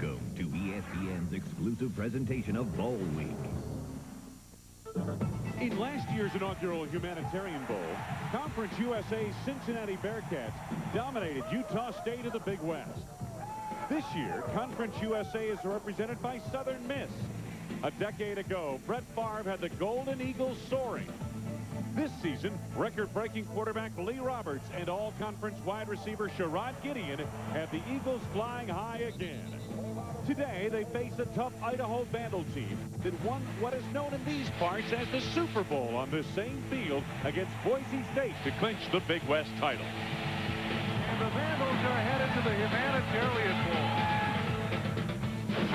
Welcome to ESPN's exclusive presentation of Bowl Week. In last year's inaugural Humanitarian Bowl, Conference USA's Cincinnati Bearcats dominated Utah State of the Big West. This year, Conference USA is represented by Southern Miss. A decade ago, Brett Favre had the Golden Eagles soaring. This season, record-breaking quarterback Lee Roberts and all-conference wide receiver Sherrod Gideon have the Eagles flying high again. Today, they face a tough Idaho Vandal team that won what is known in these parts as the Super Bowl on this same field against Boise State to clinch the Big West title. And the Vandals are headed to the Humanitarian Bowl.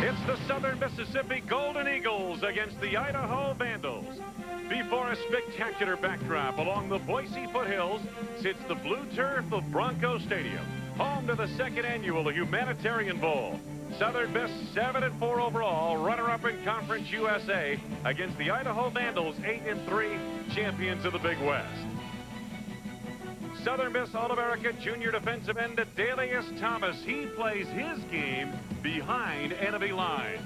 It's the Southern Mississippi Golden Eagles against the Idaho Vandals. Before a spectacular backdrop along the Boise foothills sits the blue turf of Bronco Stadium, home to the second annual Humanitarian Bowl. Southern Miss 7 and 4 overall, runner-up in Conference USA against the Idaho Vandals 8 and 3 champions of the Big West. Southern Miss All-America junior defensive end Adalius Thomas. He plays his game behind enemy lines.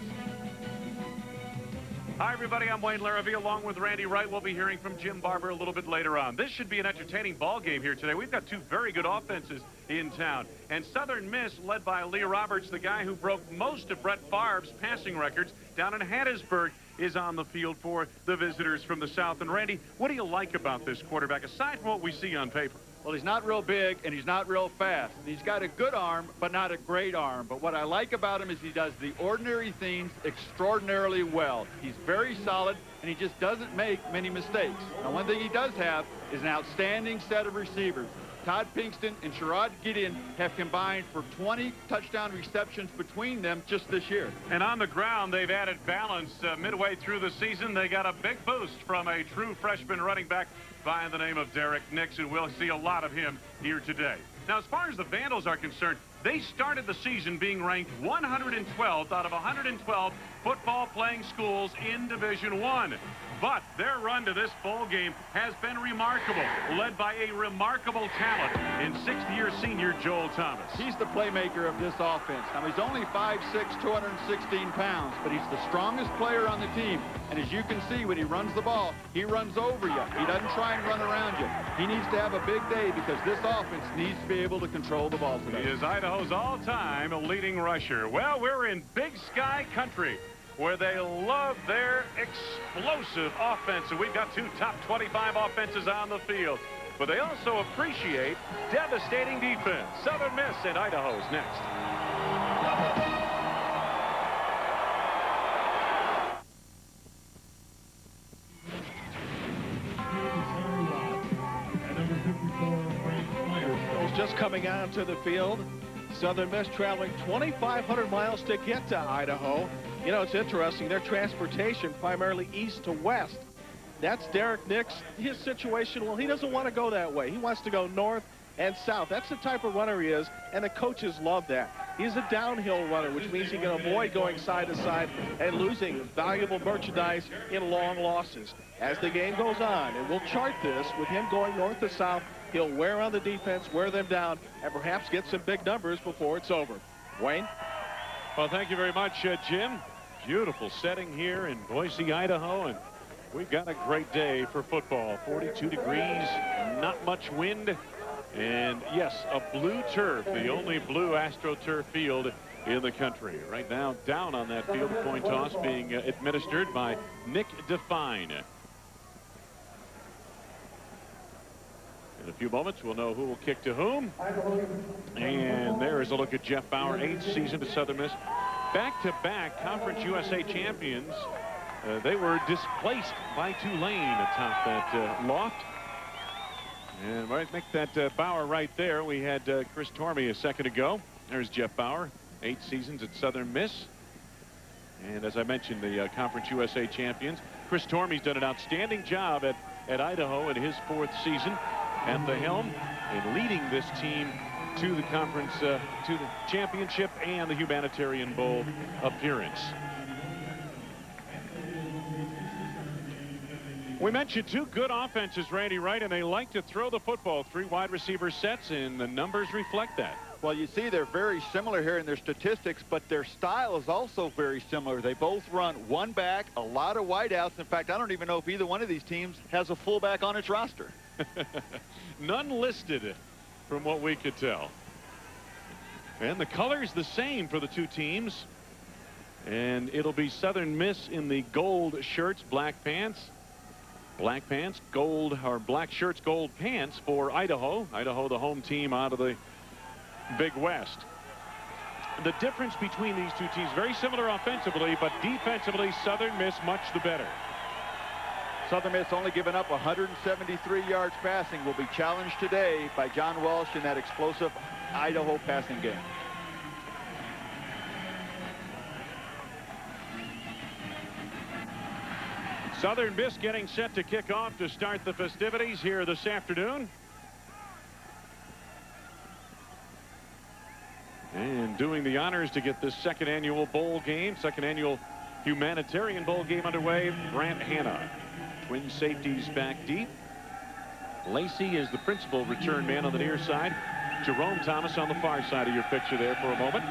Hi, everybody. I'm Wayne Larrivee along with Randy Wright. We'll be hearing from Jim Barber a little bit later on. This should be an entertaining ball game here today. We've got two very good offenses in town. And Southern Miss, led by Lee Roberts, the guy who broke most of Brett Favre's passing records down in Hattiesburg, is on the field for the visitors from the South. And Randy, what do you like about this quarterback, aside from what we see on paper? Well, he's not real big, and he's not real fast. He's got a good arm, but not a great arm. But what I like about him is he does the ordinary things extraordinarily well. He's very solid, and he just doesn't make many mistakes. Now, one thing he does have is an outstanding set of receivers. Todd Pinkston and Sherrod Gideon have combined for 20 touchdown receptions between them just this year. And on the ground, they've added balance uh, midway through the season. They got a big boost from a true freshman running back by the name of Derek Nixon. we'll see a lot of him here today. Now, as far as the Vandals are concerned, they started the season being ranked 112th out of 112 football-playing schools in Division One. But their run to this bowl game has been remarkable, led by a remarkable talent in sixth-year senior Joel Thomas. He's the playmaker of this offense. Now, he's only 5'6", 216 pounds, but he's the strongest player on the team. And as you can see, when he runs the ball, he runs over you. He doesn't try and run around you. He needs to have a big day because this offense needs to be able to control the ball today. He is Idaho's all-time leading rusher. Well, we're in Big Sky country where they love their explosive offense. And we've got two top 25 offenses on the field. But they also appreciate devastating defense. Southern Miss and Idaho's next. Just coming onto the field. Southern Miss traveling 2,500 miles to get to Idaho. You know, it's interesting. Their transportation primarily east to west. That's Derek Nix. His situation, well, he doesn't want to go that way. He wants to go north and south. That's the type of runner he is, and the coaches love that. He's a downhill runner, which means he can avoid going side to side and losing valuable merchandise in long losses. As the game goes on, and we'll chart this with him going north to south, he'll wear on the defense, wear them down, and perhaps get some big numbers before it's over. Wayne? Well, thank you very much, uh, Jim. Beautiful setting here in Boise, Idaho, and we've got a great day for football. 42 degrees, not much wind, and yes, a blue turf, the only blue AstroTurf field in the country. Right now, down on that field, coin toss being administered by Nick Define. In a few moments, we'll know who will kick to whom. And there is a look at Jeff Bower, eighth season to Southern Miss. Back-to-back -back Conference USA champions. Uh, they were displaced by Tulane atop that uh, loft. And right, make that uh, Bower right there. We had uh, Chris Tormey a second ago. There's Jeff Bower, eight seasons at Southern Miss. And as I mentioned, the uh, Conference USA champions. Chris Tormey's done an outstanding job at, at Idaho in his fourth season at the helm in leading this team to the conference, uh, to the championship and the Humanitarian Bowl appearance. We mentioned two good offenses, Randy Wright, and they like to throw the football. Three wide receiver sets, and the numbers reflect that. Well, you see they're very similar here in their statistics, but their style is also very similar. They both run one back, a lot of wideouts. In fact, I don't even know if either one of these teams has a fullback on its roster. None listed from what we could tell. And the color's the same for the two teams. And it'll be Southern Miss in the gold shirts, black pants. Black pants, gold, or black shirts, gold pants for Idaho. Idaho, the home team out of the Big West. The difference between these two teams, very similar offensively, but defensively, Southern Miss much the better. Southern Miss only given up 173 yards passing will be challenged today by John Welsh in that explosive Idaho passing game. Southern Miss getting set to kick off to start the festivities here this afternoon. And doing the honors to get this second annual bowl game, second annual humanitarian bowl game underway, Grant Hanna. Twin safeties back deep. Lacey is the principal return man on the near side. Jerome Thomas on the far side of your picture there for a moment.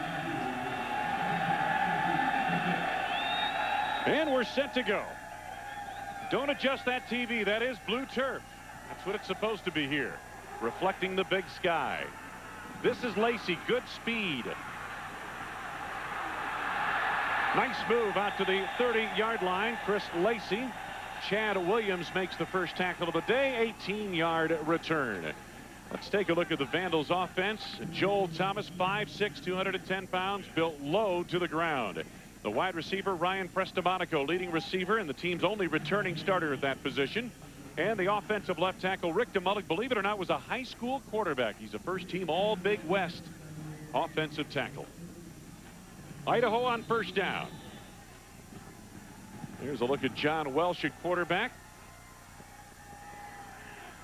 And we're set to go. Don't adjust that TV. That is blue turf. That's what it's supposed to be here. Reflecting the big sky. This is Lacey. Good speed. Nice move out to the 30-yard line. Chris Lacey. Chad Williams makes the first tackle of the day. 18-yard return. Let's take a look at the Vandals offense. Joel Thomas, 5'6", 210 pounds, built low to the ground. The wide receiver, Ryan Prestamonico, leading receiver and the team's only returning starter at that position. And the offensive left tackle, Rick DeMullick, believe it or not, was a high school quarterback. He's a first-team All-Big West offensive tackle. Idaho on first down. Here's a look at John Welsh at quarterback.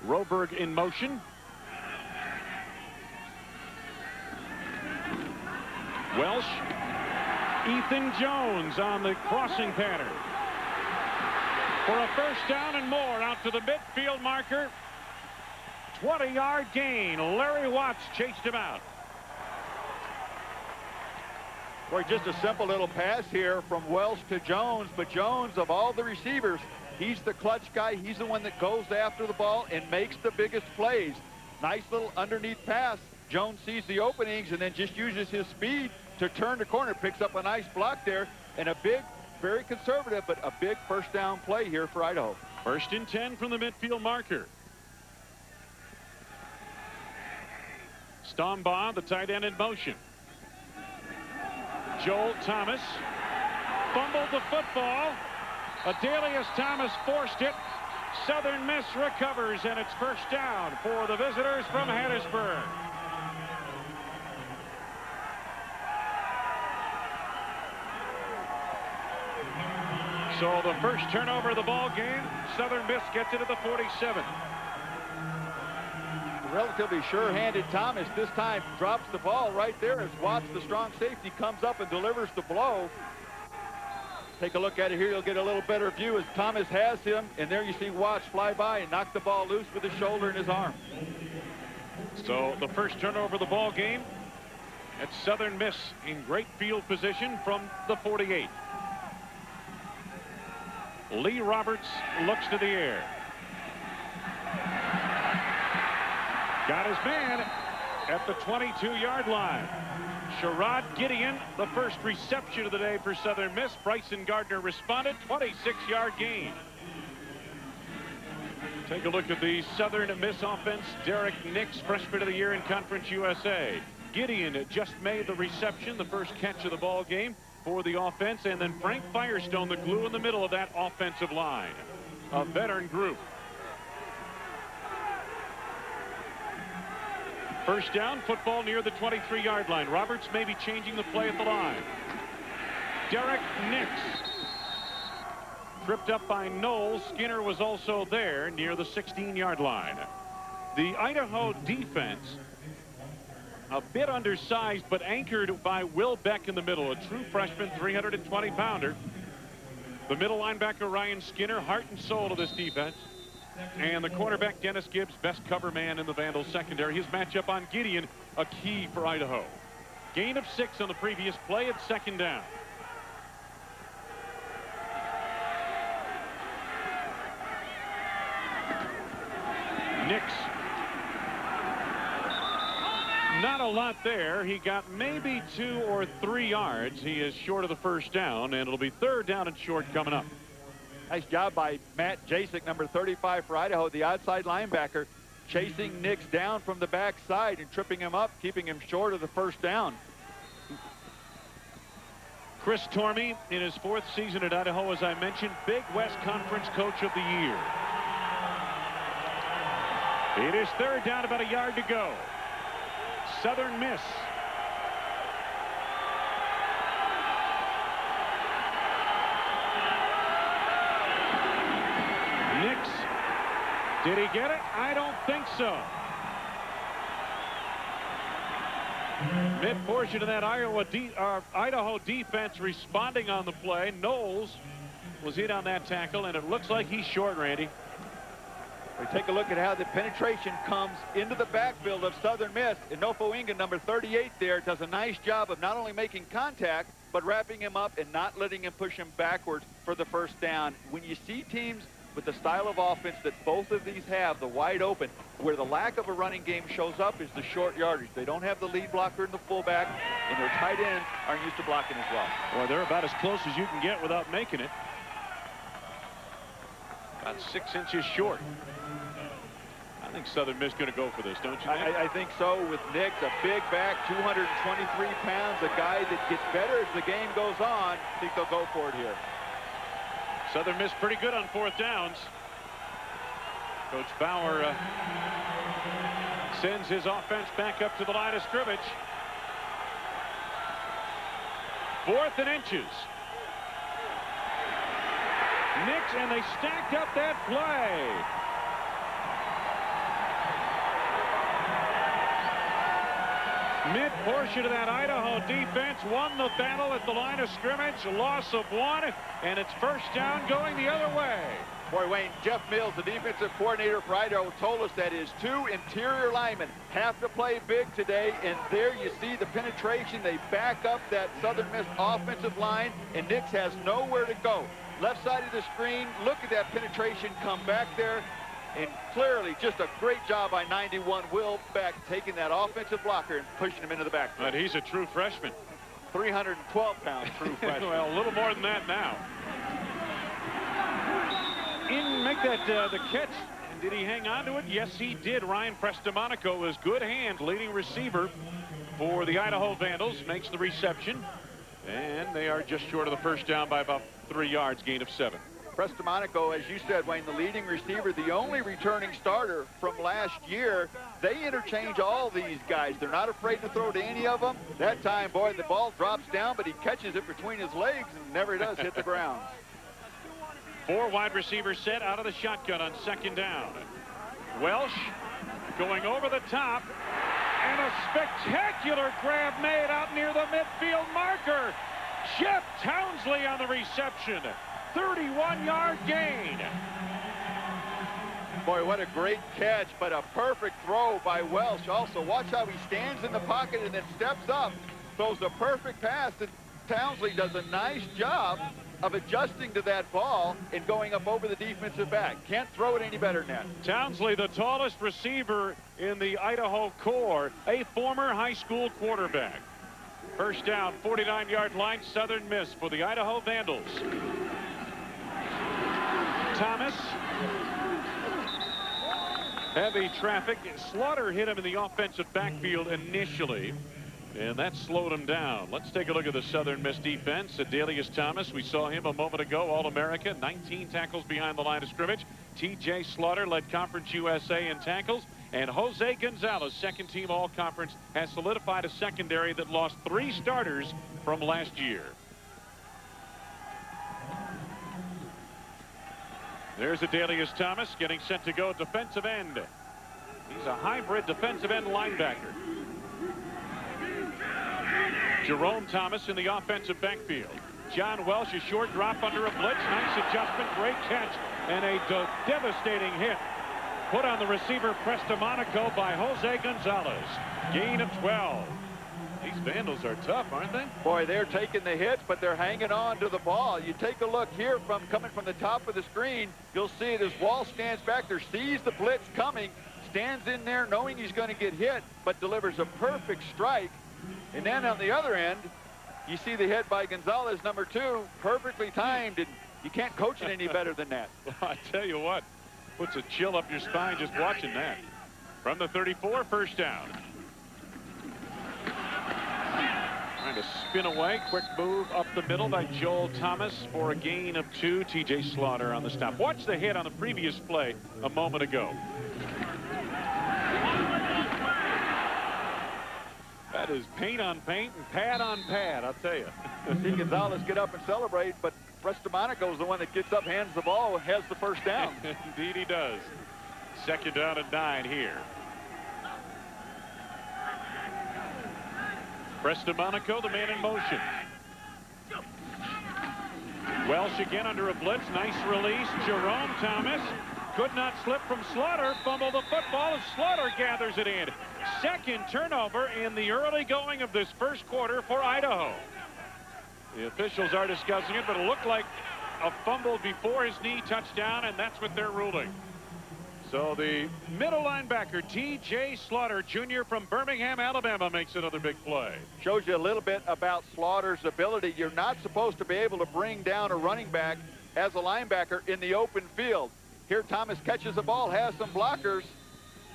Roberg in motion. Welsh Ethan Jones on the crossing pattern. For a first down and more out to the midfield marker. 20-yard gain. Larry Watts chased him out. Boy, just a simple little pass here from Welsh to Jones, but Jones, of all the receivers, he's the clutch guy. He's the one that goes after the ball and makes the biggest plays. Nice little underneath pass. Jones sees the openings and then just uses his speed to turn the corner, picks up a nice block there, and a big, very conservative, but a big first down play here for Idaho. First and 10 from the midfield marker. Stombaugh, the tight end in motion. Joel Thomas fumbled the football. Adalius Thomas forced it. Southern Miss recovers, and it's first down for the visitors from Hattiesburg. So the first turnover of the ball game, Southern Miss gets it to the 47. Relatively sure-handed Thomas this time drops the ball right there as Watts, the strong safety, comes up and delivers the blow. Take a look at it here. You'll get a little better view as Thomas has him. And there you see Watts fly by and knock the ball loose with his shoulder and his arm. So the first turnover of the ball game. At Southern Miss in great field position from the 48. Lee Roberts looks to the air. Got his man at the 22-yard line. Sherrod Gideon, the first reception of the day for Southern Miss. Bryson Gardner responded, 26-yard gain. Take a look at the Southern Miss offense. Derek Nix, freshman of the year in Conference USA. Gideon just made the reception, the first catch of the ball game for the offense. And then Frank Firestone, the glue in the middle of that offensive line. A veteran group. First down, football near the 23-yard line. Roberts may be changing the play at the line. Derek Nix. Tripped up by Knowles. Skinner was also there near the 16-yard line. The Idaho defense a bit undersized, but anchored by Will Beck in the middle, a true freshman 320-pounder. The middle linebacker, Ryan Skinner, heart and soul of this defense. And the cornerback, Dennis Gibbs, best cover man in the Vandals secondary. His matchup on Gideon a key for Idaho. Gain of six on the previous play at second down. Nix. Not a lot there. He got maybe two or three yards. He is short of the first down, and it'll be third down and short coming up. Nice job by Matt Jasek, number 35 for Idaho, the outside linebacker, chasing Nix down from the backside and tripping him up, keeping him short of the first down. Chris Tormey in his fourth season at Idaho, as I mentioned, Big West Conference Coach of the Year. It is third down, about a yard to go. Southern miss. Nix. Did he get it? I don't think so. Mid portion of that Iowa uh, Idaho defense responding on the play. Knowles was hit on that tackle, and it looks like he's short, Randy. We take a look at how the penetration comes into the backfield of Southern Miss. And Nofoenga, number 38 there, does a nice job of not only making contact, but wrapping him up and not letting him push him backwards for the first down. When you see teams with the style of offense that both of these have, the wide open, where the lack of a running game shows up is the short yardage. They don't have the lead blocker and the fullback, and their tight ends aren't used to blocking as well. Well, they're about as close as you can get without making it. About six inches short. I think Southern Miss going to go for this, don't you? I, I, think so with Nix, a big back, 223 pounds, a guy that gets better as the game goes on. I think they'll go for it here. Southern Miss pretty good on fourth downs. Coach Bower uh, sends his offense back up to the line of scrimmage. Fourth and inches. Nix, and they stacked up that play. Mid-portion of that Idaho defense won the battle at the line of scrimmage. Loss of one, and it's first down going the other way. Boy, Wayne, Jeff Mills, the defensive coordinator for Idaho, told us that his two interior linemen have to play big today, and there you see the penetration. They back up that Southern Miss offensive line, and Nix has nowhere to go. Left side of the screen, look at that penetration come back there. And clearly just a great job by 91 Will Beck taking that offensive blocker and pushing him into the back. But he's a true freshman. 312 pound true freshman. well, a little more than that now. In make that uh, the catch. And did he hang on to it? Yes, he did. Ryan Prestamonico is good hand leading receiver for the Idaho Vandals. Makes the reception. And they are just short of the first down by about three yards, gain of seven. Prestamonico, as you said, Wayne, the leading receiver, the only returning starter from last year. They interchange all these guys. They're not afraid to throw to any of them. That time, boy, the ball drops down, but he catches it between his legs and never does hit the ground. Four wide receivers set out of the shotgun on second down. Welsh going over the top. And a spectacular grab made out near the midfield marker. Jeff Townsley on the reception. 31-yard gain. Boy, what a great catch, but a perfect throw by Welsh. Also, watch how he stands in the pocket and then steps up, throws a perfect pass, and Townsley does a nice job of adjusting to that ball and going up over the defensive back. Can't throw it any better than that. Townsley, the tallest receiver in the Idaho Corps, a former high school quarterback. First down, 49-yard line, Southern Miss for the Idaho Vandals. Thomas. Heavy traffic. Slaughter hit him in the offensive backfield initially. And that slowed him down. Let's take a look at the Southern Miss defense. Adalius Thomas, we saw him a moment ago, All-America, 19 tackles behind the line of scrimmage. T.J. Slaughter led Conference USA in tackles. And Jose Gonzalez, second team All-Conference, has solidified a secondary that lost three starters from last year. There's Adalius Thomas getting sent to go defensive end. He's a hybrid defensive end linebacker. Jerome Thomas in the offensive backfield. John Welsh, a short drop under a blitz. Nice adjustment, great catch, and a devastating hit put on the receiver Prestamonico by Jose Gonzalez. Gain of 12. These Vandals are tough, aren't they? Boy, they're taking the hits, but they're hanging on to the ball. You take a look here from coming from the top of the screen, you'll see this wall stands back there, sees the blitz coming, stands in there knowing he's going to get hit, but delivers a perfect strike. And then on the other end, you see the hit by Gonzalez, number two, perfectly timed, and you can't coach it any better than that. Well, I tell you what, puts a chill up your spine just watching that. From the 34, first down. Trying to spin away. Quick move up the middle by Joel Thomas for a gain of two. T.J. Slaughter on the stop. Watch the hit on the previous play a moment ago. That is paint on paint and pad on pad, I'll tell you. see Gonzalez get up and celebrate, but Prestamonico is the one that gets up, hands the ball, has the first down. Indeed he does. Second down and nine here. Prestamonico, the man in motion. Welsh again under a blitz. Nice release. Jerome Thomas could not slip from Slaughter. Fumble the football as Slaughter gathers it in. Second turnover in the early going of this first quarter for Idaho. The officials are discussing it, but it looked like a fumble before his knee touchdown, and that's what they're ruling. So the middle linebacker, T.J. Slaughter Jr. from Birmingham, Alabama, makes another big play. Shows you a little bit about Slaughter's ability. You're not supposed to be able to bring down a running back as a linebacker in the open field. Here Thomas catches the ball, has some blockers,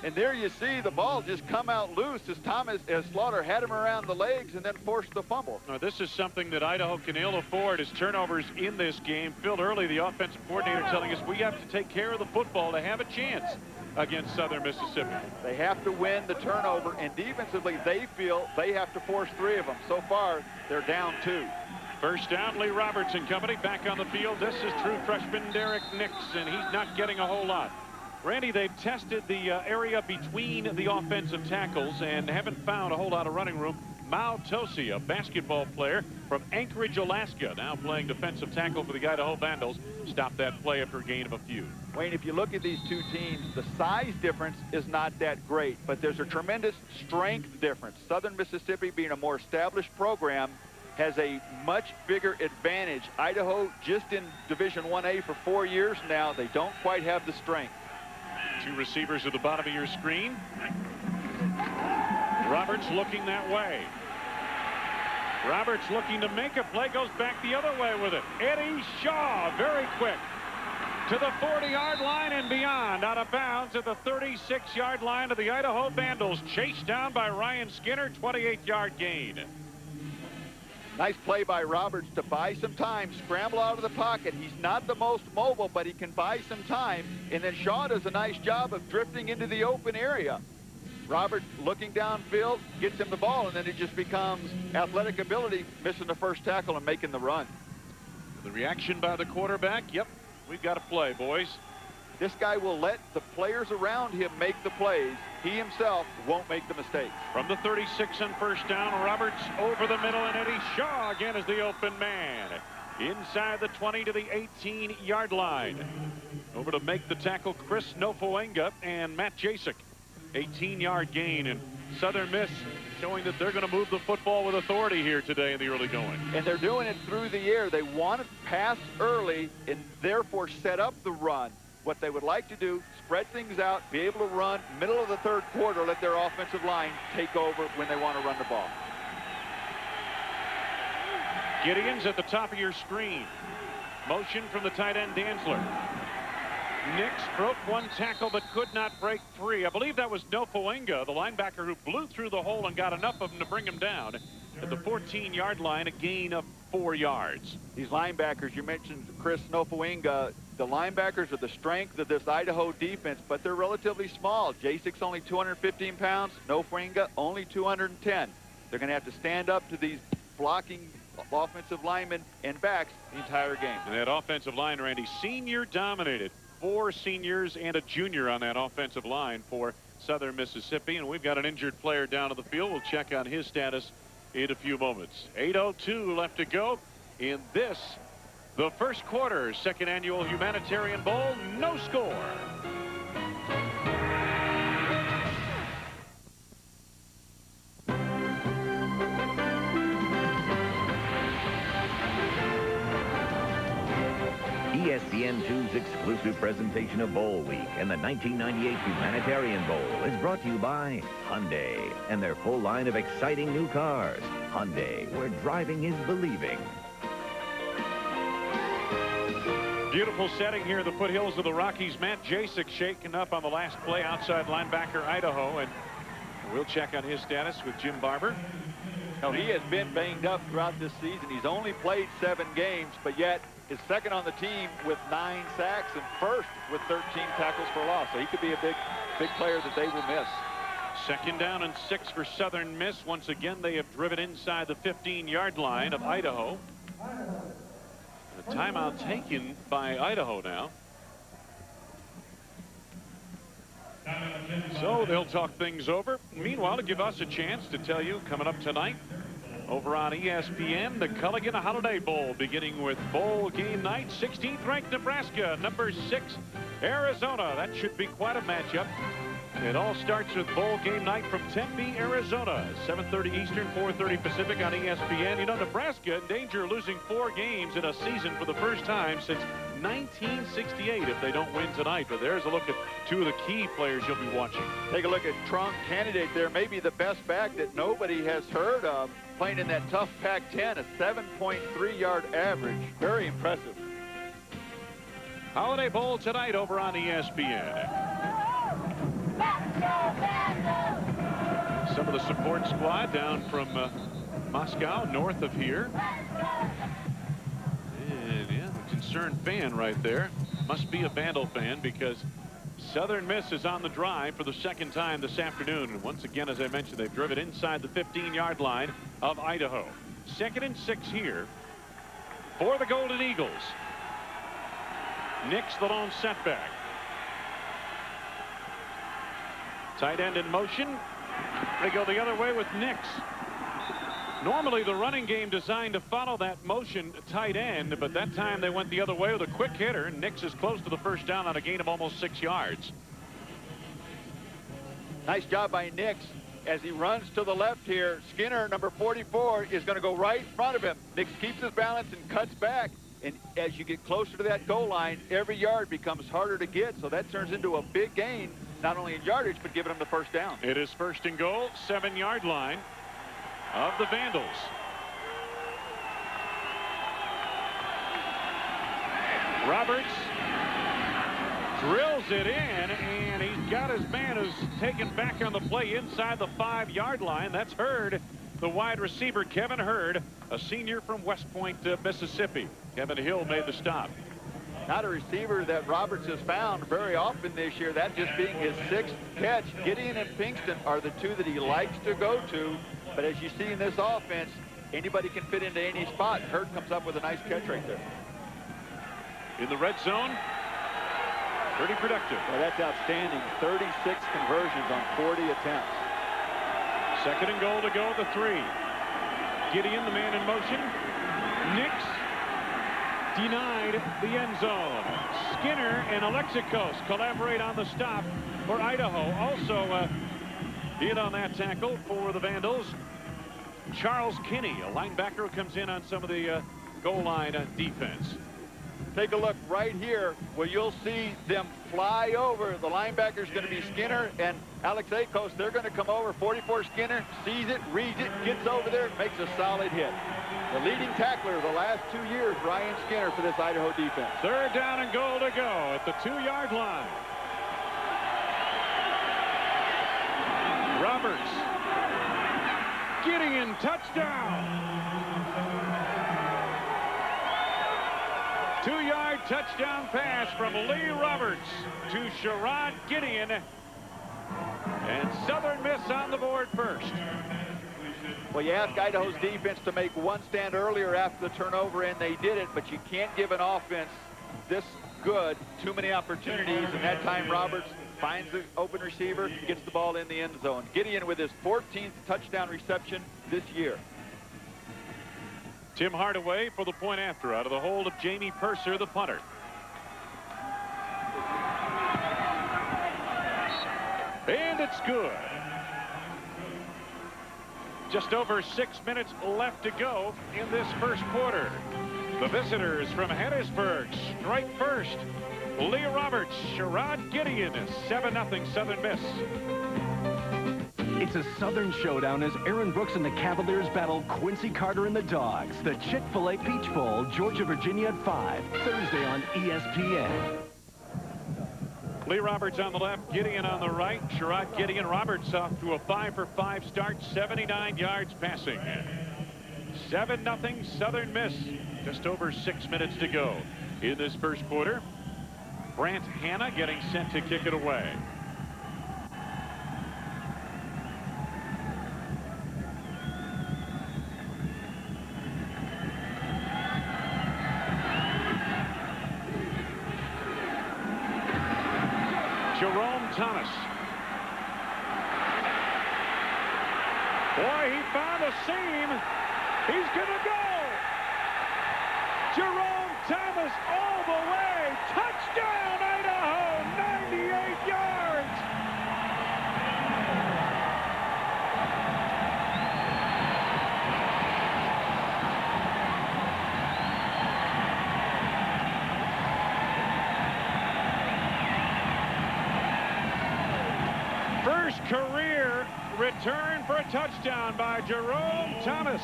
and there you see the ball just come out loose as Thomas, as Slaughter had him around the legs and then forced the fumble. Now, this is something that Idaho can ill afford is turnovers in this game. Phil Early, the offensive coordinator, telling us we have to take care of the football to have a chance against Southern Mississippi. They have to win the turnover, and defensively, they feel they have to force three of them. So far, they're down two. First down, Lee Robertson company back on the field. This is true freshman Derek Nix, and he's not getting a whole lot. Randy, they've tested the uh, area between the offensive tackles and haven't found a whole lot of running room. Mao Tosi, a basketball player from Anchorage, Alaska, now playing defensive tackle for the Idaho Vandals, stopped that play after a gain of a few. Wayne, if you look at these two teams, the size difference is not that great, but there's a tremendous strength difference. Southern Mississippi being a more established program has a much bigger advantage. Idaho just in Division 1A for four years now. They don't quite have the strength. Two receivers at the bottom of your screen. Roberts looking that way. Roberts looking to make a play, goes back the other way with it. Eddie Shaw, very quick. To the 40-yard line and beyond, out of bounds at the 36-yard line of the Idaho Vandals. Chased down by Ryan Skinner, 28-yard gain. Nice play by Roberts to buy some time, scramble out of the pocket. He's not the most mobile, but he can buy some time. And then Shaw does a nice job of drifting into the open area. Robert looking downfield, gets him the ball, and then it just becomes athletic ability, missing the first tackle and making the run. The reaction by the quarterback, yep, we've got to play, boys. This guy will let the players around him make the plays. He himself won't make the mistakes. From the 36 and first down, Roberts over the middle, and Eddie Shaw again is the open man. Inside the 20 to the 18-yard line. Over to make the tackle, Chris Nofoenga and Matt Jasek. 18-yard gain, and Southern Miss showing that they're going to move the football with authority here today in the early going. And they're doing it through the air. They want to pass early and therefore set up the run. What they would like to do, spread things out, be able to run middle of the third quarter, let their offensive line take over when they want to run the ball. Gideon's at the top of your screen. Motion from the tight end, Dantzler. Nix broke one tackle but could not break three. I believe that was Nofoenga, the linebacker who blew through the hole and got enough of him to bring him down at the 14-yard line, a gain of four yards. These linebackers, you mentioned Chris Nofoenga, the linebackers are the strength of this Idaho defense, but they're relatively small. Jasek's only 215 pounds, Nofoenga only 210. They're going to have to stand up to these blocking offensive linemen and backs the entire game. And that offensive line, Randy, senior dominated. Four seniors and a junior on that offensive line for Southern Mississippi. And we've got an injured player down on the field. We'll check on his status in a few moments. 8.02 left to go in this, the first quarter, second annual Humanitarian Bowl, no score. ESPN2's exclusive presentation of Bowl Week and the 1998 Humanitarian Bowl is brought to you by Hyundai and their full line of exciting new cars. Hyundai, where driving is believing. Beautiful setting here in the foothills of the Rockies. Matt Jasek shaken up on the last play outside linebacker Idaho, and we'll check on his status with Jim Barber. Now, he has been banged up throughout this season. He's only played seven games, but yet is second on the team with nine sacks and first with 13 tackles for loss. So he could be a big, big player that they will miss. Second down and six for Southern Miss. Once again, they have driven inside the 15-yard line of Idaho. Timeout taken by Idaho now. So they'll talk things over. Meanwhile, to give us a chance to tell you coming up tonight over on ESPN, the Culligan Holiday Bowl, beginning with bowl game night. 16th ranked Nebraska, number six Arizona. That should be quite a matchup. It all starts with bowl game night from Tempe, Arizona. 7.30 Eastern, 4.30 Pacific on ESPN. You know, Nebraska in danger of losing four games in a season for the first time since 1968 if they don't win tonight. But there's a look at two of the key players you'll be watching. Take a look at Trung Canidate there. Maybe the best back that nobody has heard of playing in that tough Pac-10, a 7.3 yard average. Very impressive. Holiday Bowl tonight over on ESPN. Some of the support squad down from uh, Moscow, north of here. And yeah, a concerned fan right there. Must be a Vandal fan because Southern Miss is on the drive for the second time this afternoon. And once again, as I mentioned, they've driven inside the 15-yard line of Idaho. Second and six here for the Golden Eagles. Nix the lone setback. Tight end in motion. They go the other way with Nix. Normally the running game designed to follow that motion tight end, but that time they went the other way with a quick hitter. Nix is close to the first down on a gain of almost six yards. Nice job by Nix as he runs to the left here. Skinner, number 44, is going to go right in front of him. Nix keeps his balance and cuts back. And as you get closer to that goal line, every yard becomes harder to get. So that turns into a big gain, not only in yardage, but giving them the first down. It is first and goal, seven-yard line of the Vandals. Roberts drills it in, and he's got his man who's taken back on the play inside the five-yard line. That's Hurd, the wide receiver, Kevin Hurd, a senior from West Point, uh, Mississippi. Kevin Hill made the stop. Not a receiver that Roberts has found very often this year, that just being his sixth catch. Gideon and Pinkston are the two that he likes to go to, but as you see in this offense, anybody can fit into any spot. Hurd comes up with a nice catch right there. In the red zone, pretty productive. Well, that's outstanding. 36 conversions on 40 attempts. Second and goal to go, the three. Gideon, the man in motion. Nix denied the end zone. Skinner and Alexikos collaborate on the stop for Idaho. Also uh, in on that tackle for the Vandals. Charles Kinney, a linebacker comes in on some of the uh, goal line uh, defense. Take a look right here where you'll see them fly over. The linebacker's going to be Skinner and Alex Akos. They're going to come over. 44 Skinner sees it, reads it, gets over there, makes a solid hit. The leading tackler the last two years, Ryan Skinner for this Idaho defense. Third down and goal to go at the two-yard line. Roberts. getting in touchdown. Two-yard touchdown pass from Lee Roberts to Sherrod Gideon. And Southern Miss on the board first. Well, you ask Idaho's defense to make one stand earlier after the turnover, and they did it, but you can't give an offense this good too many opportunities, and that time Roberts finds the open receiver, gets the ball in the end zone. Gideon with his 14th touchdown reception this year. Tim Hardaway for the point after out of the hold of Jamie Purser, the punter. And it's good. Just over six minutes left to go in this first quarter. The visitors from Hattiesburg strike first. Lee Roberts, Sherrod Gideon, 7-0 Southern Miss. It's a Southern showdown as Aaron Brooks and the Cavaliers battle Quincy Carter and the Dogs. The Chick-fil-A Peach Bowl, Georgia, Virginia at 5, Thursday on ESPN. Lee Roberts on the left, Gideon on the right. Sherrod Gideon Roberts off to a 5 for 5 start, 79 yards passing. 7-0 Southern Miss. Just over six minutes to go in this first quarter. Brant Hanna getting sent to kick it away. Jerome Thomas. Boy, he found a seam. He's going to go. Jerome Thomas all the way. Touchdown, Idaho, 98 yards. First career return for a touchdown by Jerome Thomas.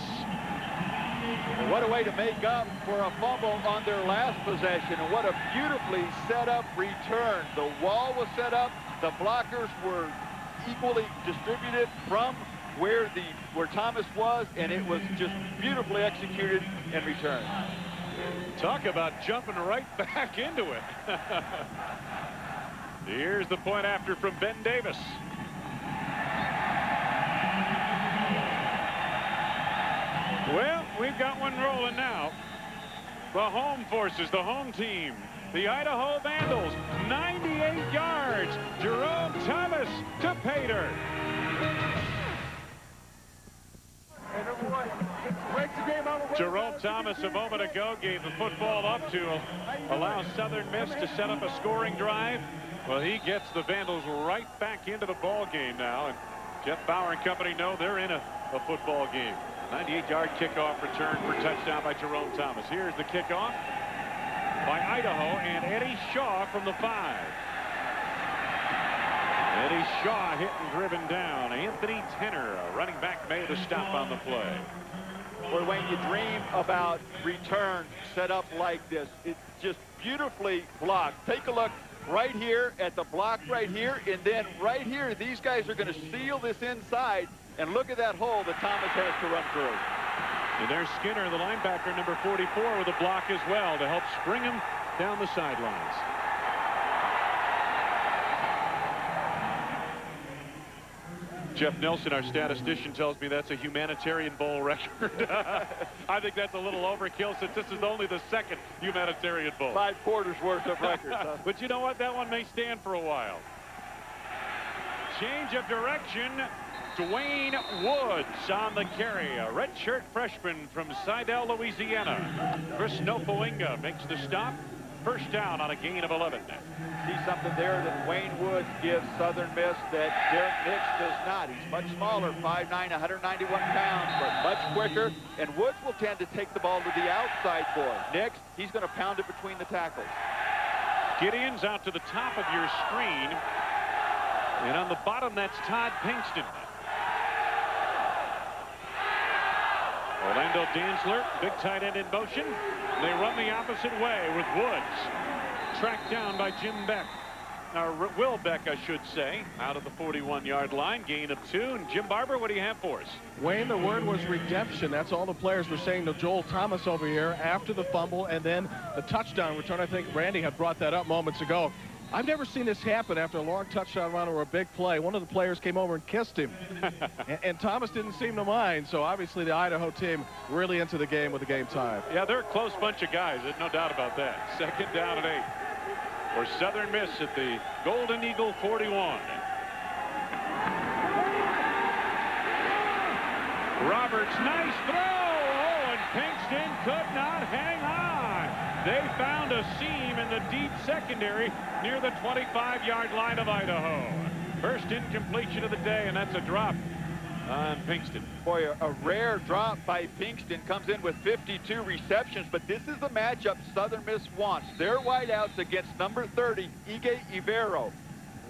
What a way to make up for a fumble on their last possession. And what a beautifully set up return. The wall was set up. The blockers were equally distributed from where the where Thomas was, and it was just beautifully executed and returned. Talk about jumping right back into it. Here's the point after from Ben Davis. Well, we've got one rolling now. The home forces, the home team, the Idaho Vandals, 98 yards. Jerome Thomas to Pater. Jerome Thomas a moment ago gave the football up to allow Southern Miss to set up a scoring drive. Well, he gets the Vandals right back into the ball game now. And Jeff Bower and company know they're in a, a football game. 98-yard kickoff return for touchdown by Jerome Thomas. Here's the kickoff by Idaho and Eddie Shaw from the five. Eddie Shaw hit and driven down. Anthony Tenner, a running back, made the stop on the play. Boy, when you dream about return set up like this, it's just beautifully blocked. Take a look right here at the block right here, and then right here, these guys are going to seal this inside, and look at that hole that Thomas has to run through. And there's Skinner, the linebacker, number 44, with a block as well to help spring him down the sidelines. Jeff Nelson, our statistician, tells me that's a humanitarian bowl record. I think that's a little overkill since this is only the second humanitarian bowl. Five quarters worth of records. huh? but you know what? That one may stand for a while. Change of direction. Dwayne Woods on the carry. A redshirt freshman from Slidell, Louisiana. Chris Nofoenga makes the stop. First down on a gain of 11. See something there that Wayne Woods gives Southern Miss that Derek Nix does not. He's much smaller, 5'9", 191 pounds, but much quicker. And Woods will tend to take the ball to the outside for. Nix, he's going to pound it between the tackles. Gideon's out to the top of your screen. And on the bottom, that's Todd Pinkston. Orlando Dantzler, big tight end in motion. They run the opposite way with Woods. Tracked down by Jim Beck. Or Will Beck, I should say, out of the 41-yard line. Gain of two. And Jim Barber, what do you have for us? Wayne, the word was redemption. That's all the players were saying to Joel Thomas over here after the fumble and then the touchdown return. I think Randy had brought that up moments ago. I've never seen this happen after a long touchdown run or a big play. One of the players came over and kissed him. and, and, Thomas didn't seem to mind. So obviously the Idaho team really into the game with the game time. Yeah, they're a close bunch of guys. There's no doubt about that. Second down and eight for Southern Miss at the Golden Eagle 41. Roberts, nice throw. Oh, and Pinkston could not hang on. They found a seam in the deep secondary near the 25-yard line of Idaho. First incompletion of the day, and that's a drop. on Pinkston. Boy, a, a, rare drop by Pinkston comes in with 52 receptions, but this is the matchup Southern Miss wants. Their wideouts against number 30, Ige Ivero.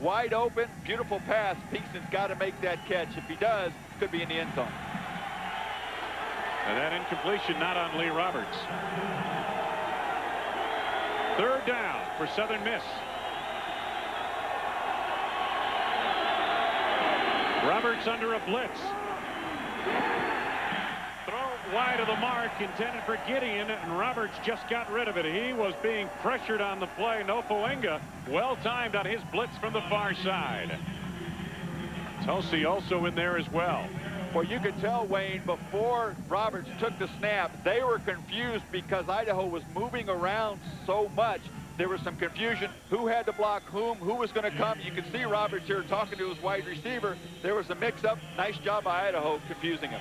Wide open, beautiful pass. Pinkston's got to make that catch. If he does, could be in the end zone. And that incompletion not on Lee Roberts. Third down for Southern Miss. Roberts under a blitz. Throw wide of the mark intended for Gideon, and Roberts just got rid of it. He was being pressured on the play. Nofoaluma well timed on his blitz from the far side. Tulsi also in there as well. Well, you could tell, Wayne, before Roberts took the snap, they were confused because Idaho was moving around so much. There was some confusion. Who had to block whom? Who was going to come? You can see Roberts here talking to his wide receiver. There was a mix-up. Nice job by Idaho confusing him.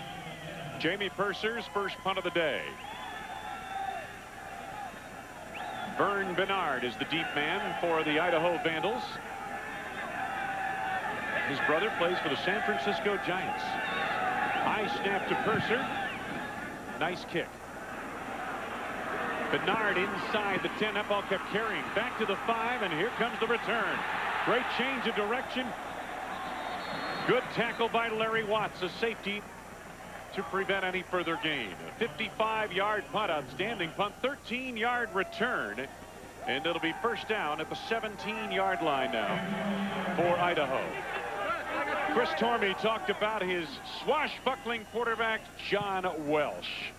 Jamie Purser's first punt of the day. Vern Bernard is the deep man for the Idaho Vandals. His brother plays for the San Francisco Giants. High snap to Purser. Nice kick. Bernard inside the 10. That ball kept carrying back to the 5, and here comes the return. Great change of direction. Good tackle by Larry Watts, a safety to prevent any further gain. 55-yard punt, outstanding punt, 13-yard return, and it'll be first down at the 17-yard line now for Idaho. Chris Tormey talked about his swashbuckling quarterback, John Welsh.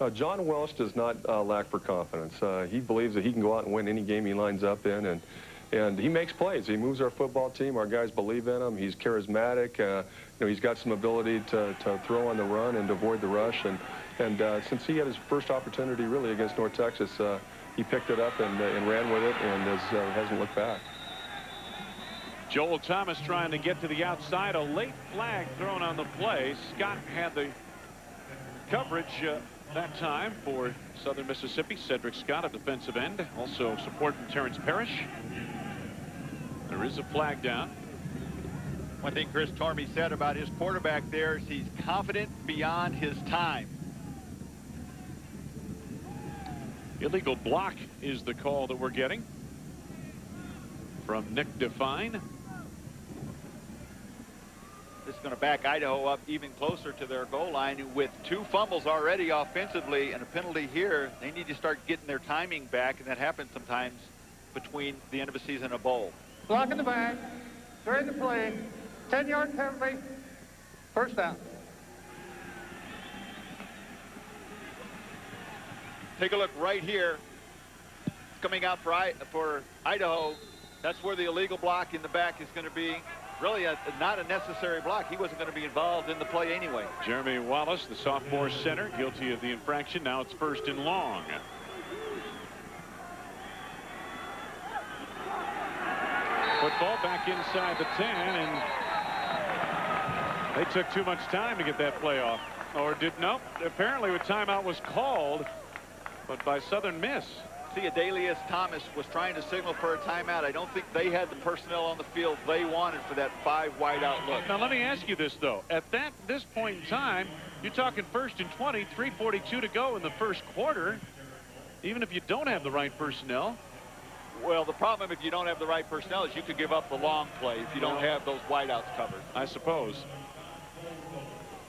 Uh, John Welsh does not uh, lack for confidence. Uh, he believes that he can go out and win any game he lines up in, and and he makes plays. He moves our football team. Our guys believe in him. He's charismatic. Uh, you know, he's got some ability to, to throw on the run and avoid the rush. And and uh, since he had his first opportunity really against North Texas, uh, he picked it up and, and ran with it and has, hasn't looked back. Joel Thomas trying to get to the outside. A late flag thrown on the play. Scott had the coverage uh, that time for Southern Mississippi. Cedric Scott, a defensive end, also supporting Terrence Parrish. There is a flag down. One thing Chris Tormey said about his quarterback there is he's confident beyond his time. Illegal block is the call that we're getting from Nick Define. Going to back Idaho up even closer to their goal line with two fumbles already offensively and a penalty here. They need to start getting their timing back, and that happens sometimes between the end of a season and a bowl. Block in the back, during the play, 10-yard penalty, first down. Take a look right here. Coming out for, I, for Idaho, that's where the illegal block in the back is going to be really a, not a necessary block. He wasn't going to be involved in the play anyway. Jeremy Wallace, the sophomore center, guilty of the infraction. Now it's first and long. Football back inside the 10, and they took too much time to get that play off. Or did, no, apparently a timeout was called, but by Southern Miss. See, Adalius Thomas was trying to signal for a timeout. I don't think they had the personnel on the field they wanted for that five wide out look. Now, let me ask you this, though. At that this point in time, you're talking first and 20, 3.42 to go in the first quarter. Even if you don't have the right personnel. Well, the problem if you don't have the right personnel is you could give up the long play if you don't have those wideouts covered. I suppose.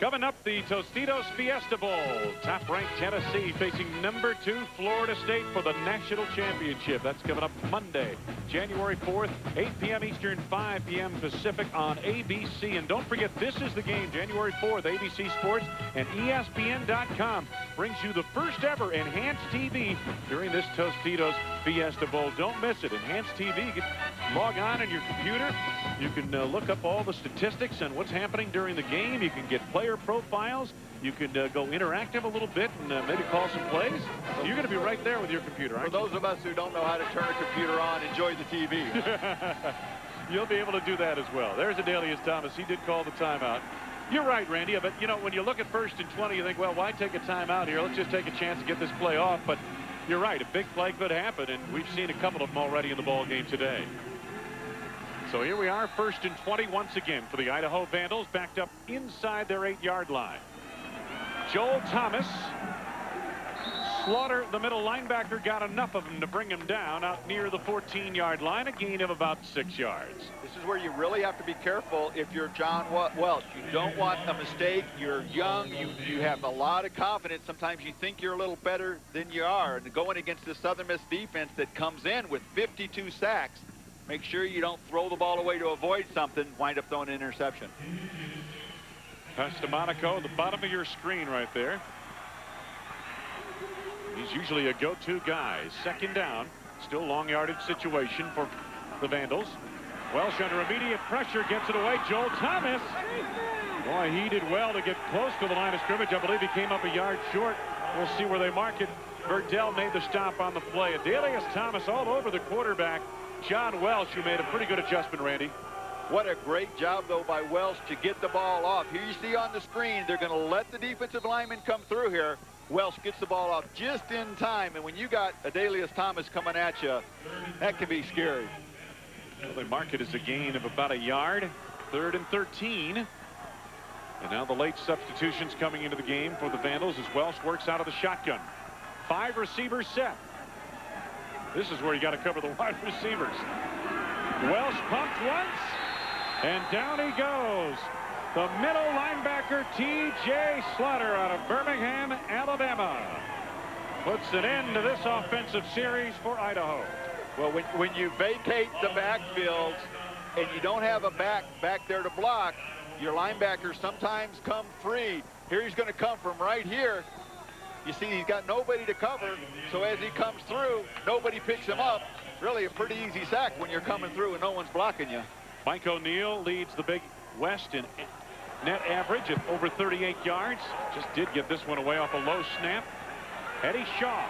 Coming up, the Tostitos Fiesta Bowl. Top-ranked Tennessee facing number two Florida State for the national championship. That's coming up Monday, January 4th, 8 p.m. Eastern, 5 p.m. Pacific on ABC. And don't forget, this is the game, January 4th, ABC Sports and ESPN.com brings you the first ever enhanced TV during this Tostitos Fiesta Bowl. Don't miss it. Enhanced TV. Log on on your computer. You can uh, look up all the statistics and what's happening during the game. You can get player profiles. You can uh, go interactive a little bit and uh, maybe call some plays. You're going to be right there with your computer, For those you? of us who don't know how to turn a computer on, enjoy the TV. You'll be able to do that as well. There's Adalius Thomas. He did call the timeout. You're right, Randy, but, you know, when you look at first and 20, you think, well, why take a timeout here? Let's just take a chance to get this play off. But you're right, a big play could happen, and we've seen a couple of them already in the ball game today. So here we are, first and 20 once again for the Idaho Vandals, backed up inside their eight-yard line. Joel Thomas. Slaughter, the middle linebacker, got enough of him to bring him down out near the 14-yard line, a gain of about six yards. This is where you really have to be careful if you're John Welsh. You don't want a mistake. You're young. You, you have a lot of confidence. Sometimes you think you're a little better than you are. And going against the Southern Miss defense that comes in with 52 sacks, make sure you don't throw the ball away to avoid something, wind up throwing an interception. Pass to Monaco, the bottom of your screen right there. He's usually a go-to guy. Second down. Still long yardage situation for the Vandals. Welsh under immediate pressure gets it away. Joel Thomas. Boy, he did well to get close to the line of scrimmage. I believe he came up a yard short. We'll see where they mark it. Verdell made the stop on the play. Adalius Thomas all over the quarterback. John Welsh, who made a pretty good adjustment, Randy. What a great job, though, by Welsh to get the ball off. Here you see on the screen, they're going to let the defensive lineman come through here. Welsh gets the ball off just in time. And when you got Adalius Thomas coming at you, that can be scary. Well, they mark it as a gain of about a yard. Third and 13. And now the late substitutions coming into the game for the Vandals as Welsh works out of the shotgun. Five receivers set. This is where you got to cover the wide receivers. Welsh pumped once, and down he goes. The middle linebacker, T.J. Slaughter out of Birmingham, Alabama. Puts an end to this offensive series for Idaho. Well, when, when you vacate the backfield and you don't have a back back there to block, your linebackers sometimes come free. Here he's going to come from right here. You see, he's got nobody to cover, so as he comes through, nobody picks him up. Really a pretty easy sack when you're coming through and no one's blocking you. Mike O'Neill leads the Big West in net average of over 38 yards. Just did get this one away off a low snap. Eddie Shaw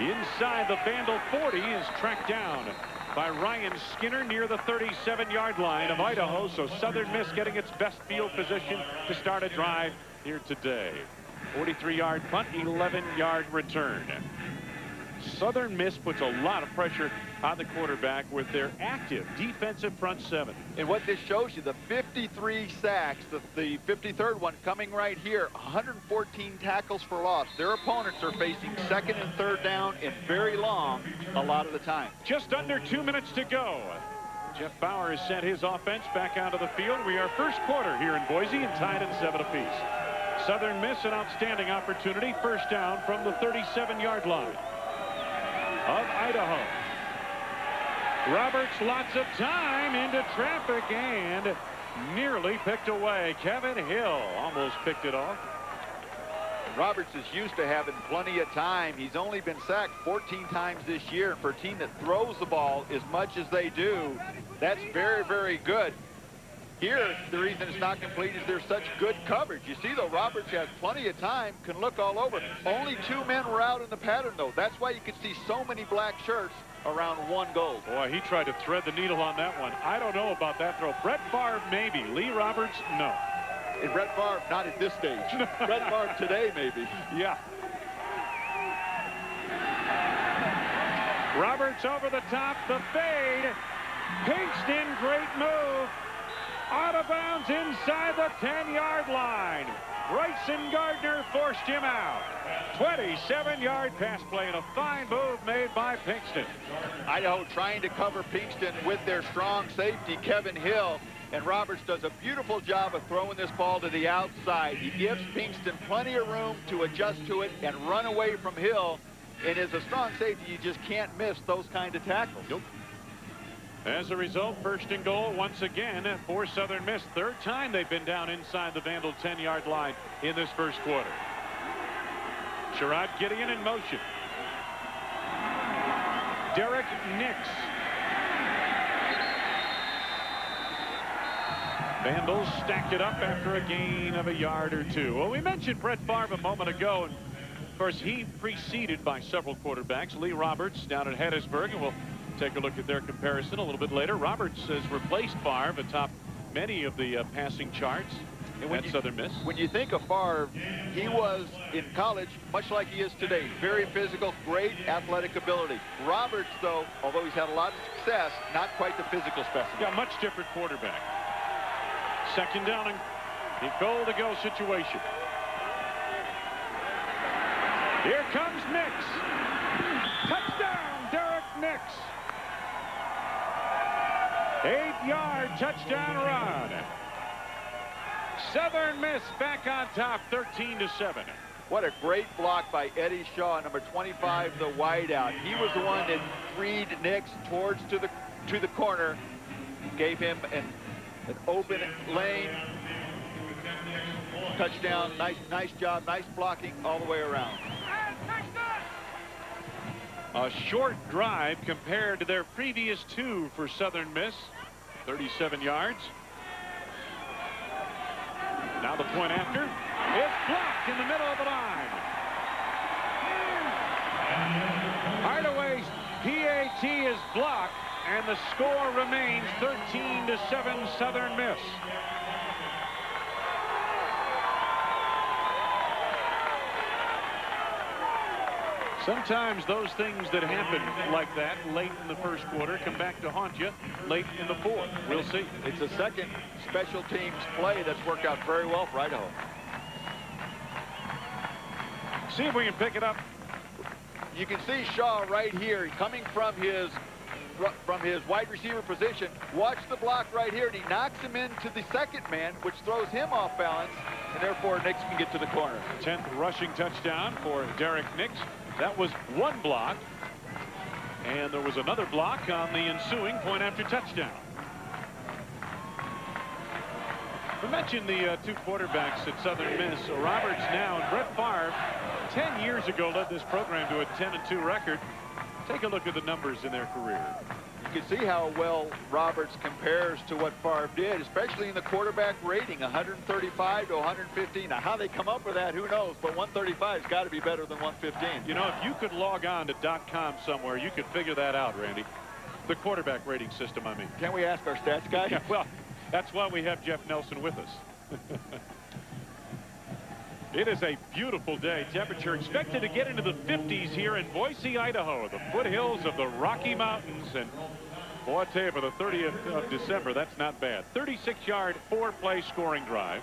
inside the Vandal 40 is tracked down by Ryan Skinner near the 37-yard line of Idaho. So Southern Miss getting its best field position to start a drive here today. 43-yard punt, 11-yard return. Southern Miss puts a lot of pressure on the quarterback with their active defensive front seven. And what this shows you, the 53 sacks, the, the 53rd one coming right here, 114 tackles for loss. Their opponents are facing second and third down and very long a lot of the time. Just under two minutes to go. Jeff Bower has sent his offense back out of the field. We are first quarter here in Boise and tied at seven apiece. Southern Miss an outstanding opportunity. First down from the 37-yard line of Idaho. Roberts lots of time into traffic and nearly picked away. Kevin Hill almost picked it off. Roberts is used to having plenty of time. He's only been sacked 14 times this year. For a team that throws the ball as much as they do, that's very, very good. Here, the reason it's not complete is there's such good coverage. You see, though, Roberts has plenty of time, can look all over. Only two men were out in the pattern, though. That's why you can see so many black shirts around one goal. Boy, he tried to thread the needle on that one. I don't know about that throw. Brett Favre, maybe. Lee Roberts, no. And Brett Favre, not at this stage. Brett Favre today, maybe. Yeah. Roberts over the top, the fade. Pinkston, great move. Out of bounds inside the 10-yard line. Bryson Gardner forced him out. 27-yard pass play and a fine move made by Pinkston. Idaho trying to cover Pinkston with their strong safety, Kevin Hill. And Roberts does a beautiful job of throwing this ball to the outside. He gives Pinkston plenty of room to adjust to it and run away from Hill. And as a strong safety, you just can't miss those kind of tackles. Nope. As a result, first and goal once again for Southern Miss. Third time they've been down inside the Vandal 10-yard line in this first quarter. Sherrod Gideon in motion. Derrick Nix. Vandals stacked it up after a gain of a yard or two. Well, we mentioned Brett Favre a moment ago, and of course he preceded by several quarterbacks. Lee Roberts down at Hattiesburg, and we'll take a look at their comparison a little bit later. Roberts has replaced Favre atop many of the uh, passing charts. at Southern Miss. When you think of Favre, he was in college much like he is today. Very physical, great athletic ability. Roberts, though, although he's had a lot of success, not quite the physical specimen. Yeah, much different quarterback. Second down and goal-to-go situation. Here comes Nix. Touchdown, Derrick Nix. Eight-yard touchdown run. Southern Miss back on top, 13 to 7. What a great block by Eddie Shaw, number 25, the wideout. He was the one that freed Nix towards to the to the corner, gave him an, an open lane. Touchdown, nice, nice job, nice blocking all the way around. A short drive compared to their previous two for Southern Miss, 37 yards. Now the point after is blocked in the middle of the line. Hardaway's PAT is blocked, and the score remains 13 to 7 Southern Miss. Sometimes those things that happen like that late in the first quarter come back to haunt you late in the fourth. We'll see. It's a second special teams play that's worked out very well for Idaho. See if we can pick it up. You can see Shaw right here coming from his from his wide receiver position. Watch the block right here, and he knocks him into the second man, which throws him off balance, and therefore Nix can get to the corner. 10th rushing touchdown for Derrick Nix. That was one block. And there was another block on the ensuing point after touchdown. We mentioned the uh, two quarterbacks at Southern Miss, Roberts now and Brett Favre 10 years ago led this program to a 10-2 record. Take a look at the numbers in their career. You can see how well Roberts compares to what Favre did, especially in the quarterback rating, 135 to 115. Now, how they come up with that, who knows? But 135 has got to be better than 115. You know, if you could log on to dot .com somewhere, you could figure that out, Randy. The quarterback rating system, I mean. Can't we ask our stats guy? Yeah, well, that's why we have Jeff Nelson with us. It is a beautiful day. Temperature expected to get into the 50s here in Boise, Idaho, the foothills of the Rocky Mountains. And boy, I tell you, for the 30th of December, that's not bad. 36-yard, four-play scoring drive.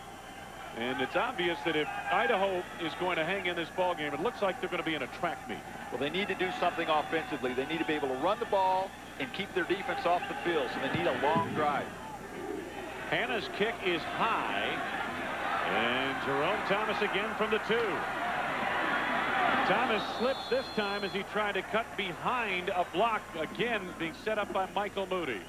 And it's obvious that if Idaho is going to hang in this ball game, it looks like they're going to be in a track meet. Well, they need to do something offensively. They need to be able to run the ball and keep their defense off the field, so they need a long drive. Hannah's kick is high. And Jerome Thomas again from the two. Thomas slips this time as he tried to cut behind a block again being set up by Michael Moody.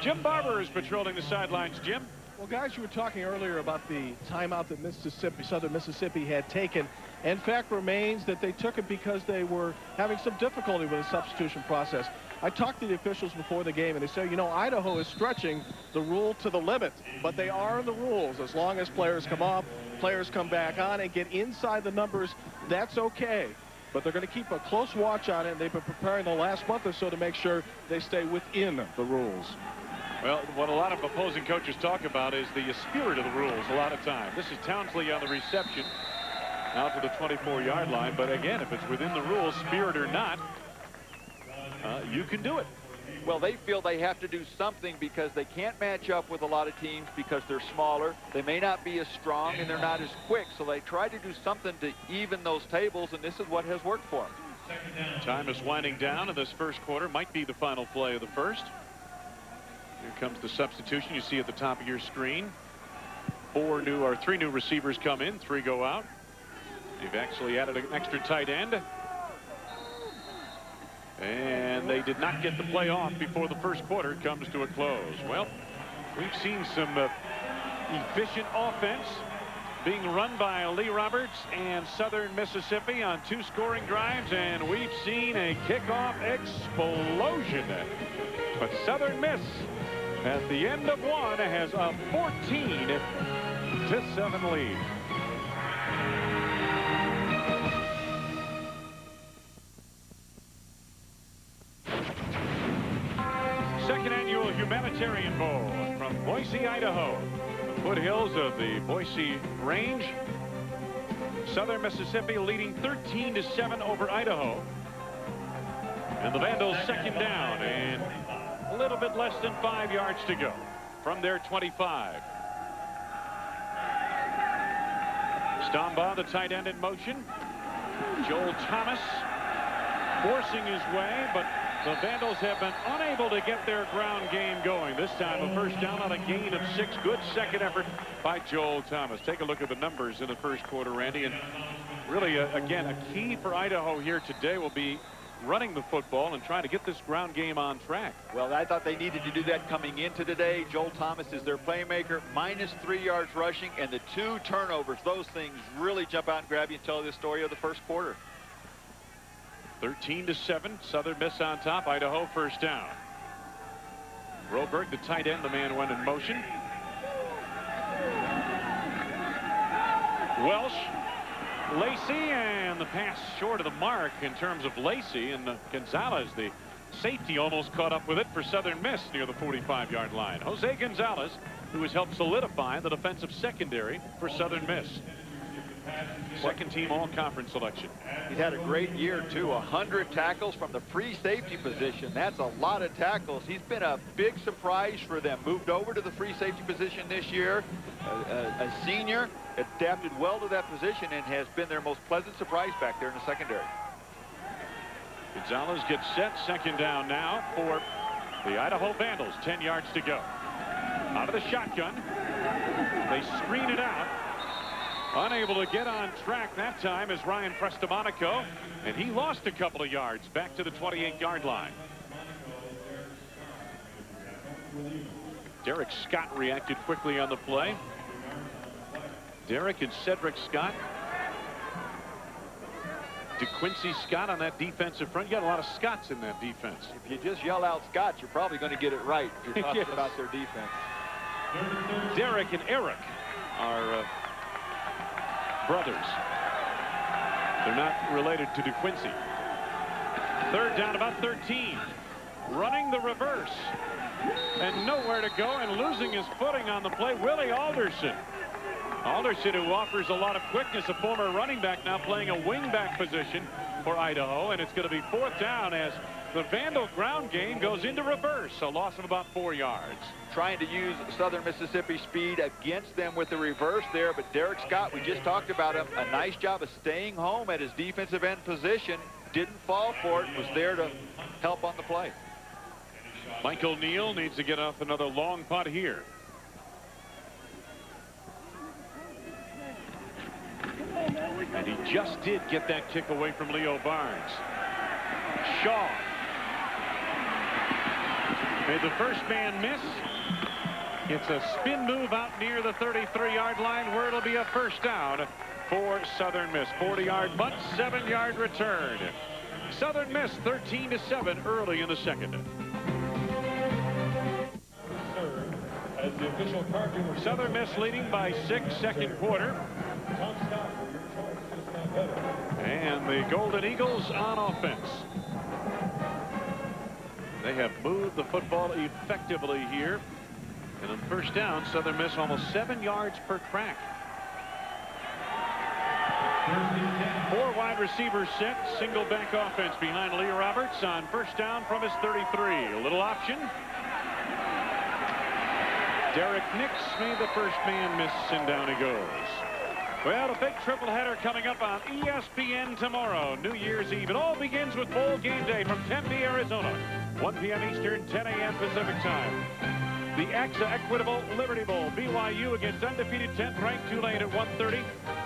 Jim Barber is patrolling the sidelines. Jim? Well, guys, you were talking earlier about the timeout that Mississippi, Southern Mississippi had taken. And fact remains that they took it because they were having some difficulty with the substitution process. I talked to the officials before the game, and they say, you know, Idaho is stretching the rule to the limit, but they are the rules. As long as players come off, players come back on and get inside the numbers, that's okay. But they're going to keep a close watch on it, and they've been preparing the last month or so to make sure they stay within the rules. Well, what a lot of opposing coaches talk about is the spirit of the rules a lot of time. This is Townsley on the reception out to the 24-yard line. But again, if it's within the rules, spirit or not, uh, you can do it. Well, they feel they have to do something because they can't match up with a lot of teams because they're smaller. They may not be as strong and they're not as quick. So they try to do something to even those tables, and this is what has worked for them. Time is winding down in this first quarter. Might be the final play of the first. Here comes the substitution you see at the top of your screen. Four new or three new receivers come in, three go out. They've actually added an extra tight end. And they did not get the play off before the first quarter comes to a close. Well, we've seen some uh, efficient offense being run by Lee Roberts and Southern Mississippi on two scoring drives, and we've seen a kickoff explosion. But Southern Miss, at the end of one, has a 14 to 7 lead. Second annual Humanitarian Bowl from Boise, Idaho. The foothills of the Boise Range. Southern Mississippi leading 13 to 7 over Idaho. And the Vandals second down and a little bit less than five yards to go from their 25. Stombaugh, the tight end in motion. Joel Thomas forcing his way, but the Vandals have been unable to get their ground game going. This time a first down on a gain of six. Good second effort by Joel Thomas. Take a look at the numbers in the first quarter, Randy. And really, uh, again, a key for Idaho here today will be running the football and trying to get this ground game on track. Well, I thought they needed to do that coming into today. Joel Thomas is their playmaker, minus three yards rushing, and the two turnovers. Those things really jump out and grab you and tell you the story of the first quarter. 13 to 7. Southern Miss on top. Idaho first down. Roberg, the tight end, the man went in motion. Welsh Lacey and the pass short of the mark in terms of Lacey and Gonzalez the safety almost caught up with it for Southern Miss near the 45 yard line. Jose Gonzalez who has helped solidify the defensive secondary for Southern Miss. Second team all-conference selection. He's had a great year, too. 100 tackles from the free safety position. That's a lot of tackles. He's been a big surprise for them. Moved over to the free safety position this year. A, a, a senior, adapted well to that position and has been their most pleasant surprise back there in the secondary. Gonzalez gets set. Second down now for the Idaho Vandals. 10 yards to go. Out of the shotgun. They screen it out. Unable to get on track that time is Ryan Prestamonico, and he lost a couple of yards back to the 28-yard line. Derek Scott reacted quickly on the play. Derek and Cedric Scott. DeQuincy Scott on that defensive front. You got a lot of Scotts in that defense. If you just yell out Scott, you're probably going to get it right if you're talking yes. about their defense. Derek and Eric are uh, brothers. They're not related to DeQuincy. Third down, about 13. Running the reverse. And nowhere to go and losing his footing on the play, Willie Alderson. Alderson, who offers a lot of quickness, a former running back now playing a wingback position for Idaho. And it's going to be fourth down as the Vandal ground game goes into reverse, a loss of about four yards. Trying to use Southern Mississippi speed against them with the reverse there, but Derek Scott, we just talked about him, a nice job of staying home at his defensive end position, didn't fall for it, was there to help on the play. Michael Neal needs to get off another long putt here. And he just did get that kick away from Leo Barnes. Shaw Made the first man miss. It's a spin move out near the 33-yard line where it'll be a first down for Southern Miss. 40-yard but seven-yard return. Southern Miss 13 to 7 early in the second. Southern Miss leading by six second quarter. And the Golden Eagles on offense. They have moved the football effectively here. And on first down, Southern Miss almost seven yards per crack. Four wide receivers set. Single back offense behind Lee Roberts on first down from his 33. A little option. Derrick Nix made the first man miss and down he goes. Well, a big triple header coming up on ESPN tomorrow, New Year's Eve. It all begins with bowl game day from Tempe, Arizona. 1 p.m. Eastern, 10 a.m. Pacific time. The AXA Equitable Liberty Bowl. BYU against undefeated 10th ranked Tulane at 1.30.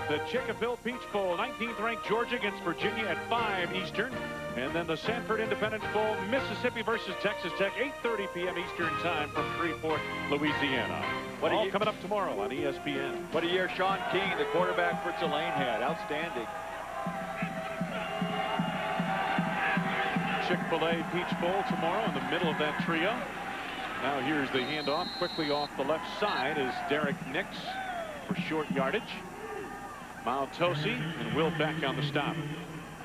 The Chick-fil-A Peach Bowl. 19th ranked Georgia against Virginia at 5 Eastern. And then the Sanford Independence Bowl. Mississippi versus Texas Tech. 8.30 p.m. Eastern time from Shreveport, Louisiana. What All coming up tomorrow on ESPN. What a year Shaun King, the quarterback for Tulane, had. Outstanding. Chick-fil-A Peach Bowl tomorrow in the middle of that trio. Now here's the handoff quickly off the left side is Derrick Nix for short yardage. Maltosi and Will Beck on the stop.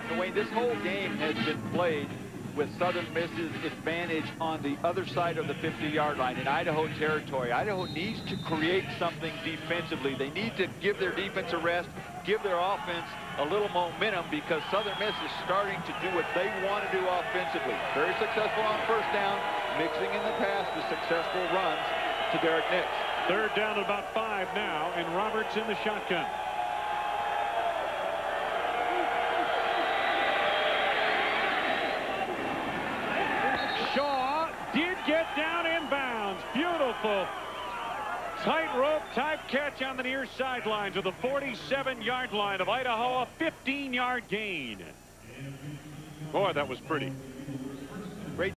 The way this whole game has been played, with Southern Miss's advantage on the other side of the 50-yard line in Idaho territory. Idaho needs to create something defensively. They need to give their defense a rest, give their offense a little momentum because Southern Miss is starting to do what they want to do offensively. Very successful on first down, mixing in the pass with successful runs to Derrick Nix. Third down at about five now, and Roberts in the shotgun. Shaw did get down in bounds. Beautiful tightrope type catch on the near sideline to the 47-yard line of Idaho, a 15-yard gain. Boy, that was pretty. Great.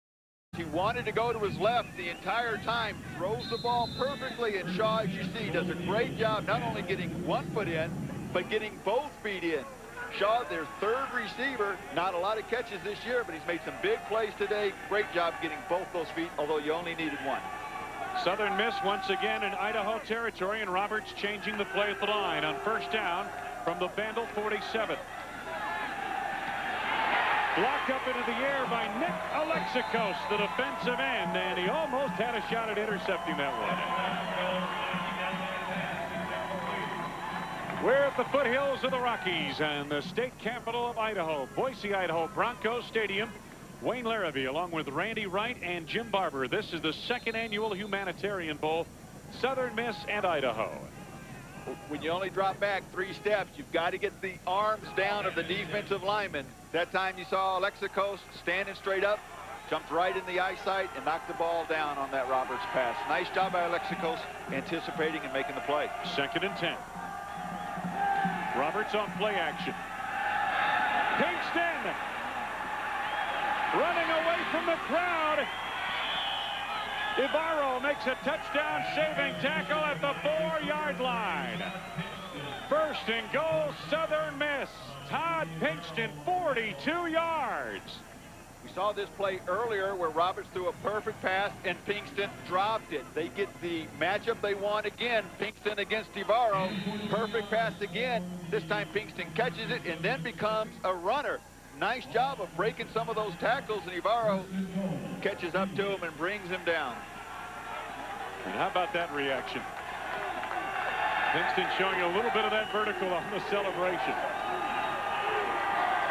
He wanted to go to his left the entire time, throws the ball perfectly, and Shaw, as you see, does a great job not only getting one foot in, but getting both feet in. Shaw, their third receiver, not a lot of catches this year, but he's made some big plays today. Great job getting both those feet, although you only needed one. Southern Miss once again in Idaho territory, and Roberts changing the play at the line on first down from the Vandal 47. Blocked up into the air by Nick Alexakos, the defensive end, and he almost had a shot at intercepting that one. We're at the foothills of the Rockies and the state capital of Idaho, Boise, Idaho, Bronco Stadium. Wayne Larrabee along with Randy Wright and Jim Barber. This is the second annual Humanitarian Bowl, Southern Miss and Idaho. When you only drop back three steps, you've got to get the arms down of the defensive lineman. That time you saw Alexakos standing straight up, jumped right in the eyesight and knocked the ball down on that Roberts pass. Nice job by Alexakos anticipating and making the play. Second and 10. Roberts on play action. Pinkston running away from the crowd. Ibarro makes a touchdown saving tackle at the four-yard line. First and goal, Southern Miss. Todd Pinkston, 42 yards. We saw this play earlier where Roberts threw a perfect pass and Pinkston dropped it. They get the matchup they want again. Pinkston against Ibarro. Perfect pass again. This time Pinkston catches it and then becomes a runner nice job of breaking some of those tackles, and Ibarro catches up to him and brings him down. And how about that reaction? Pinkston showing a little bit of that vertical on the celebration.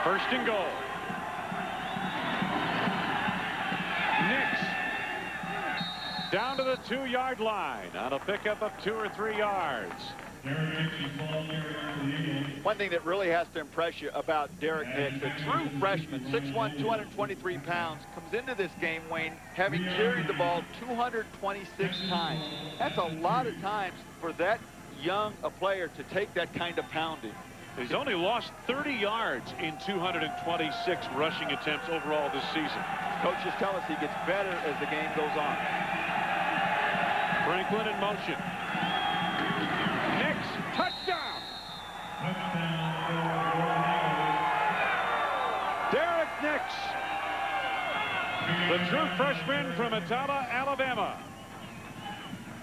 First and goal. Nix down to the two-yard line on a pickup of two or three yards. One thing that really has to impress you about Derrick Nix, a true freshman, 6'1", 223 pounds, comes into this game, Wayne, having carried the ball 226 times. That's a lot of times for that young a player to take that kind of pounding. He's only lost 30 yards in 226 rushing attempts overall this season. Coaches tell us he gets better as the game goes on. Franklin in motion. The true freshman from Attalla, Alabama.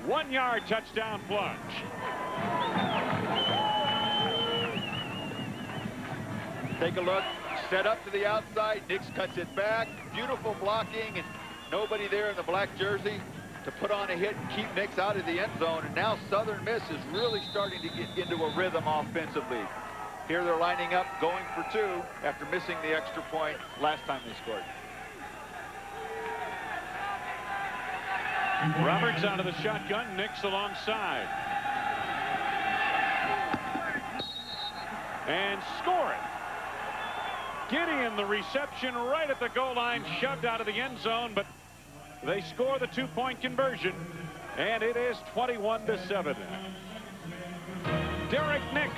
One-yard touchdown plunge. Take a look. Set up to the outside. Nix cuts it back. Beautiful blocking and nobody there in the black jersey to put on a hit and keep Nix out of the end zone. And now Southern Miss is really starting to get into a rhythm offensively. Here they're lining up, going for two after missing the extra point last time they scored. Roberts out of the shotgun, Nix alongside. And score it. Gideon, the reception right at the goal line, shoved out of the end zone, but they score the two-point conversion, and it is 21 to 7. Derrick Nix,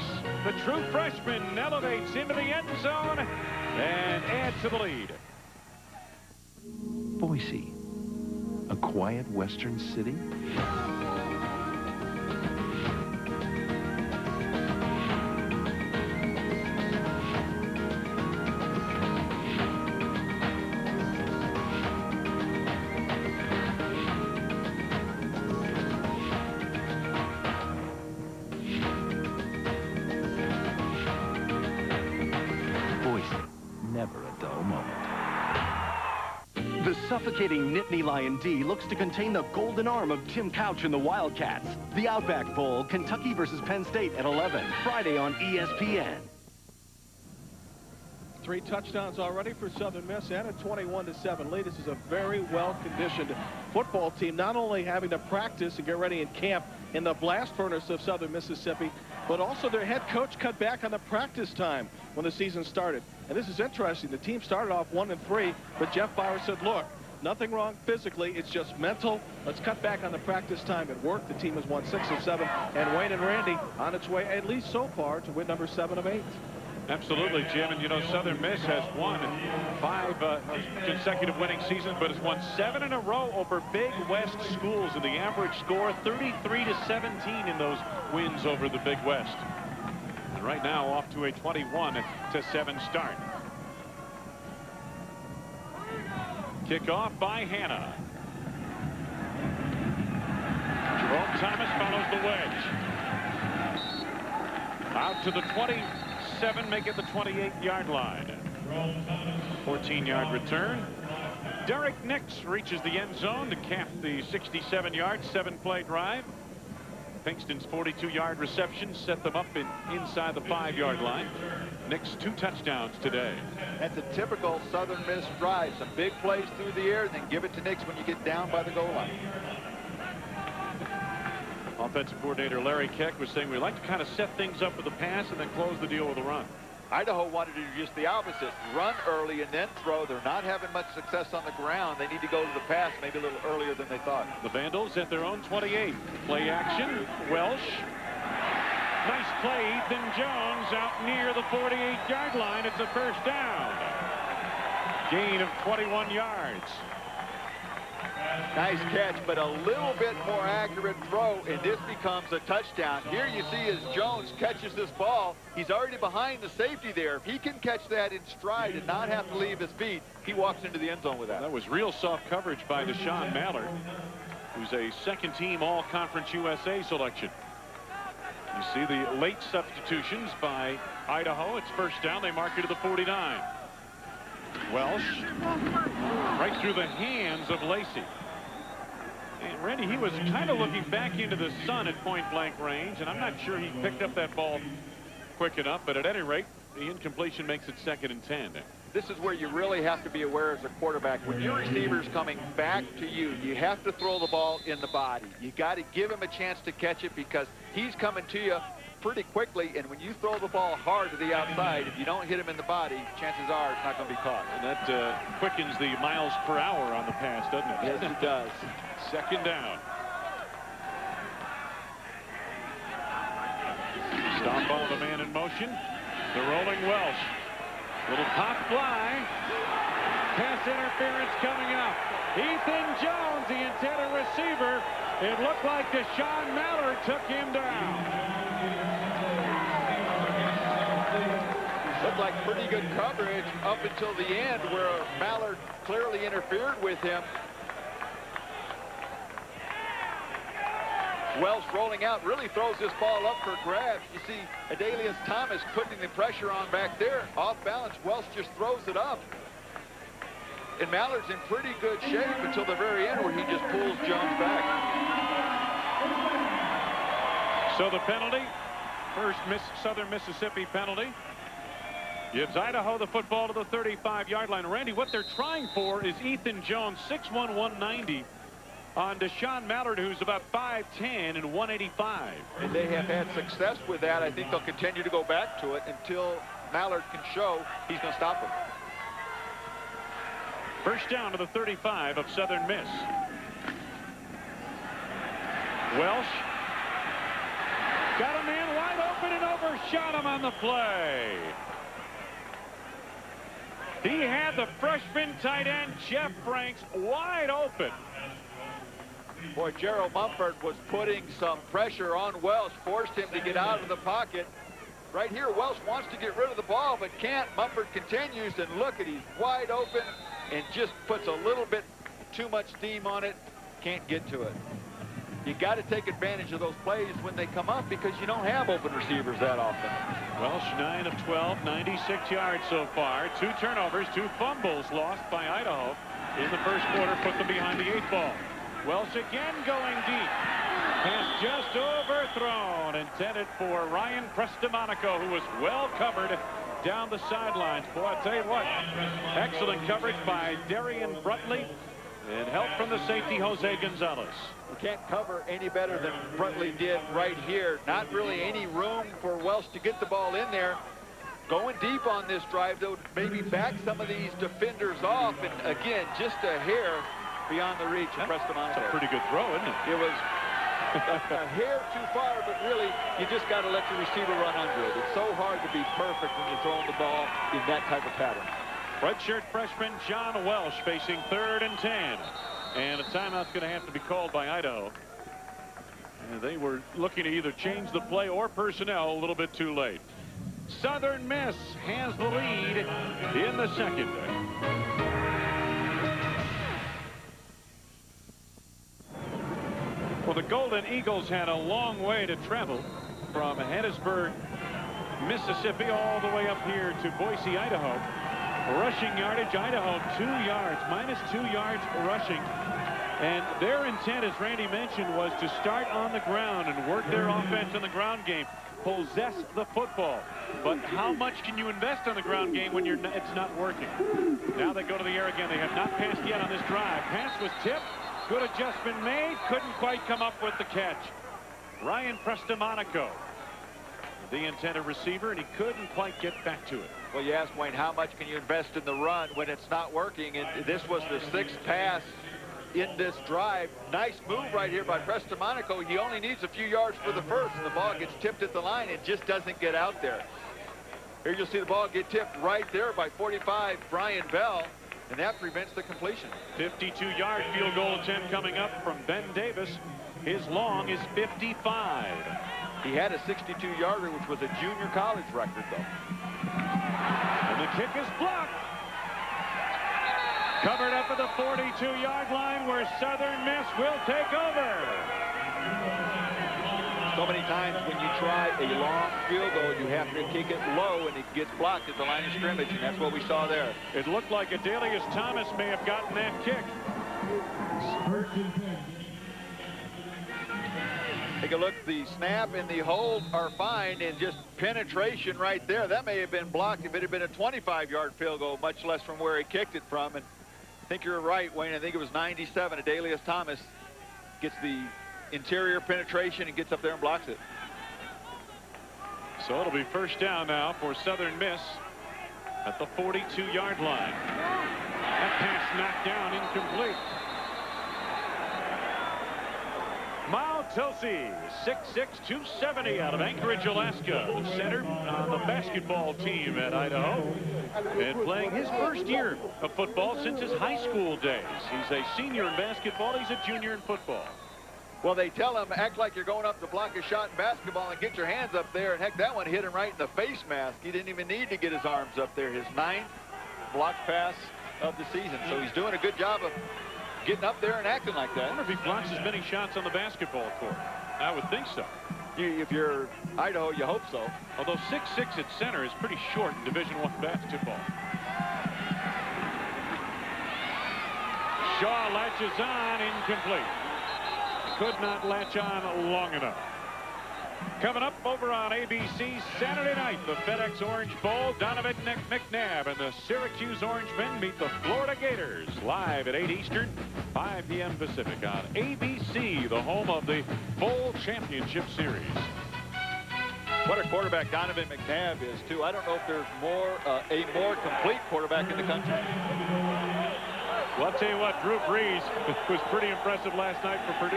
the true freshman, elevates into the end zone and adds to the lead. Boise, a quiet western city suffocating Nittany Lion D looks to contain the golden arm of Tim Couch and the Wildcats. The Outback Bowl, Kentucky versus Penn State at 11, Friday on ESPN. Three touchdowns already for Southern Miss and a 21-7 lead. This is a very well-conditioned football team, not only having to practice and get ready in camp in the blast furnace of Southern Mississippi, but also their head coach cut back on the practice time when the season started. And this is interesting. The team started off one and three, but Jeff Bower said, look, nothing wrong physically. It's just mental. Let's cut back on the practice time. It worked. The team has won six of seven. And Wayne and Randy on its way, at least so far, to win number seven of eight. Absolutely, Jim. And, you know, Southern Miss has won five uh, consecutive winning seasons, but has won seven in a row over Big West schools. And the average score, 33 to 17 in those wins over the Big West right now off to a 21 to 7 start. Kickoff by Hannah. Jerome Thomas follows the wedge. Out to the 27, make it the 28-yard line. 14-yard return. Derrick Nix reaches the end zone to cap the 67-yard, seven-play drive. Pinkston's 42-yard reception set them up in inside the five-yard line. Nix two touchdowns today. That's a typical Southern Miss drive. Some big plays through the air, then give it to Nix when you get down by the goal line. Offensive coordinator Larry Keck was saying we like to kind of set things up with a pass and then close the deal with a run. Idaho wanted to do just the opposite. Run early and then throw. They're not having much success on the ground. They need to go to the pass maybe a little earlier than they thought. The Vandals at their own 28. Play action. Welsh. Nice play. Ethan Jones out near the 48-yard line. It's a first down. Gain of 21 yards. Nice catch, but a little bit more accurate throw, and this becomes a touchdown. Here you see as Jones catches this ball, he's already behind the safety there. If he can catch that in stride and not have to leave his feet, he walks into the end zone with that. That was real soft coverage by Deshaun Mallard, who's a second-team All-Conference USA selection. You see the late substitutions by Idaho. It's first down. They mark it to the 49. Welsh right through the hands of Lacey. And Randy, he was kind of looking back into the sun at point blank range, and I'm not sure he picked up that ball quick enough, but at any rate, the incompletion makes it second and 10. This is where you really have to be aware as a quarterback. When your receiver's coming back to you, you have to throw the ball in the body. You got to give him a chance to catch it because he's coming to you pretty quickly, and when you throw the ball hard to the outside, if you don't hit him in the body, chances are it's not going to be caught. And that uh, quickens the miles per hour on the pass, doesn't it? Yes, it does. Second down. Stombaugh the man in motion. The rolling Welsh. Little pop fly. Pass interference coming up. Ethan Jones, the intended receiver. It looked like Deshaun Mallard took him down. Looked like pretty good coverage up until the end where Mallard clearly interfered with him. Welsh rolling out really throws this ball up for grabs. You see Adalius Thomas putting the pressure on back there. Off balance, Welsh just throws it up. And Mallard's in pretty good shape until the very end where he just pulls Jones back. So the penalty, first Miss Southern Mississippi penalty, gives Idaho the football to the 35-yard line. Randy, what they're trying for is Ethan Jones, 6'1", 190, on Deshaun Mallard, who's about 5'10 and 185. And they have had success with that. I think they'll continue to go back to it until Mallard can show he's going to stop them. First down to the 35 of Southern Miss. Welsh got a man wide open and overshot him on the play. He had the freshman tight end, Jeff Franks, wide open. Boy, Gerald Mumford was putting some pressure on Welsh, forced him to get out of the pocket. Right here, Welsh wants to get rid of the ball, but can't. Mumford continues, and look at he's wide open and just puts a little bit too much steam on it. Can't get to it. You got to take advantage of those plays when they come up because you don't have open receivers that often. Welsh 9 of 12, 96 yards so far. Two turnovers, two fumbles lost by Idaho. in the first quarter put them behind the eight ball. Welsh again going deep. Pass just overthrown, intended for Ryan Prestamonico, who was well covered down the sidelines. Boy, I tell you what, excellent coverage by Darian Brutley and help from the safety, Jose Gonzalez. Can't cover any better than Brutley did right here. Not really any room for Welsh to get the ball in there. Going deep on this drive, though, maybe back some of these defenders off. And again, just a hair beyond the reach of Prestamonico. That's a pretty good throw, isn't it? It was a, a hair too far, but really, you just got to let your receiver run under it. It's so hard to be perfect when you're throwing the ball in that type of pattern. Redshirt freshman John Welsh facing third and 10. And a timeout's going to have to be called by Idaho. And they were looking to either change the play or personnel a little bit too late. Southern Miss has the lead in the second. Well, the Golden Eagles had a long way to travel from Hattiesburg, Mississippi, all the way up here to Boise, Idaho. Rushing yardage, Idaho, two yards, minus two yards rushing. And their intent, as Randy mentioned, was to start on the ground and work their offense in the ground game, possess the football. But how much can you invest on the ground game when you're not, it's not working? Now they go to the air again. They have not passed yet on this drive. Pass was tipped. Good adjustment made. Couldn't quite come up with the catch. Ryan Prestamonico, the intended receiver, and he couldn't quite get back to it. Well, you asked Wayne, how much can you invest in the run when it's not working? And this was the sixth pass in this drive. Nice move right here by Prestamonico. He only needs a few yards for the first, and the ball gets tipped at the line. It just doesn't get out there. Here you'll see the ball get tipped right there by 45, Brian Bell, and that prevents the completion. 52-yard field goal attempt coming up from Ben Davis. His long is 55. He had a 62-yarder, which was a junior college record, though. And the kick is blocked. Covered up at the 42-yard line where Southern Miss will take over. So many times when you try a long field goal, you have to kick it low, and it gets blocked at the line of scrimmage, and that's what we saw there. It looked like Adalius Thomas may have gotten that kick. Take a look. The snap and the hold are fine, and just penetration right there. That may have been blocked if it had been a 25-yard field goal, much less from where he kicked it from. And I think you're right, Wayne. I think it was 97. Adalius Thomas gets the interior penetration and gets up there and blocks it. So it'll be first down now for Southern Miss at the 42-yard line. That pass knocked down, incomplete. Mao Tosi, 6'6", 270 out of Anchorage, Alaska, the center on the basketball team at Idaho, and playing his first year of football since his high school days. He's a senior in basketball. He's a junior in football. Well, they tell him, act like you're going up to block a shot in basketball and get your hands up there. And heck, that one hit him right in the face mask. He didn't even need to get his arms up there. His ninth block pass of the season. So he's doing a good job of getting up there and acting like that. I wonder if he blocks as many shots on the basketball court. I would think so. You, if you're Idaho, you hope so. Although 6'6 at center is pretty short in Division One basketball. Shaw latches on, incomplete. Could not latch on long enough. Coming up over on ABC Saturday night, the FedEx Orange Bowl, Donovan McNabb and the Syracuse Orangemen meet the Florida Gators live at 8 Eastern, 5 p.m. Pacific on ABC, the home of the Bowl Championship Series. What a quarterback Donovan McNabb is, too. I don't know if there's more uh, a more complete quarterback in the country. Well, I'll tell you what, Drew Brees was pretty impressive last night for Purdue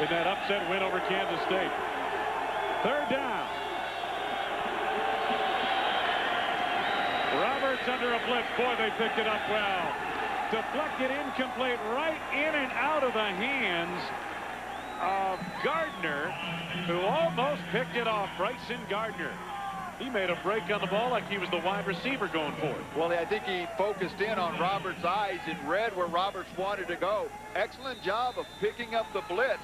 in that upset win over Kansas State. Third down. Roberts under a blitz. Boy, they picked it up well. Deflected incomplete right in and out of the hands of Gardner, who almost picked it off. Bryson Gardner. He made a break on the ball like he was the wide receiver going for it. Well, I think he focused in on Roberts' eyes and read where Roberts wanted to go. Excellent job of picking up the blitz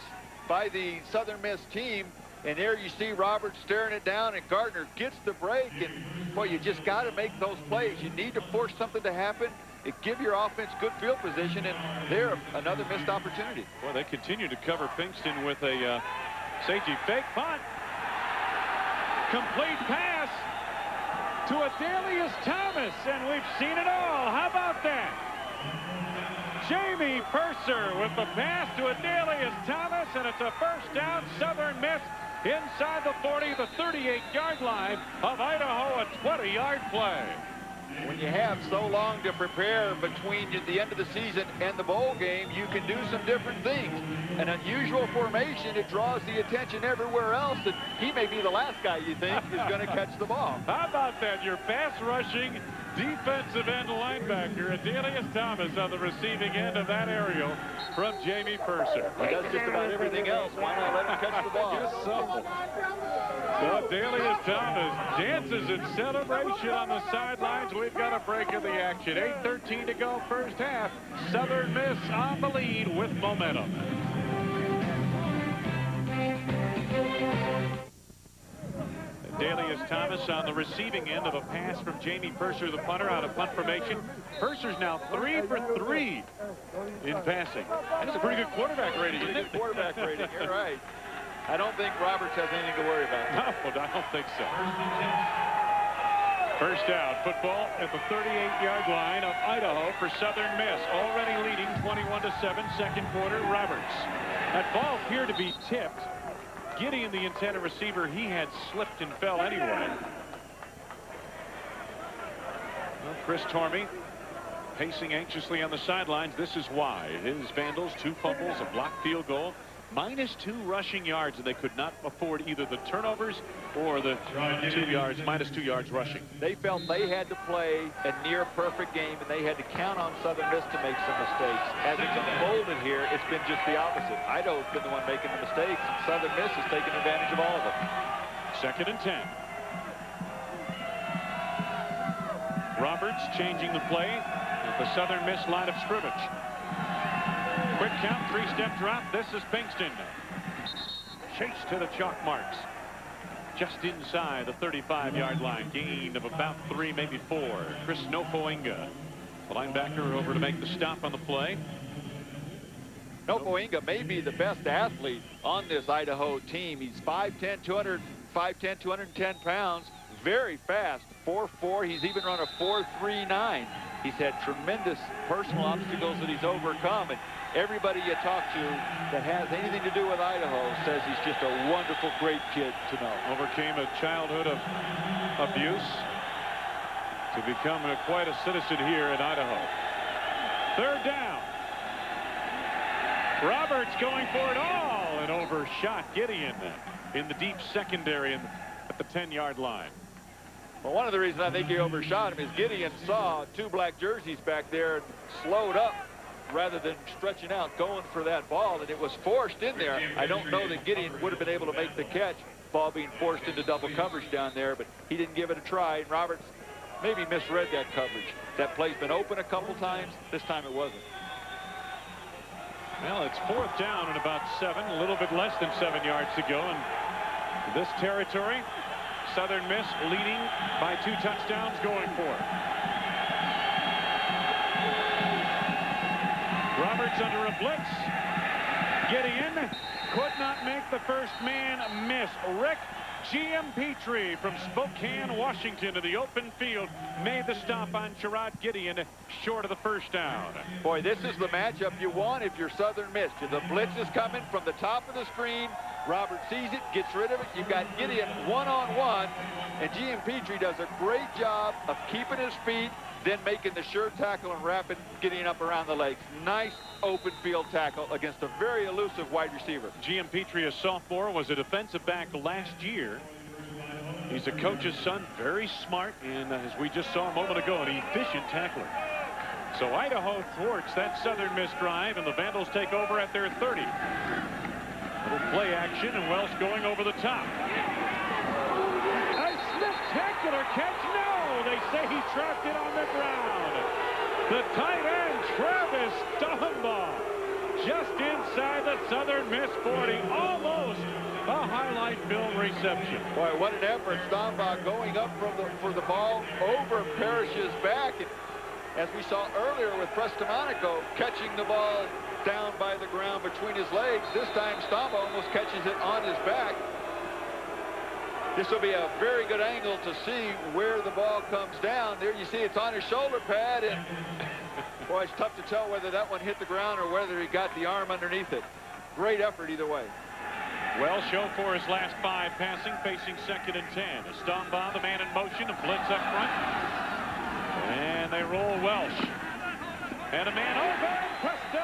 by the Southern Miss team. And there you see Roberts staring it down, and Gardner gets the break. And, boy, you just got to make those plays. You need to force something to happen. And give your offense good field position, and there, another missed opportunity. Well, they continue to cover Pinkston with a uh, safety fake punt. Complete pass to Adalius Thomas, and we've seen it all. How about that? Jamie Purser with the pass to Adalius Thomas, and it's a first down, Southern Miss inside the 40, the 38-yard line of Idaho, a 20-yard play. When you have so long to prepare between the end of the season and the bowl game, you can do some different things. An unusual formation, it draws the attention everywhere else, and he may be the last guy you think is going to catch the ball. How about that? You're pass rushing defensive end linebacker, Adalius Thomas on the receiving end of that aerial from Jamie Purser. He does just about everything else. Why not let him catch the ball? Yes, so. So Adalius Thomas dances in celebration on the sidelines. We've got a break of the action. 8.13 to go first half. Southern Miss on the lead with momentum. Adalius Thomas on the receiving end of a pass from Jamie Purser, the punter, out of punt formation. Purser's now three for three in passing. That's a pretty good quarterback rating, isn't it? quarterback rating, you're right. I don't think Roberts has anything to worry about. No, I don't think so. First down, football at the 38-yard line of Idaho for Southern Miss. Already leading 21 to 7, second quarter, Roberts. That ball appeared to be tipped. Gideon, the intended receiver, he had slipped and fell anyway. Well, Chris Tormey pacing anxiously on the sidelines. This is why. His Vandals, two fumbles, a blocked field goal, minus two rushing yards, and they could not afford either the turnovers or the two yards, minus two yards rushing. They felt they had to play a near perfect game, and they had to count on Southern Miss to make some mistakes. As it's unfolded here, it's been just the opposite. Idaho's been the one making the mistakes, and Southern Miss has taken advantage of all of them. Second and 10. Roberts changing the play at the Southern Miss line of scrimmage. Quick count, three-step drop. This is Pinkston. Chase to the chalk marks. Just inside the 35-yard line. Gain of about three, maybe four. Chris Nofoenga, the linebacker, over to make the stop on the play. Nofoenga may be the best athlete on this Idaho team. He's 5'10", 200, 5'10", 210 pounds. Very fast. 4'4". He's even run a 4'3'9". He's had tremendous personal obstacles that he's overcome. And everybody you talk to that has anything to do with Idaho says he's just a wonderful, great kid to know. Overcame a childhood of abuse to become a, quite a citizen here in Idaho. Third down. Roberts going for it all and overshot Gideon in the deep secondary at the 10-yard line. Well, one of the reasons I think he overshot him is Gideon saw two black jerseys back there and slowed up rather than stretching out, going for that ball, and it was forced in there. I don't know that Gideon would have been able to make the catch, ball being forced into double coverage down there, but he didn't give it a try, and Roberts maybe misread that coverage. That play's been open a couple times. This time it wasn't. Well, it's fourth down and about seven, a little bit less than seven yards to go in this territory. Southern Miss leading by two touchdowns going for it. Roberts under a blitz. Gideon could not make the first man miss. Rick Giampietri from Spokane, Washington to the open field made the stop on Sherrod Gideon short of the first down. Boy, this is the matchup you want if you're Southern Miss. The blitz is coming from the top of the screen. Robert sees it, gets rid of it. You've got Gideon one-on-one, -on -one, and Giampietri does a great job of keeping his feet, then making the sure tackle and rapid getting up around the legs. Nice open field tackle against a very elusive wide receiver. Giampietri, a sophomore, was a defensive back last year. He's a coach's son, very smart, and uh, as we just saw a moment ago, an efficient tackler. So Idaho thwarts that Southern Miss drive, and the Vandals take over at their 30. Little play action, and Welsh going over the top. A spectacular catch. They say he trapped it on the ground. The tight end, Travis Stombaugh, just inside the Southern Miss 40, almost a highlight film reception. Boy, what an effort. Stombaugh going up from the, for the ball over Parrish's back. And as we saw earlier with Prestamonico catching the ball down by the ground between his legs. This time Stombaugh almost catches it on his back. This will be a very good angle to see where the ball comes down. There you see it's on his shoulder pad. And boy, it's tough to tell whether that one hit the ground or whether he got the arm underneath it. Great effort either way. Well, show for his last five passing, facing second and ten. A Stombaugh, the man in motion, a blitz up front. And they roll Welsh. And a man over,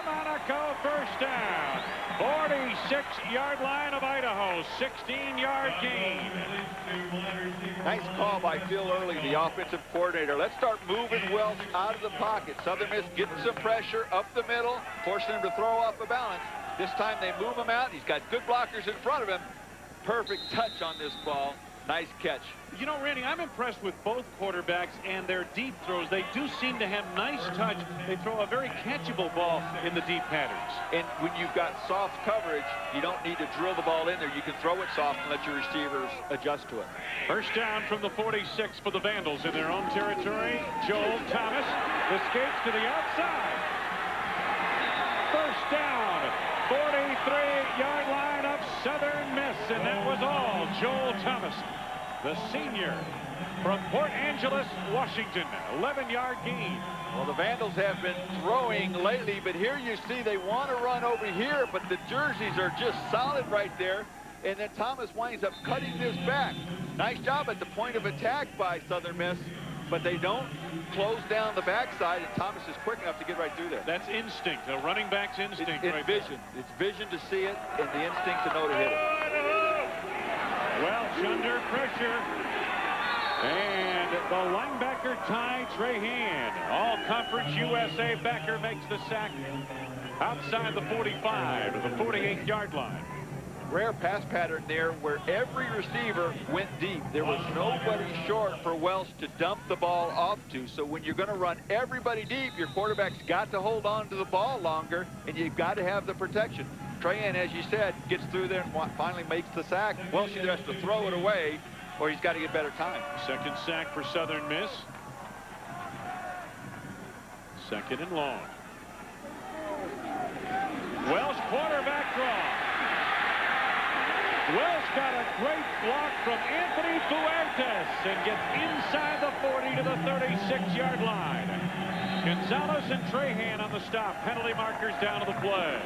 Monaco first down. 46-yard line of Idaho, 16-yard gain. Nice call by Phil Early, the offensive coordinator. Let's start moving Welsh out of the pocket. Southern Miss getting some pressure up the middle, forcing him to throw off the balance. This time they move him out. He's got good blockers in front of him. Perfect touch on this ball. Nice catch. You know, Randy, I'm impressed with both quarterbacks and their deep throws. They do seem to have nice touch. They throw a very catchable ball in the deep patterns. And when you've got soft coverage, you don't need to drill the ball in there. You can throw it soft and let your receivers adjust to it. First down from the 46 for the Vandals in their own territory. Joel Thomas escapes to the outside. First down, 43-yard line Joel Thomas, the senior from Port Angeles, Washington, 11-yard gain. Well, the Vandals have been throwing lately, but here you see they want to run over here, but the jerseys are just solid right there. And then Thomas winds up cutting this back. Nice job at the point of attack by Southern Miss but they don't close down the backside, and Thomas is quick enough to get right through there. That's instinct, a running back's instinct. It's, it's right vision. There. It's vision to see it and the instinct to know to hit it. Welsh under pressure. And the linebacker Ty Trahan, all-conference USA backer, makes the sack outside the 45 to the 48-yard line rare pass pattern there where every receiver went deep. There was nobody short for Welsh to dump the ball off to. So when you're going to run everybody deep, your quarterback's got to hold on to the ball longer, and you've got to have the protection. Trahan, as you said, gets through there and finally makes the sack. Welsh either has to throw it away or he's got to get better time. Second sack for Southern Miss. Second and long. Welsh quarterback draw. Welsh got a great block from Anthony Fuertes and gets inside the 40 to the 36-yard line. Gonzalez and Trahan on the stop. Penalty markers down to the play.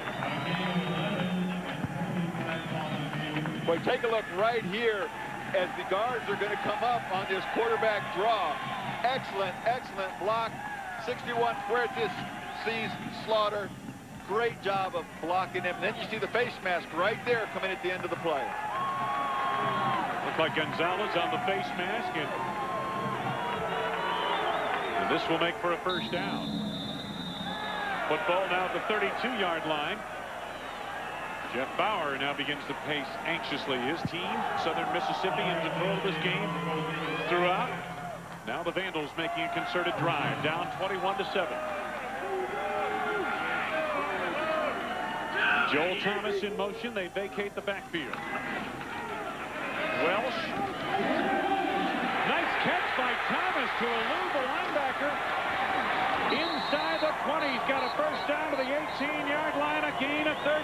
Boy, take a look right here as the guards are going to come up on this quarterback draw. Excellent, excellent block. 61 Fuertes sees Slaughter great job of blocking him. then you see the face mask right there coming at the end of the play. Looks like Gonzalez on the face mask. And, and this will make for a first down. Football now at the 32-yard line. Jeff Bower now begins to pace anxiously. His team, Southern Mississippi, in control of this game throughout. Now the Vandals making a concerted drive, down 21 to 7. Joel Thomas in motion. They vacate the backfield. Welsh. Nice catch by Thomas to elude the Inside the 20. He's got a first down to the 18-yard line. A gain of 13.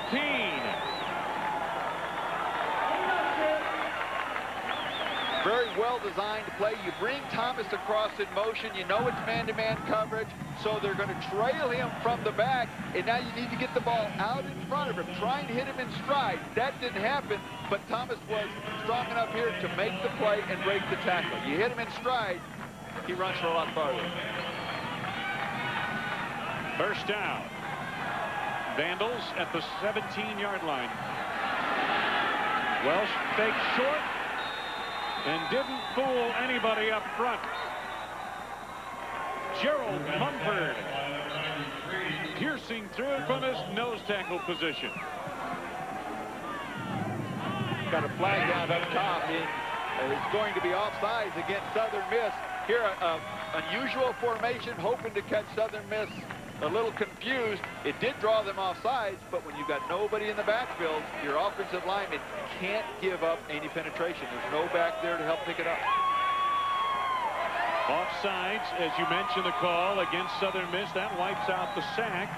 Very well-designed play. You bring Thomas across in motion. You know it's man-to-man -man coverage, so they're going to trail him from the back, and now you need to get the ball out in front of him, trying to hit him in stride. That didn't happen, but Thomas was strong enough here to make the play and break the tackle. You hit him in stride, he runs for a lot farther. First down. Vandals at the 17-yard line. Welsh fake short, and didn't fool anybody up front. Gerald Mumford piercing through from his nose tackle position. Got a flag down up top. It's going to be offsides against Southern Miss. Here, a, a unusual formation, hoping to catch Southern Miss a little confused. It did draw them off sides, but when you've got nobody in the backfield, your offensive lineman can't give up any penetration. There's no back there to help pick it up. Offsides, as you mentioned, the call against Southern Miss. That wipes out the sack.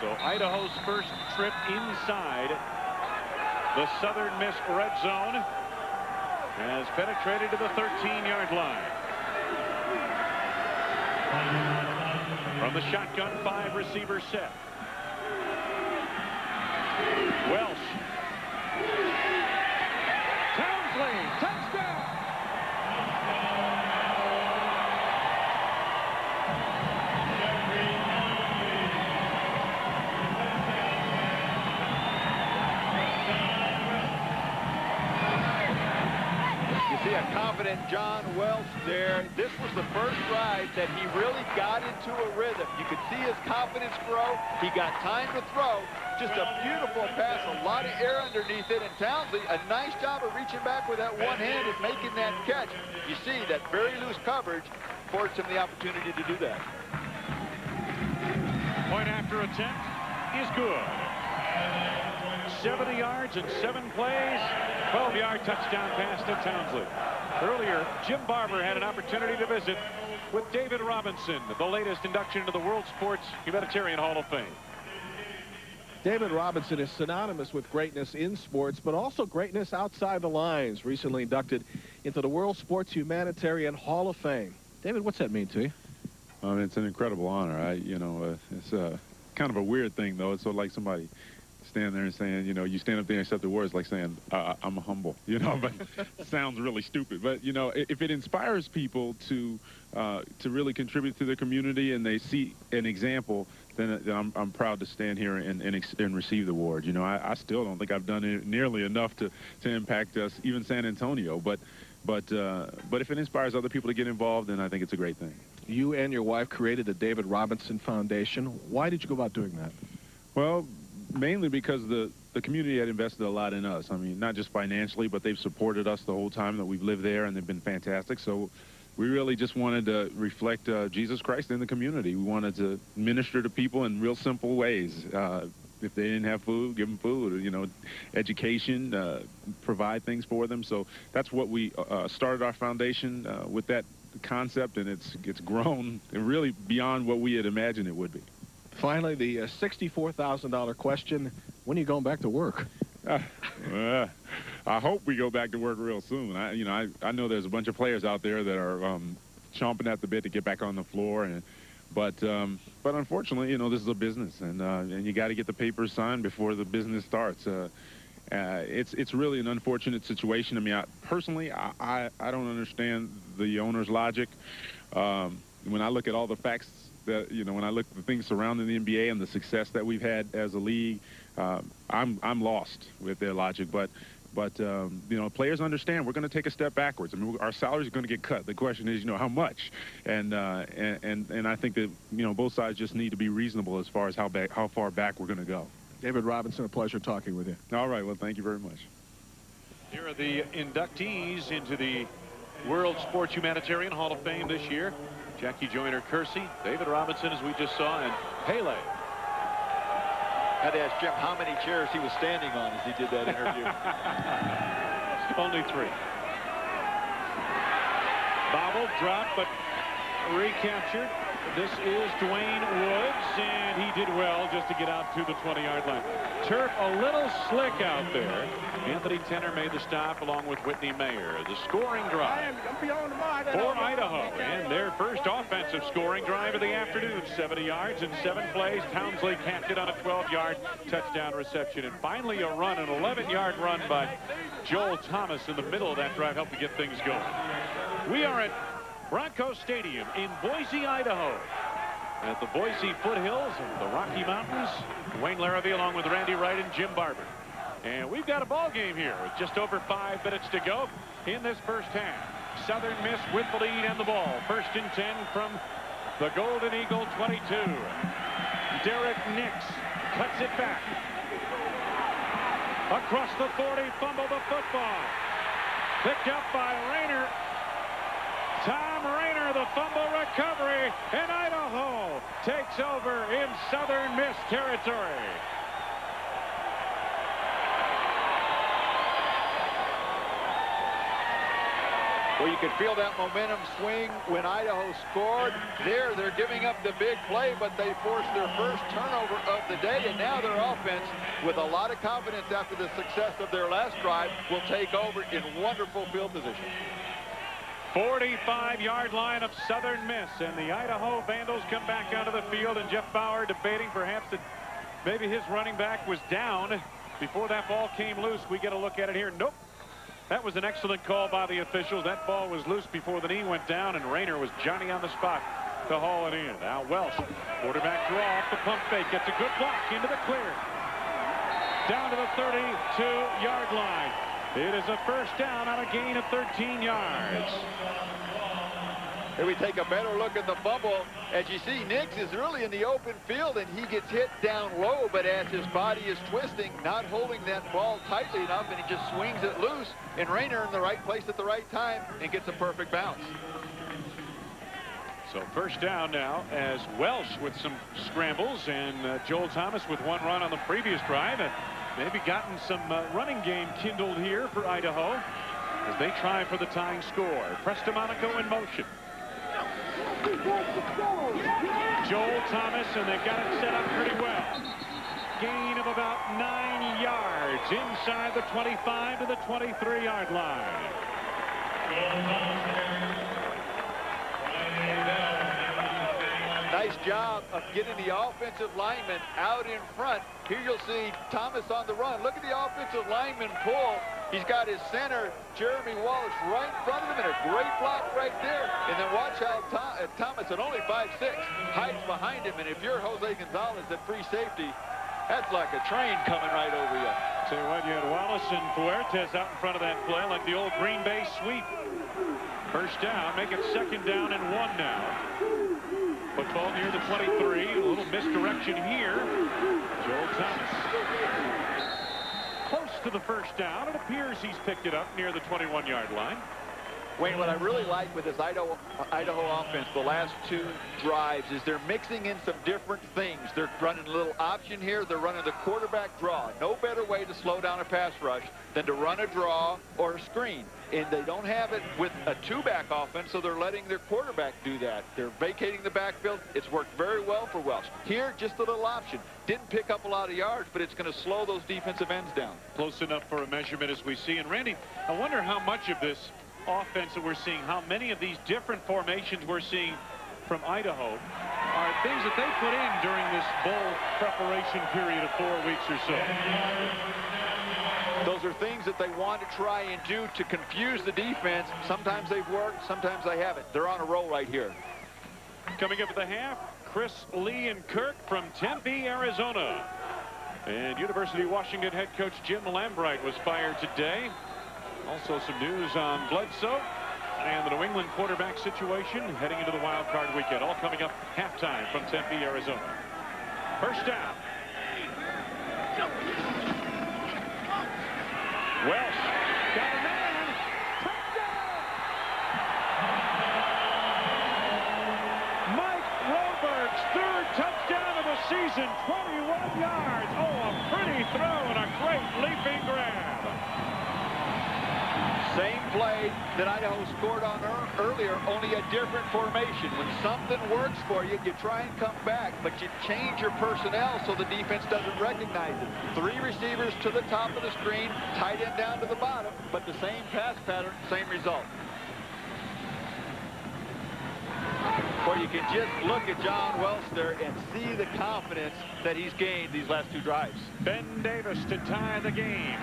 So Idaho's first trip inside the Southern Miss red zone has penetrated to the 13-yard line. From the shotgun five receiver set. Welsh. John Welsh there. This was the first ride that he really got into a rhythm. You could see his confidence grow. He got time to throw. Just a beautiful pass, a lot of air underneath it. And Townsley, a nice job of reaching back with that one hand and making that catch. You see that very loose coverage affords him the opportunity to do that. Point after attempt is good. 70 yards and seven plays. 12-yard touchdown pass to Townsley. Earlier, Jim Barber had an opportunity to visit with David Robinson, the latest induction into the World Sports Humanitarian Hall of Fame. David Robinson is synonymous with greatness in sports, but also greatness outside the lines. Recently inducted into the World Sports Humanitarian Hall of Fame. David, what's that mean to you? Um, it's an incredible honor. I, you know, uh, it's uh, kind of a weird thing, though. It's sort of like somebody standing there and saying, you know, you stand up there and accept the words like saying, uh, I'm humble, you know, but sounds really stupid. But, you know, if it inspires people to uh, to really contribute to the community and they see an example, then, then I'm, I'm proud to stand here and, and, and receive the award. You know, I, I still don't think I've done it nearly enough to, to impact us, even San Antonio. But but uh, but if it inspires other people to get involved, then I think it's a great thing. You and your wife created the David Robinson Foundation. Why did you go about doing that? Well, mainly because the the community had invested a lot in us. I mean, not just financially, but they've supported us the whole time that we've lived there, and they've been fantastic. So we really just wanted to reflect uh, Jesus Christ in the community. We wanted to minister to people in real simple ways. Uh, if they didn't have food, give them food. You know, education, uh, provide things for them. So that's what we uh, started our foundation uh, with that concept, and it's it's grown really beyond what we had imagined it would be. Finally, the uh, $64,000 question, when are you going back to work? Uh, uh, I hope we go back to work real soon. I, you know, I, I know there's a bunch of players out there that are um, chomping at the bit to get back on the floor, and but um, but unfortunately, you know, this is a business, and uh, and you got to get the papers signed before the business starts. Uh, uh, it's it's really an unfortunate situation. I mean, I, personally, I, I, I don't understand the owner's logic. Um, when I look at all the facts that you know, when I look at the things surrounding the NBA and the success that we've had as a league, um, I'm I'm lost with their logic. But but um, you know, players understand we're going to take a step backwards. I mean, our salaries are going to get cut. The question is, you know, how much? And uh, and and and I think that you know both sides just need to be reasonable as far as how back how far back we're going to go. David Robinson, a pleasure talking with you. All right. Well, thank you very much. Here are the inductees into the World Sports Humanitarian Hall of Fame this year. Jackie Joyner Kersee, David Robinson, as we just saw, and Pele. Had to ask Jim how many chairs he was standing on as he did that interview. Only three. Bobble, dropped, but recaptured. This is Dwayne Woods, and he did well just to get out to the 20-yard line. Turf a little slick out there. Anthony Tenner made the stop along with Whitney Mayer. The scoring drive for Idaho, and their first offensive scoring drive of the afternoon. 70 yards and seven plays. Townsley capped it on a 12-yard touchdown reception. And finally a run, an 11-yard run by Joel Thomas in the middle of that drive helped to get things going. We are at Bronco Stadium in Boise, Idaho. At the Boise foothills of the Rocky Mountains, Wayne Larrivee along with Randy Wright and Jim Barber. And we've got a ball game here with just over five minutes to go in this first half. Southern Miss with the lead and the ball. First and 10 from the Golden Eagle 22. Derrick Nix cuts it back. Across the 40, fumble the football. Picked up by Rayner. Tom Rayner, the fumble recovery, and Idaho takes over in Southern Miss territory. Well, you could feel that momentum swing when Idaho scored. There, they're giving up the big play, but they forced their first turnover of the day, and now their offense, with a lot of confidence after the success of their last drive, will take over in wonderful field position. 45-yard line of Southern Miss, and the Idaho Vandals come back onto the field, and Jeff Bower debating perhaps that maybe his running back was down before that ball came loose. We get a look at it here. Nope. That was an excellent call by the officials. That ball was loose before the knee went down, and Rayner was Johnny on the spot to haul it in. Now Welsh, quarterback draw off the pump fake, gets a good block into the clear. Down to the 32-yard line. It is a first down on a gain of 13 yards. Here we take a better look at the fumble. As you see, Nix is really in the open field, and he gets hit down low, but as his body is twisting, not holding that ball tightly enough, and he just swings it loose, and Rayner in the right place at the right time and gets a perfect bounce. So first down now as Welsh with some scrambles and uh, Joel Thomas with one run on the previous drive and maybe gotten some uh, running game kindled here for Idaho as they try for the tying score. Prestamonico in motion. Joel Thomas, and they've got it set up pretty well. Gain of about nine yards inside the 25 to the 23-yard line. Nice job of getting the offensive lineman out in front. Here you'll see Thomas on the run. Look at the offensive lineman pull. He's got his center, Jeremy Wallace, right in front of him, and a great block right there. And then watch how Tom, uh, Thomas, at only 5'6", hides behind him. And if you're Jose Gonzalez at free safety, that's like a train coming right over you. Tell you what, you had Wallace and Fuertes out in front of that play like the old Green Bay sweep. First down, make it second down and one now. Football near the 23, a little misdirection here. Joel Thomas close to the first down. It appears he's picked it up near the 21-yard line. Wayne, what I really like with this Idaho, uh, Idaho offense the last two drives is they're mixing in some different things. They're running a little option here. They're running the quarterback draw. No better way to slow down a pass rush than to run a draw or a screen. And they don't have it with a two-back offense, so they're letting their quarterback do that. They're vacating the backfield. It's worked very well for Welsh. Here, just a little option. Didn't pick up a lot of yards, but it's going to slow those defensive ends down. Close enough for a measurement as we see. And, Randy, I wonder how much of this offense that we're seeing, how many of these different formations we're seeing from Idaho are things that they put in during this bowl preparation period of four weeks or so. Those are things that they want to try and do to confuse the defense. Sometimes they've worked, sometimes they haven't. They're on a roll right here. Coming up at the half, Chris Lee and Kirk from Tempe, Arizona. And University of Washington head coach Jim Lambright was fired today. Also some news on Bledsoe and the New England quarterback situation heading into the wild card weekend. All coming up halftime from Tempe, Arizona. First down. Welsh got a man. Touchdown! Mike Roberts, third touchdown of the season, 21 yards. Oh, a pretty throw and a great leaping grab. Same play that Idaho scored on earlier, only a different formation. When something works for you, you try and come back, but you change your personnel so the defense doesn't recognize it. Three receivers to the top of the screen, tight end down to the bottom, but the same pass pattern, same result. Or you can just look at John Welsh there and see the confidence that he's gained these last two drives. Ben Davis to tie the game.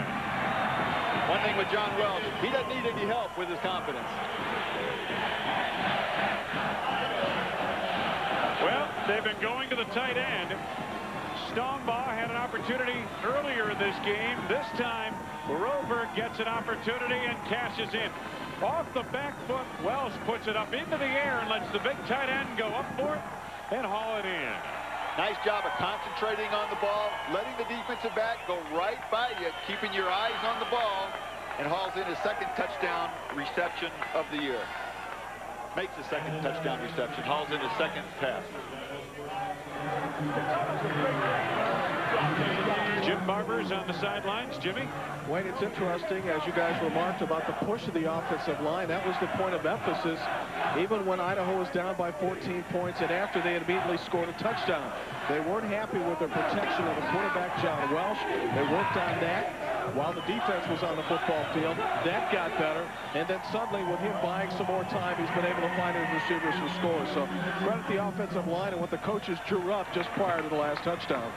One thing with John Welsh, he doesn't need any help with his confidence. Well, they've been going to the tight end. Stombaugh had an opportunity earlier in this game. This time, Rover gets an opportunity and cashes in. Off the back foot, Welsh puts it up into the air and lets the big tight end go up for it and haul it in. Nice job of concentrating on the ball, letting the defensive back go right by you, keeping your eyes on the ball, and hauls in his second touchdown reception of the year. makes the second touchdown reception, hauls in his second pass. Jim Barber's on the sidelines. Jimmy? Wayne, it's interesting, as you guys remarked about the push of the offensive line. That was the point of emphasis, even when Idaho was down by 14 points and after they had immediately scored a touchdown. They weren't happy with their protection of the quarterback, John Welsh. They worked on that while the defense was on the football field. That got better. And then suddenly, with him buying some more time, he's been able to find his receivers who score. So credit the offensive line and what the coaches drew up just prior to the last touchdown.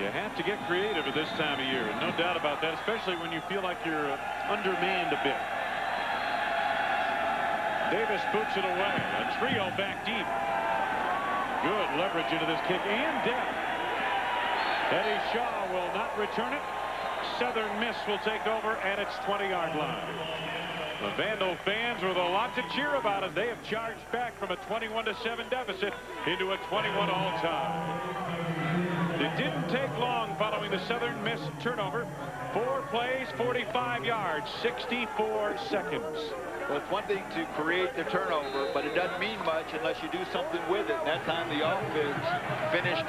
You have to get creative at this time of year. No doubt about that, especially when you feel like you're undermanned a bit. Davis boots it away. A trio back deep. Good leverage into this kick and depth. Eddie Shaw will not return it. Southern Miss will take over at its 20-yard line. The Vandal fans with a lot to cheer about as they have charged back from a 21-7 deficit into a 21 all-time. It didn't take long following the Southern Miss turnover. Four plays, 45 yards, 64 seconds. Well, it's one thing to create the turnover, but it doesn't mean much unless you do something with it. And that time the offense finished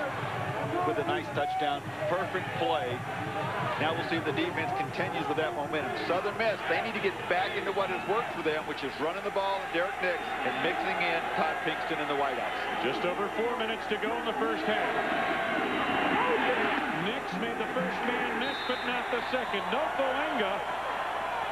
with a nice touchdown. Perfect play. Now we'll see if the defense continues with that momentum. Southern Miss, they need to get back into what has worked for them, which is running the ball and Derrick Nix and mixing in Todd Pinkston in the White House. Just over four minutes to go in the first half. First man missed, but not the second. No Boenga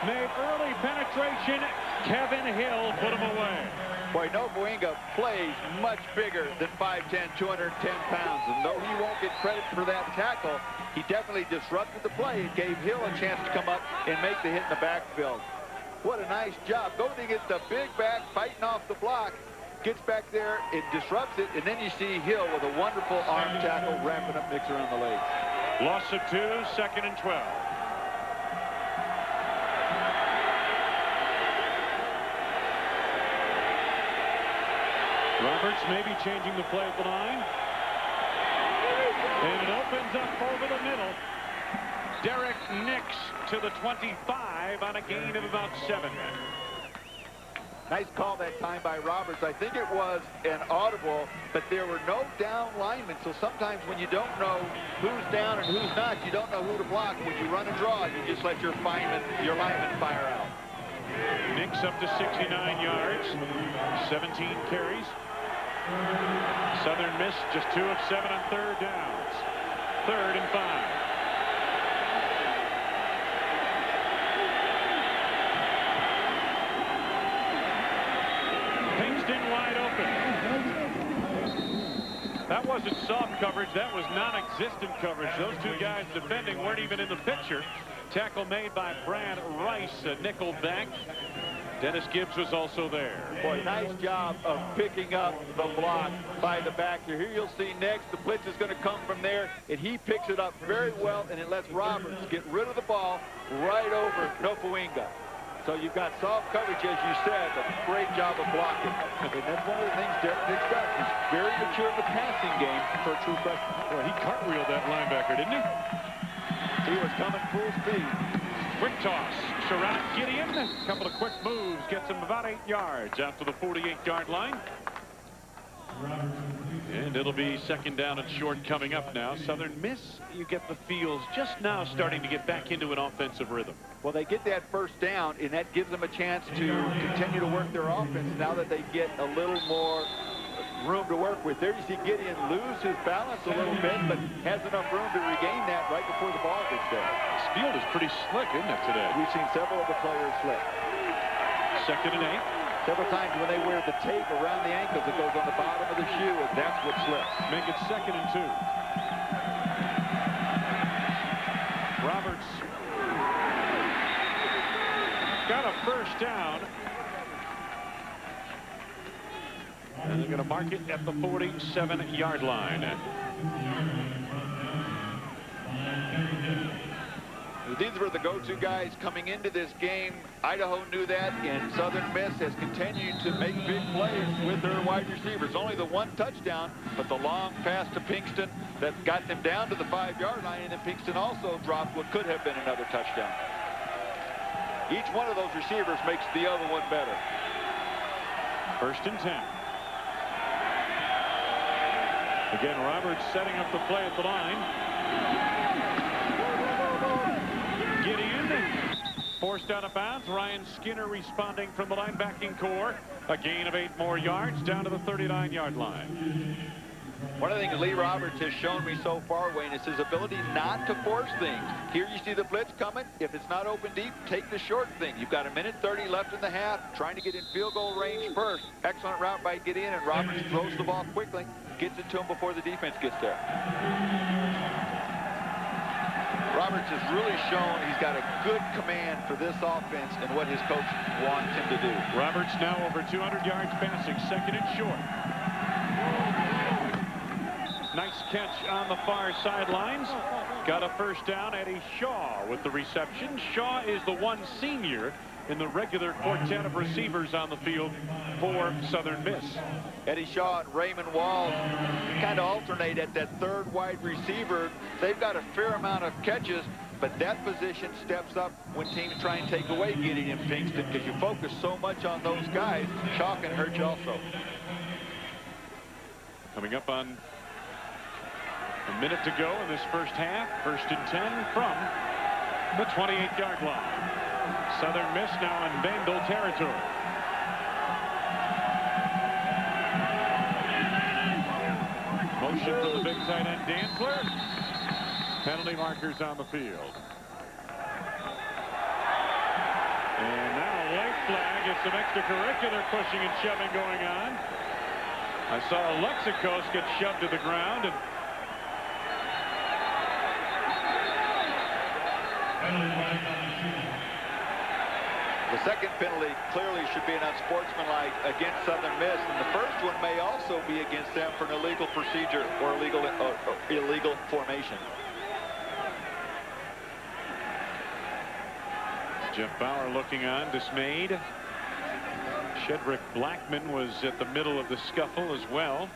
made early penetration. Kevin Hill put him away. Boy, Nofoenga plays much bigger than 5'10", 210 pounds. And though he won't get credit for that tackle, he definitely disrupted the play and gave Hill a chance to come up and make the hit in the backfield. What a nice job. Goes against the big back, fighting off the block. Gets back there, it disrupts it, and then you see Hill with a wonderful arm tackle, wrapping up Nix around the legs. Loss of two, second and 12. Roberts maybe changing the play at the line. And it opens up over the middle. Derrick Nix to the 25 on a gain of about seven. Nice call that time by Roberts. I think it was an audible, but there were no down linemen. So sometimes when you don't know who's down and who's not, you don't know who to block. When you run a draw, you just let your lineman, your lineman fire out. Nix up to 69 yards, 17 carries. Southern Miss just two of seven on third downs. Third and five. Pinkston wide open. That wasn't soft coverage. That was non-existent coverage. Those two guys defending weren't even in the picture. Tackle made by Brad Rice, a nickel back. Dennis Gibbs was also there. Boy, nice job of picking up the block by the back here. Here you'll see next, the blitz is going to come from there, and he picks it up very well, and it lets Roberts get rid of the ball right over Nofoenga. So you've got soft coverage, as you said, but great job of blocking. And that's one of the things Derek Nix does. He's very mature in the passing game for a true freshman. Well, he cartwheeled that linebacker, didn't he? He was coming full speed. Quick toss. Sherrod Gideon. A couple of quick moves. Gets him about eight yards after the 48-yard line. And it'll be second down and short coming up now. Southern Miss, you get the feels just now starting to get back into an offensive rhythm. Well, they get that first down, and that gives them a chance to continue to work their offense now that they get a little more room to work with. There you see Gideon lose his balance a little bit, but has enough room to regain that right before the ball gets there. This field is pretty slick, isn't it, today? We've seen several of the players slip. Second and eight. Several times when they wear the tape around the ankles, it goes on the bottom of the shoe, and that's what slips. Make it second and two. Roberts got a first down. And they're going to mark it at the 47-yard line. These were the go-to guys coming into this game. Idaho knew that, and Southern Miss has continued to make big plays with their wide receivers. Only the one touchdown, but the long pass to Pinkston that got them down to the five-yard line, and then Pinkston also dropped what could have been another touchdown. Each one of those receivers makes the other one better. First and 10. Again, Roberts setting up the play at the line. Gideon forced out of bounds. Ryan Skinner responding from the linebacking corps. A gain of eight more yards down to the 39-yard line. One of the things Lee Roberts has shown me so far, Wayne, is his ability not to force things. Here you see the blitz coming. If it's not open deep, take the short thing. You've got a minute 30 left in the half, trying to get in field goal range first. Excellent route by Gideon, and Roberts throws the ball quickly, gets it to him before the defense gets there. Roberts has really shown he's got a good command for this offense and what his coach wants him to do. Roberts now over 200 yards passing, second and short. Nice catch on the far sidelines. Got a first down. Eddie Shaw with the reception. Shaw is the one senior in the regular quartet of receivers on the field for Southern Miss. Eddie Shaw and Raymond Walls kind of alternate at that third wide receiver. They've got a fair amount of catches, but that position steps up when teams try and take away getting Gideon Pinkston because you focus so much on those guys. Shaw can hurt you also. Coming up on a minute to go in this first half. First and 10 from the 28-yard line. Southern Miss now in Vandal territory. Motion from the big tight end, Dantzler. Penalty markers on the field. And now a white flag is some extracurricular pushing and shoving going on. I saw Alexakos get shoved to the ground and The second penalty clearly should be an unsportsmanlike against Southern Miss, and the first one may also be against them for an illegal procedure or illegal uh, illegal formation. Jeff Bower looking on, dismayed. Shedrick Blackman was at the middle of the scuffle as well.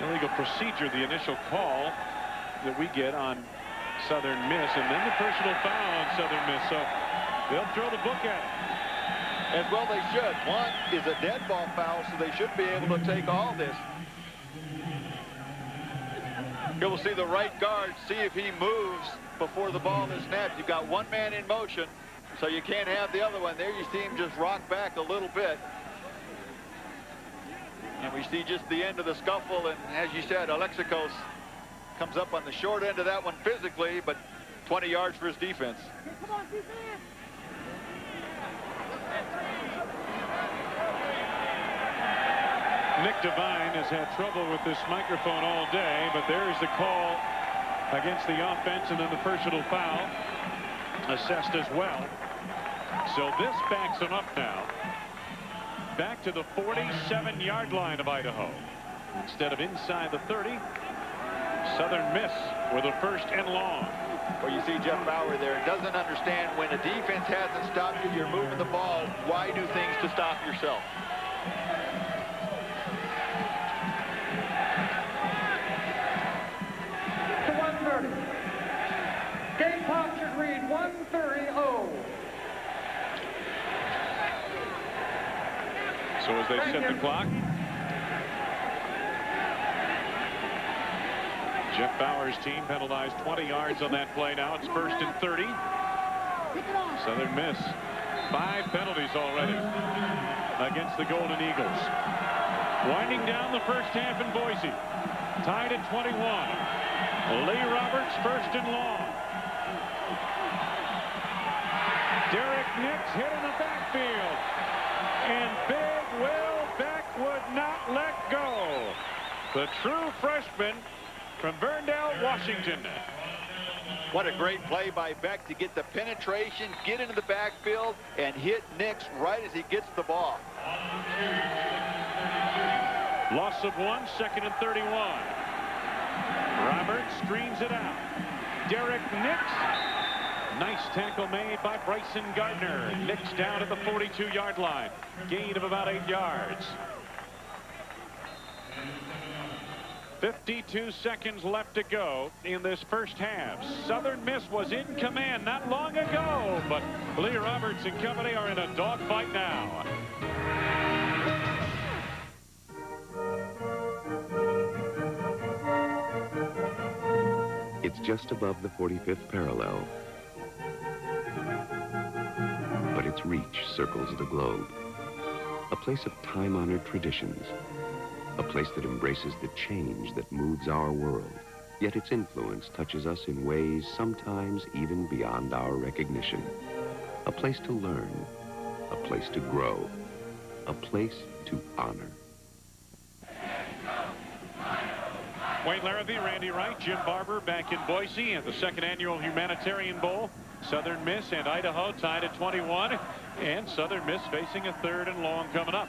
Illegal procedure, the initial call that we get on Southern Miss, and then the personal foul on Southern Miss. So they'll throw the book at it. As well they should. One is a dead ball foul, so they should be able to take all this. You will see the right guard see if he moves before the ball is snapped. You've got one man in motion, so you can't have the other one. There you see him just rock back a little bit. And we see just the end of the scuffle, and as you said, Alexakos Comes up on the short end of that one physically, but 20 yards for his defense. Nick Devine has had trouble with this microphone all day, but there's the call against the offense, and then the personal foul assessed as well. So this backs them up now. Back to the 47-yard line of Idaho. Instead of inside the 30, Southern Miss with a first and long. Well, you see Jeff Bower there doesn't understand when the defense hasn't stopped you, you're moving the ball. Why do things to stop yourself? To 130. Game clock should read 130-0. So as they set the clock, Jeff Bower's team penalized 20 yards on that play now. It's first and 30. Southern Miss. Five penalties already against the Golden Eagles. Winding down the first half in Boise. Tied at 21. Lee Roberts first and long. Derrick Nix hit in the backfield. And Big Will Beck would not let go. The true freshman from Ferndale, Washington. What a great play by Beck to get the penetration, get into the backfield, and hit Nix right as he gets the ball. Loss of one, second and 31. Roberts screens it out. Derrick Nix. Nice tackle made by Bryson Gardner. Nix down at the 42-yard line. Gain of about eight yards. 52 seconds left to go in this first half. Southern Miss was in command not long ago, but Lee Roberts and company are in a dogfight now. It's just above the 45th parallel, but its reach circles the globe, a place of time-honored traditions a place that embraces the change that moves our world. Yet its influence touches us in ways sometimes even beyond our recognition. A place to learn, a place to grow, a place to honor. Wayne Larrivee, Randy Wright, Jim Barber back in Boise at the second annual Humanitarian Bowl. Southern Miss and Idaho tied at 21. And Southern Miss facing a third and long coming up.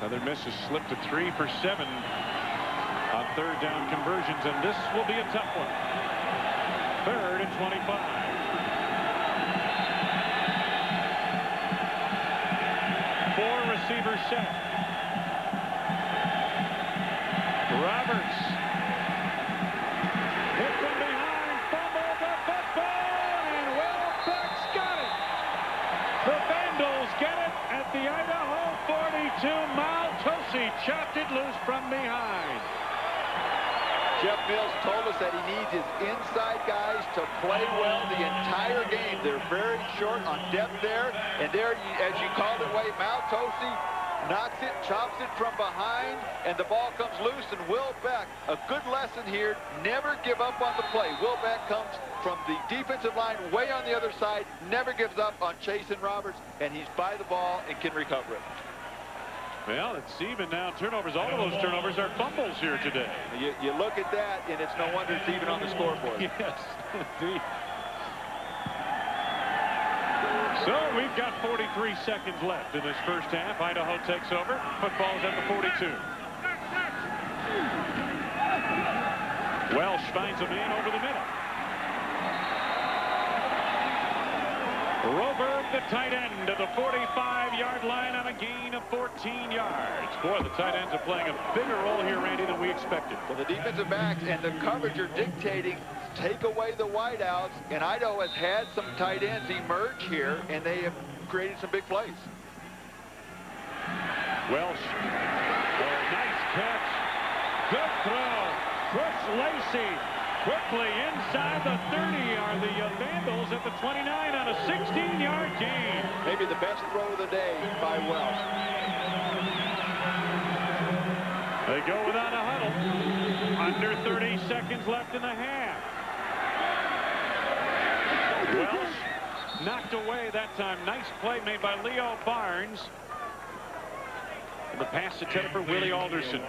Southern Miss has slipped to three for seven on third down conversions, and this will be a tough one. Third and 25. Four receivers set. Roberts. 42. Mal Tosi chopped it loose from behind. Jeff Mills told us that he needs his inside guys to play well the entire game. They're very short on depth there. And there, as you called it, Wade, Maltosi knocks it, chops it from behind, and the ball comes loose. And Will Beck, a good lesson here, never give up on the play. Will Beck comes from the defensive line way on the other side, never gives up on Chasen Roberts, and he's by the ball and can recover it. Well, it's even now. Turnovers, all of those turnovers are fumbles here today. You, you look at that, and it's no wonder it's even on the scoreboard. Yes, indeed. So we've got 43 seconds left in this first half. Idaho takes over. Football's at the 42. Welsh finds a man over the middle. Roberg, the tight end, to the 45-yard line on a gain of 14 yards. Boy, the tight ends are playing a bigger role here, Randy, than we expected. Well, the defensive backs and the coverage are dictating take away the wideouts, and Idaho has had some tight ends emerge here, and they have created some big plays. Welsh, nice catch. Good throw. Chris Lacey quickly inside the 30 are the uh, Vandals at the 29 on a 16-yard gain. Maybe the best throw of the day by Welsh. They go without a huddle. Under 30 seconds left in the half. Welsh knocked away that time. Nice play made by Leo Barnes. And the pass intended for Willie Alderson.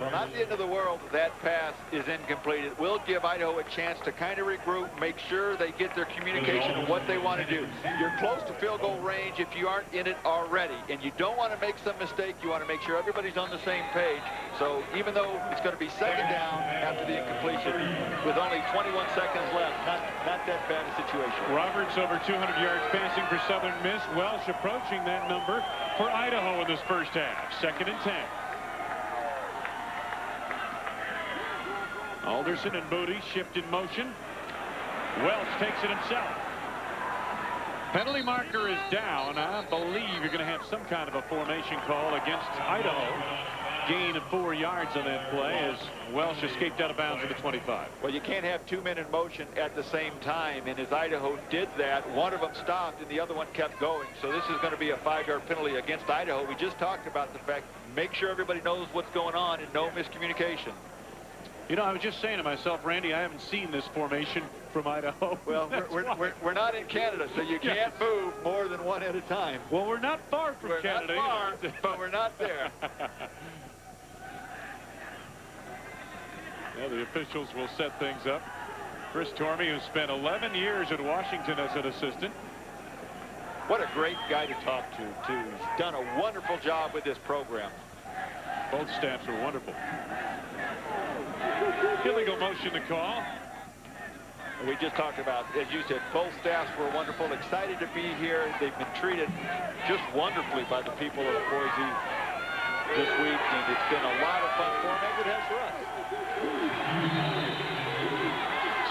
Well, not the end of the world that pass is incomplete. It will give Idaho a chance to kind of regroup, make sure they get their communication and what they want to do. You're close to field goal range if you aren't in it already, and you don't want to make some mistake. You want to make sure everybody's on the same page. So even though it's going to be second down after the incompletion, with only 21 seconds left, not, not that bad a situation. Roberts over 200 yards passing for Southern Miss. Welsh approaching that number for Idaho in this first half. Second and 10. Alderson and Moody shift in motion. Welsh takes it himself. Penalty marker is down. I believe you're going to have some kind of a formation call against Idaho. Gain of four yards on that play as Welsh escaped out of bounds at the 25. Well, you can't have two men in motion at the same time, and as Idaho did that, one of them stopped and the other one kept going. So this is going to be a five-yard penalty against Idaho. We just talked about the fact, make sure everybody knows what's going on and no miscommunication. You know, I was just saying to myself, Randy, I haven't seen this formation from Idaho. Well, we're, we're, we're, we're, not in Canada, so you can't yes. move more than one at a time. Well, we're not far from we're Canada. Not far, but we're not there. well, the officials will set things up. Chris Tormey, who spent 11 years at Washington as an assistant. What a great guy to talk to, too. He's done a wonderful job with this program. Both staffs are wonderful. Illegal motion to call. We just talked about, as you said, both staffs were wonderful. Excited to be here. They've been treated just wonderfully by the people of Boise this week, and it's been a lot of fun for them, as it has for us.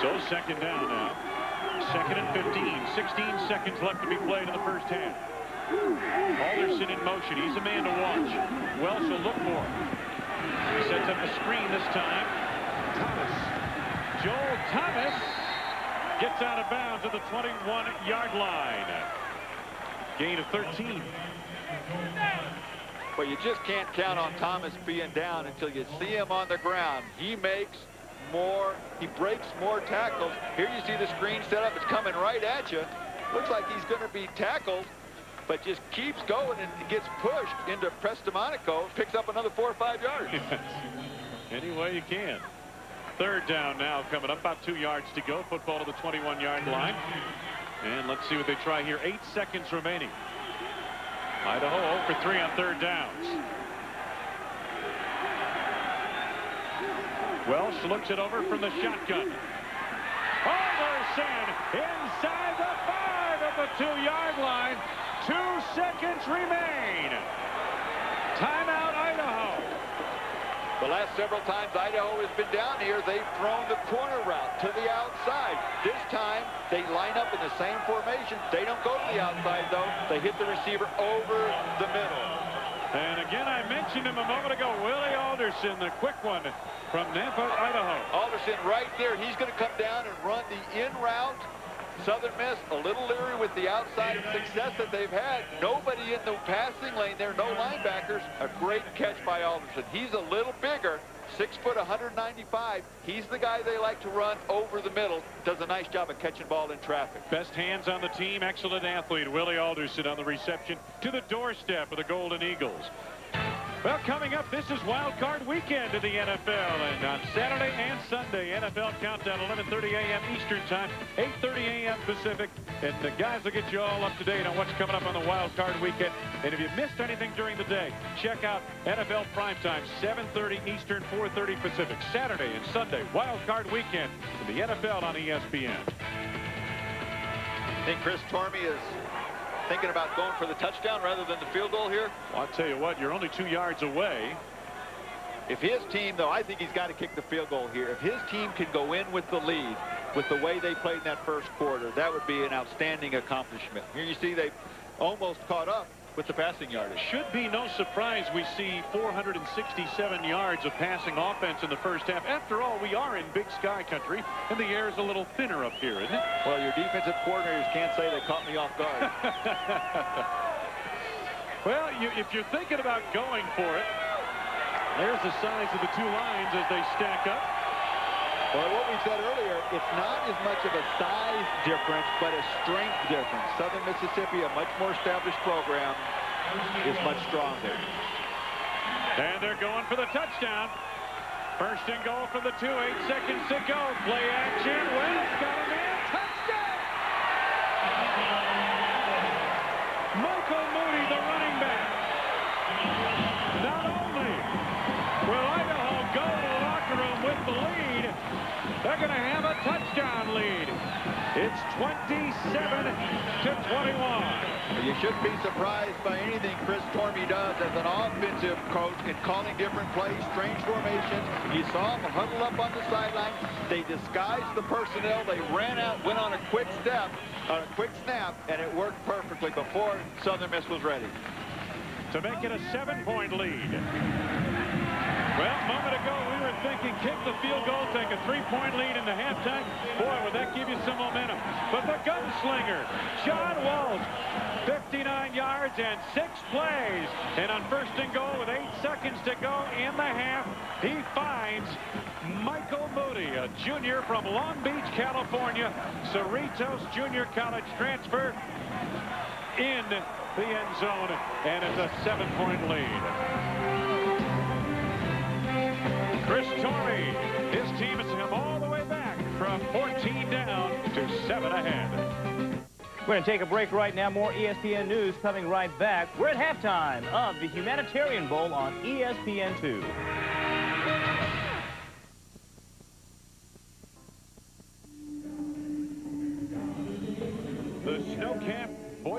So second down now. Second and 15. 16 seconds left to be played in the first half. Alderson in motion. He's a man to watch. Welsh will look for him. He sets up a screen this time. Joel Thomas gets out of bounds at the 21-yard line. Gain of 13. But you just can't count on Thomas being down until you see him on the ground. He makes more, he breaks more tackles. Here you see the screen set up. It's coming right at you. Looks like he's going to be tackled, but just keeps going and gets pushed into Prestamonico. Picks up another four or five yards. Any way you can. Third down now coming up. About two yards to go. Football to the 21-yard line. And let's see what they try here. Eight seconds remaining. Idaho 0 for 3 on third downs. Welsh looks it over from the shotgun. Alderson inside the five of the two-yard line. Two seconds remain. Timeout. The last several times Idaho has been down here, they've thrown the corner route to the outside. This time, they line up in the same formation. They don't go to the outside, though. They hit the receiver over the middle. And again, I mentioned him a moment ago, Willie Alderson, the quick one from Nampa, Idaho. Alderson right there. He's going to come down and run the in route. Southern Miss a little leery with the outside success that they've had. Nobody in the passing lane there, no linebackers. A great catch by Alderson. He's a little bigger, six foot, 195. He's the guy they like to run over the middle. Does a nice job of catching ball in traffic. Best hands on the team, excellent athlete. Willie Alderson on the reception to the doorstep of the Golden Eagles. Well, coming up, this is Wild Card Weekend in the NFL. And on Saturday and Sunday, NFL Countdown, 11.30 a.m. Eastern Time, 8.30 a.m. Pacific. And the guys will get you all up to date on what's coming up on the Wild Card Weekend. And if you missed anything during the day, check out NFL Primetime, 7.30 Eastern, 4.30 Pacific. Saturday and Sunday, Wild Card Weekend in the NFL on ESPN. I think Chris Tormey is thinking about going for the touchdown rather than the field goal here? Well, I'll tell you what, you're only two yards away. If his team, though, I think he's got to kick the field goal here. If his team can go in with the lead, with the way they played in that first quarter, that would be an outstanding accomplishment. Here you see they almost caught up with the passing yardage. Should be no surprise we see 467 yards of passing offense in the first half. After all, we are in Big Sky country, and the air is a little thinner up here, isn't it? Well, your defensive coordinators can't say they caught me off guard. well, you, if you're thinking about going for it, there's the size of the two lines as they stack up. Well, what we said earlier, it's not as much of a size difference, but a strength difference. Southern Mississippi, a much more established program, is much stronger. And they're going for the touchdown. First and goal for the two, eight seconds to go. Play action. Welsh got. Shouldn't be surprised by anything Chris Tormey does as an offensive coach in calling different plays, strange formations. You saw them huddle up on the sideline. They disguised the personnel. They ran out, went on a quick step, on a quick snap, and it worked perfectly before Southern Miss was ready. To make it a seven-point lead. Well, a moment ago, we were thinking kick the field goal, take a three-point lead into halftime. Boy, would that give you some momentum. But the gunslinger, John Welsh, 59 yards and six plays. And on first and goal with eight seconds to go in the half, he finds Michael Moody, a junior from Long Beach, California, Cerritos Junior College transfer in the end zone, and it's a seven-point lead. Chris Tormey, his team is him all the way back from 14 down to 7 ahead. We're going to take a break right now. More ESPN News coming right back. We're at halftime of the Humanitarian Bowl on ESPN2.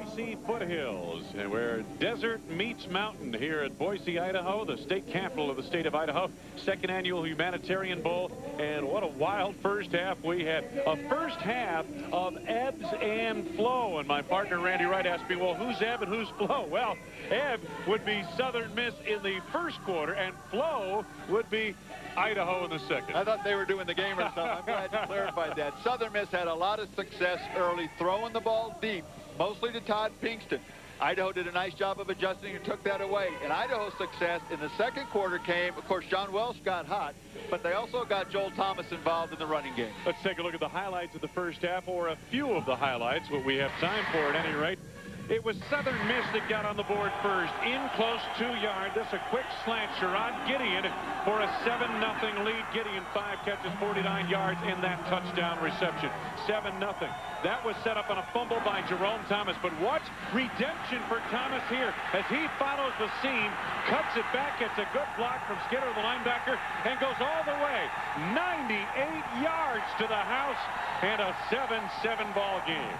Boise foothills, eh, where desert meets mountain here at Boise, Idaho, the state capital of the state of Idaho. Second annual Humanitarian Bowl, and what a wild first half we had. A first half of ebbs and flow, and my partner Randy Wright asked me, well, who's ebb and who's flow? Well, ebb would be Southern Miss in the first quarter, and flow would be Idaho in the second. I thought they were doing the game or something. I'm glad you clarified that. Southern Miss had a lot of success early, throwing the ball deep mostly to Todd Pinkston. Idaho did a nice job of adjusting and took that away. And Idaho's success in the second quarter came, of course, John Welsh got hot, but they also got Joel Thomas involved in the running game. Let's take a look at the highlights of the first half, or a few of the highlights, what we have time for at any rate. It was Southern Miss that got on the board first. In close two yard. This a quick slant. Sherrod Gideon for a 7-0 lead. Gideon five catches, 49 yards in that touchdown reception. 7-0. That was set up on a fumble by Jerome Thomas. But watch redemption for Thomas here as he follows the seam, cuts it back, gets a good block from Skinner, the linebacker, and goes all the way 98 yards to the house and a 7-7 ball game.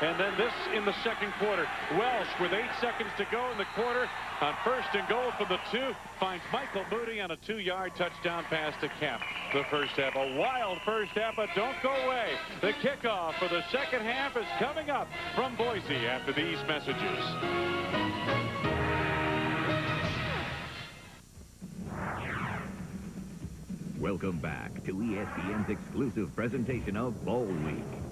And then this in the second quarter. Welsh with eight seconds to go in the quarter on first and goal for the two. Finds Michael Moody on a two-yard touchdown pass to cap the first half. A wild first half, but don't go away. The kickoff for the second half is coming up from Boise after these messages. Welcome back to ESPN's exclusive presentation of Bowl Week.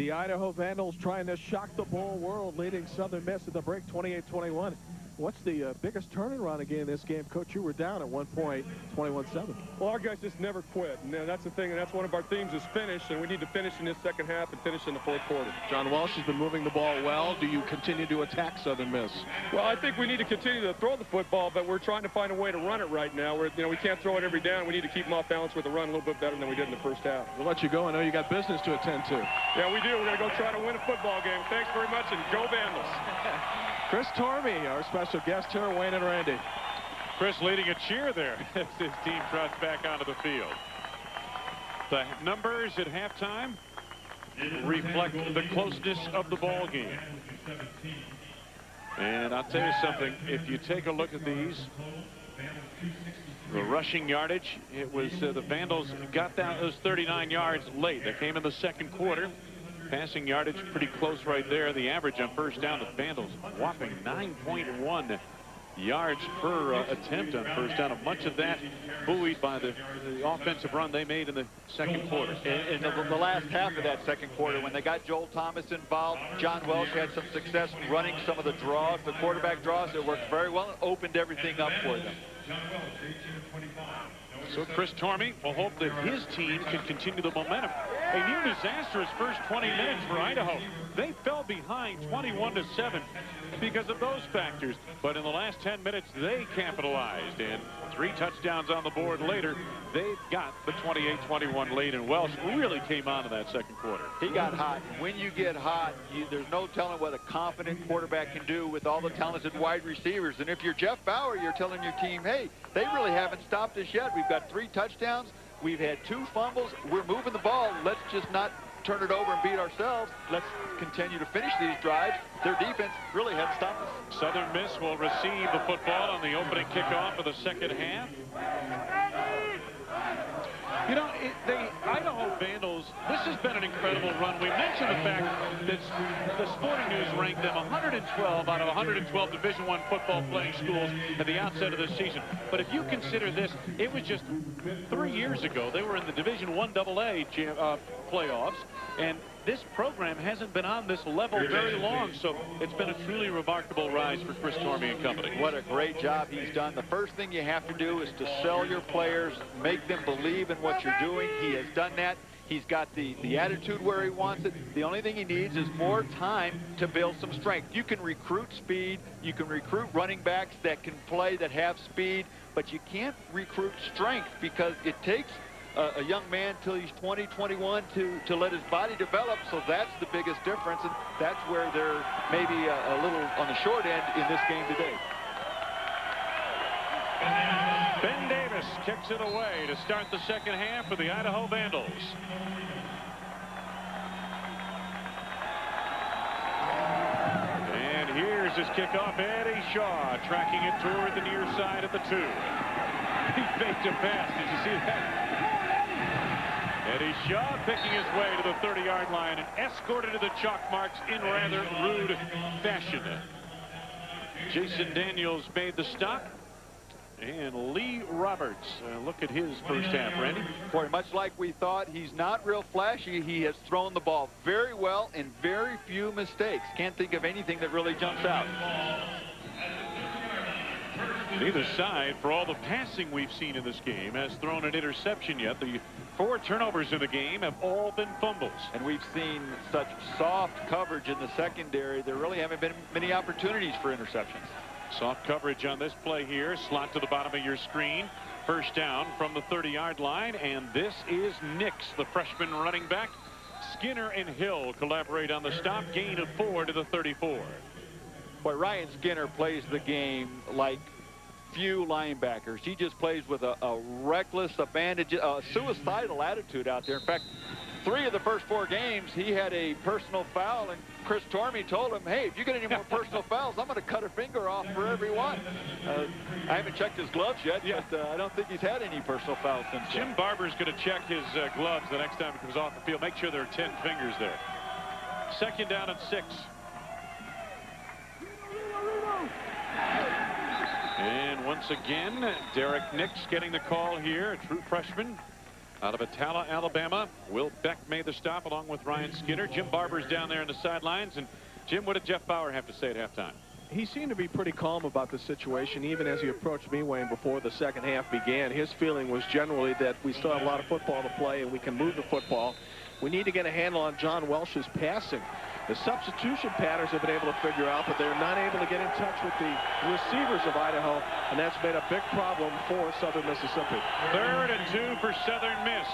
The Idaho Vandals trying to shock the bowl world, leading Southern Miss at the break 28-21. What's the uh, biggest turnaround again in this game? Coach, you were down at one point, 21-7. Well, our guys just never quit. And uh, that's the thing, and that's one of our themes is finish, and we need to finish in this second half and finish in the fourth quarter. John Welsh has been moving the ball well. Do you continue to attack Southern Miss? Well, I think we need to continue to throw the football, but we're trying to find a way to run it right now. We're, you know, we can't throw it every down. We need to keep them off balance with the run a little bit better than we did in the first half. We'll let you go. I know you got business to attend to. Yeah, we do. We're going to go try to win a football game. Thanks very much, and go Vandals. Chris Tormey, our special guest here, Wayne and Randy. Chris leading a cheer there as his team trots back onto the field. The numbers at halftime reflect the closeness of the ball game. And I'll tell you something, if you take a look at these, the rushing yardage, it was uh, the Vandals got that those 39 yards late. They came in the second quarter. Passing yardage pretty close right there. The average on first down, the Vandals whopping 9.1 yards per uh, attempt on first down. Much of that buoyed by the, the, offensive run they made in the second quarter. In, in the, the, last half of that second quarter, when they got Joel Thomas involved, John Welsh had some success running some of the draws, the quarterback draws. It worked very well and opened everything up for them. So Chris Tormey will hope that his team can continue the momentum. A near disastrous first 20 minutes for Idaho. They fell behind 21 to 7 because of those factors. But in the last 10 minutes, they capitalized. And three touchdowns on the board later, They've got the 28-21 lead. And Welsh really came on in that second quarter. He got hot. When you get hot, you, there's no telling what a confident quarterback can do with all the talented wide receivers. And if you're Jeff Bower, you're telling your team, hey, they really haven't stopped us yet. We've got three touchdowns. We've had two fumbles. We're moving the ball. Let's just not turn it over and beat ourselves. Let's continue to finish these drives. Their defense really hasn't stopped us. Southern Miss will receive the football on the opening kickoff of the second half. You know, it, they Idaho Vandals, this has been an incredible run. We mentioned the fact that the Sporting News ranked them 112 out of 112 Division One football playing schools at the outset of the season. But if you consider this, it was just three years ago. They were in the Division One AA uh, playoffs, and this program hasn't been on this level very long, so it's been a truly remarkable rise for Chris Tormey and company. What a great job he's done. The first thing you have to do is to sell your players, make them believe in what you're doing. He has done that. He's got the, the attitude where he wants it. The only thing he needs is more time to build some strength. You can recruit speed. You can recruit running backs that can play, that have speed, but you can't recruit strength because it takes – uh, a young man till he's 20, 21 to, to let his body develop. So that's the biggest difference, and that's where they're maybe a, a little on the short end in this game today. Ben Davis kicks it away to start the second half for the Idaho Vandals. And here's his kickoff. Eddie Shaw tracking it toward the near side of the two. He faked a pass. Did you see that? Eddie Shaw picking his way to the 30-yard line and escorted to the chalk marks in rather rude fashion. Jason Daniels made the stop. And Lee Roberts, uh, look at his first half, Randy. Boy, much like we thought, he's not real flashy. He has thrown the ball very well and very few mistakes. Can't think of anything that really jumps out. Neither side, for all the passing we've seen in this game, has thrown an interception yet. The four turnovers in the game have all been fumbles. And we've seen such soft coverage in the secondary. There really haven't been many opportunities for interceptions. Soft coverage on this play here. Slot to the bottom of your screen. First down from the 30-yard line. And this is Nix, the freshman running back. Skinner and Hill collaborate on the stop. Gain of four to the 34. Boy, Ryan Skinner plays the game like few linebackers. He just plays with a, a reckless, abandoned, a suicidal attitude out there. In fact, three of the first four games, he had a personal foul, and Chris Tormey told him, hey, if you get any more personal fouls, I'm going to cut a finger off for every one. Uh, I haven't checked his gloves yet, yeah. but uh, I don't think he's had any personal fouls since Jim then. Barber's going to check his uh, gloves the next time he comes off the field. Make sure there are 10 fingers there. Second down and six. And once again, Derrick Nix getting the call here, a true freshman out of Attalla, Alabama. Will Beck made the stop along with Ryan Skinner. Jim Barber's down there in the sidelines. And Jim, what did Jeff Bower have to say at halftime? He seemed to be pretty calm about the situation, even as he approached me, Wayne, before the second half began. His feeling was generally that we still have a lot of football to play and we can move the football. We need to get a handle on John Welsh's passing. The substitution patterns have been able to figure out, but they're not able to get in touch with the receivers of Idaho, and that's made a big problem for Southern Mississippi. Third and two for Southern Miss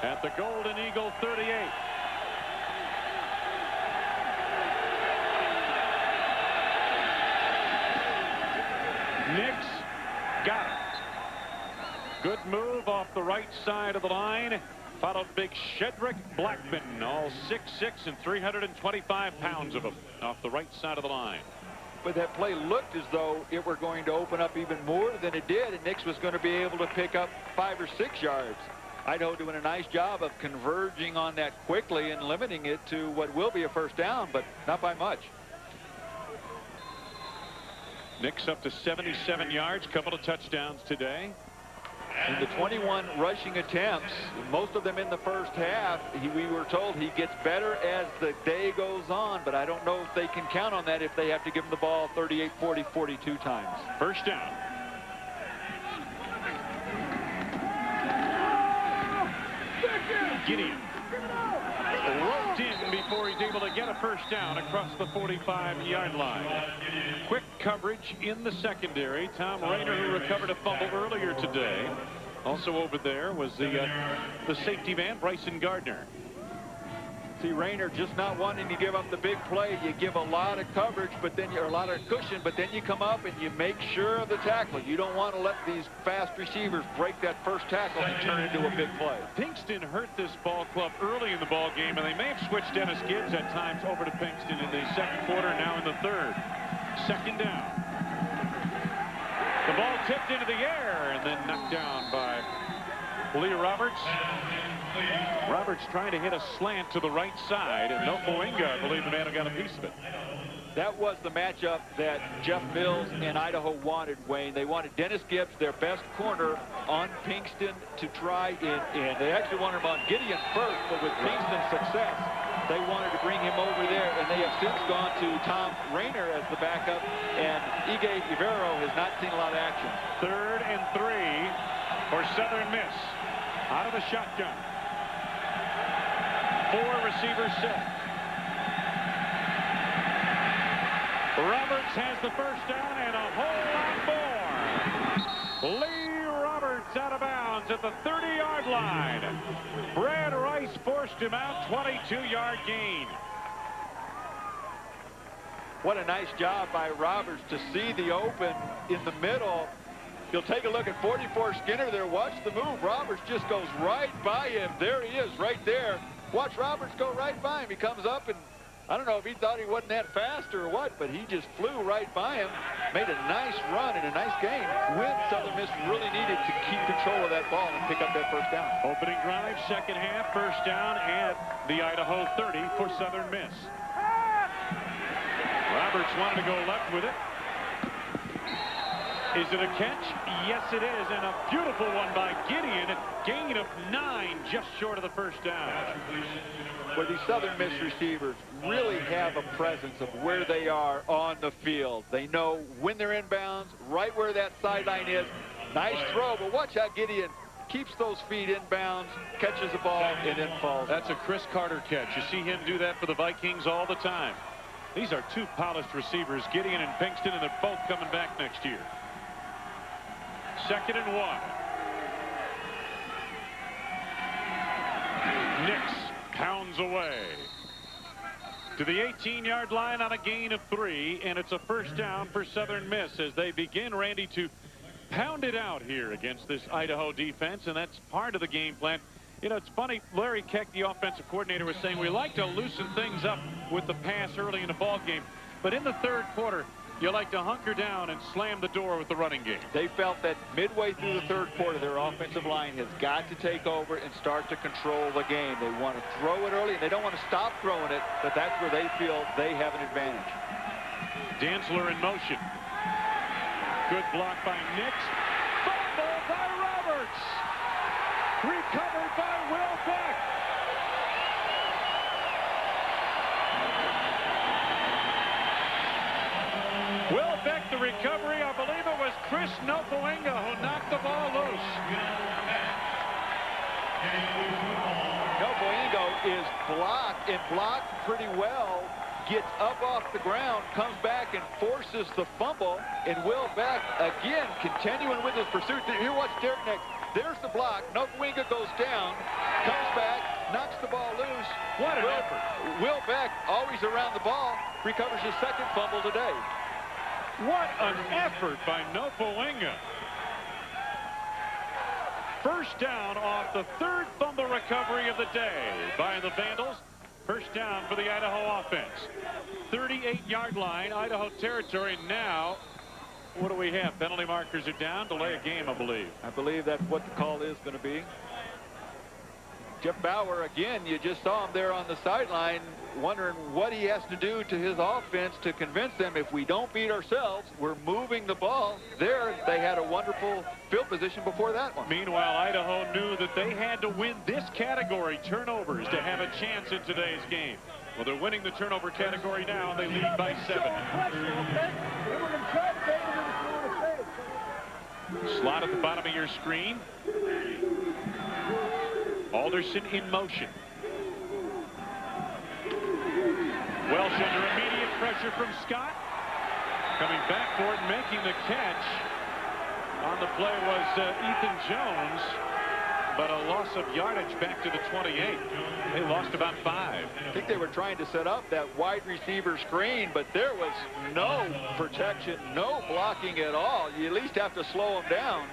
at the Golden Eagle 38. Nix got it. Good move off the right side of the line. Followed big Shedrick Blackman, all 6'6 and 325 pounds of him off the right side of the line. But that play looked as though it were going to open up even more than it did, and Nix was going to be able to pick up five or six yards. Idaho doing a nice job of converging on that quickly and limiting it to what will be a first down, but not by much. Nix up to 77 yards, couple of touchdowns today. In the 21 rushing attempts, most of them in the first half, he, we were told he gets better as the day goes on, but I don't know if they can count on that if they have to give him the ball 38, 40, 42 times. First down. Gideon before he's able to get a first down across the 45-yard line. Quick coverage in the secondary. Tom Rayner, who recovered a fumble earlier today. Also over there was the uh, the safety man, Bryson Gardner. See, Rayner just not wanting to give up the big play. You give a lot of coverage, but then you're a lot of cushion, but then you come up and you make sure of the tackle. You don't want to let these fast receivers break that first tackle and turn into a big play. Pinkston hurt this ball club early in the ball game, and they may have switched Dennis Gibbs at times over to Pinkston in the second quarter, now in the third. Second down. The ball tipped into the air and then knocked down by Lee Roberts. Roberts trying to hit a slant to the right side, and no Moinga, I believe the man who got a piece of it. That was the matchup that Jeff Mills and Idaho wanted, Wayne. They wanted Dennis Gibbs, their best corner, on Pinkston to try and, and they actually wanted him on Gideon first, but with Pinkston's success, they wanted to bring him over there, and they have since gone to Tom Rayner as the backup, and Ige Ivero has not seen a lot of action. Third and three for Southern Miss. Out of the shotgun. Four receivers set. Roberts has the first down and a whole lot more. Lee Roberts out of bounds at the 30-yard line. Brad Rice forced him out, 22-yard gain. What a nice job by Roberts to see the open in the middle. You'll take a look at 44 Skinner there. Watch the move. Roberts just goes right by him. There he is right there. Watch Roberts go right by him. He comes up and I don't know if he thought he wasn't that fast or what, but he just flew right by him, made a nice run and a nice game when Southern Miss really needed to keep control of that ball and pick up that first down. Opening drive, second half, first down at the Idaho 30 for Southern Miss. Roberts wanted to go left with it. Is it a catch? Yes, it is. And a beautiful one by Gideon. Gain of nine, just short of the first down. Where these Southern Miss receivers really have a presence of where they are on the field. They know when they're inbounds, right where that sideline is. Nice throw, but watch out Gideon keeps those feet inbounds, catches the ball, and then falls. That's a Cris Carter catch. You see him do that for the Vikings all the time. These are two polished receivers, Gideon and Pinkston, and they're both coming back next year. Second and one. Nix pounds away to the 18-yard line on a gain of three, and it's a first down for Southern Miss as they begin, Randy, to pound it out here against this Idaho defense, and that's part of the game plan. You know, it's funny, Larry Keck, the offensive coordinator, was saying we like to loosen things up with the pass early in the ball game. But in the third quarter, you like to hunker down and slam the door with the running game. They felt that midway through the third quarter, their offensive line has got to take over and start to control the game. They want to throw it early, and they don't want to stop throwing it, but that's where they feel they have an advantage. Dantzler in motion. Good block by Nix. Fumble by Roberts. Recovered by Will Beck. The recovery, I believe it was Chris Nofoenga who knocked the ball loose. Nofoenga is blocked and blocked pretty well, gets up off the ground, comes back and forces the fumble, and Will Beck, again, continuing with his pursuit. Here, watch Derrick Nix. There's the block. Nofoenga goes down, comes back, knocks the ball loose. What an Will, effort. Will Beck, always around the ball, recovers his second fumble today. What an effort by Nofoenga. First down off the third fumble recovery of the day by the Vandals. First down for the Idaho offense. 38-yard line, Idaho territory now. What do we have? Penalty markers are down. Delay a game, I believe. I believe that's what the call is going to be. Jeff Bower, again, you just saw him there on the sideline wondering what he has to do to his offense to convince them if we don't beat ourselves, we're moving the ball. There, they had a wonderful field position before that one. Meanwhile, Idaho knew that they had to win this category, turnovers, to have a chance in today's game. Well, they're winning the turnover category now, and they lead by seven. Slot at the bottom of your screen. Alderson in motion. Welsh under immediate pressure from Scott. Coming back for it making the catch. On the play was uh, Ethan Jones, but a loss of yardage back to the 28. They lost about five. I think they were trying to set up that wide receiver screen, but there was no protection, no blocking at all. You at least have to slow them down.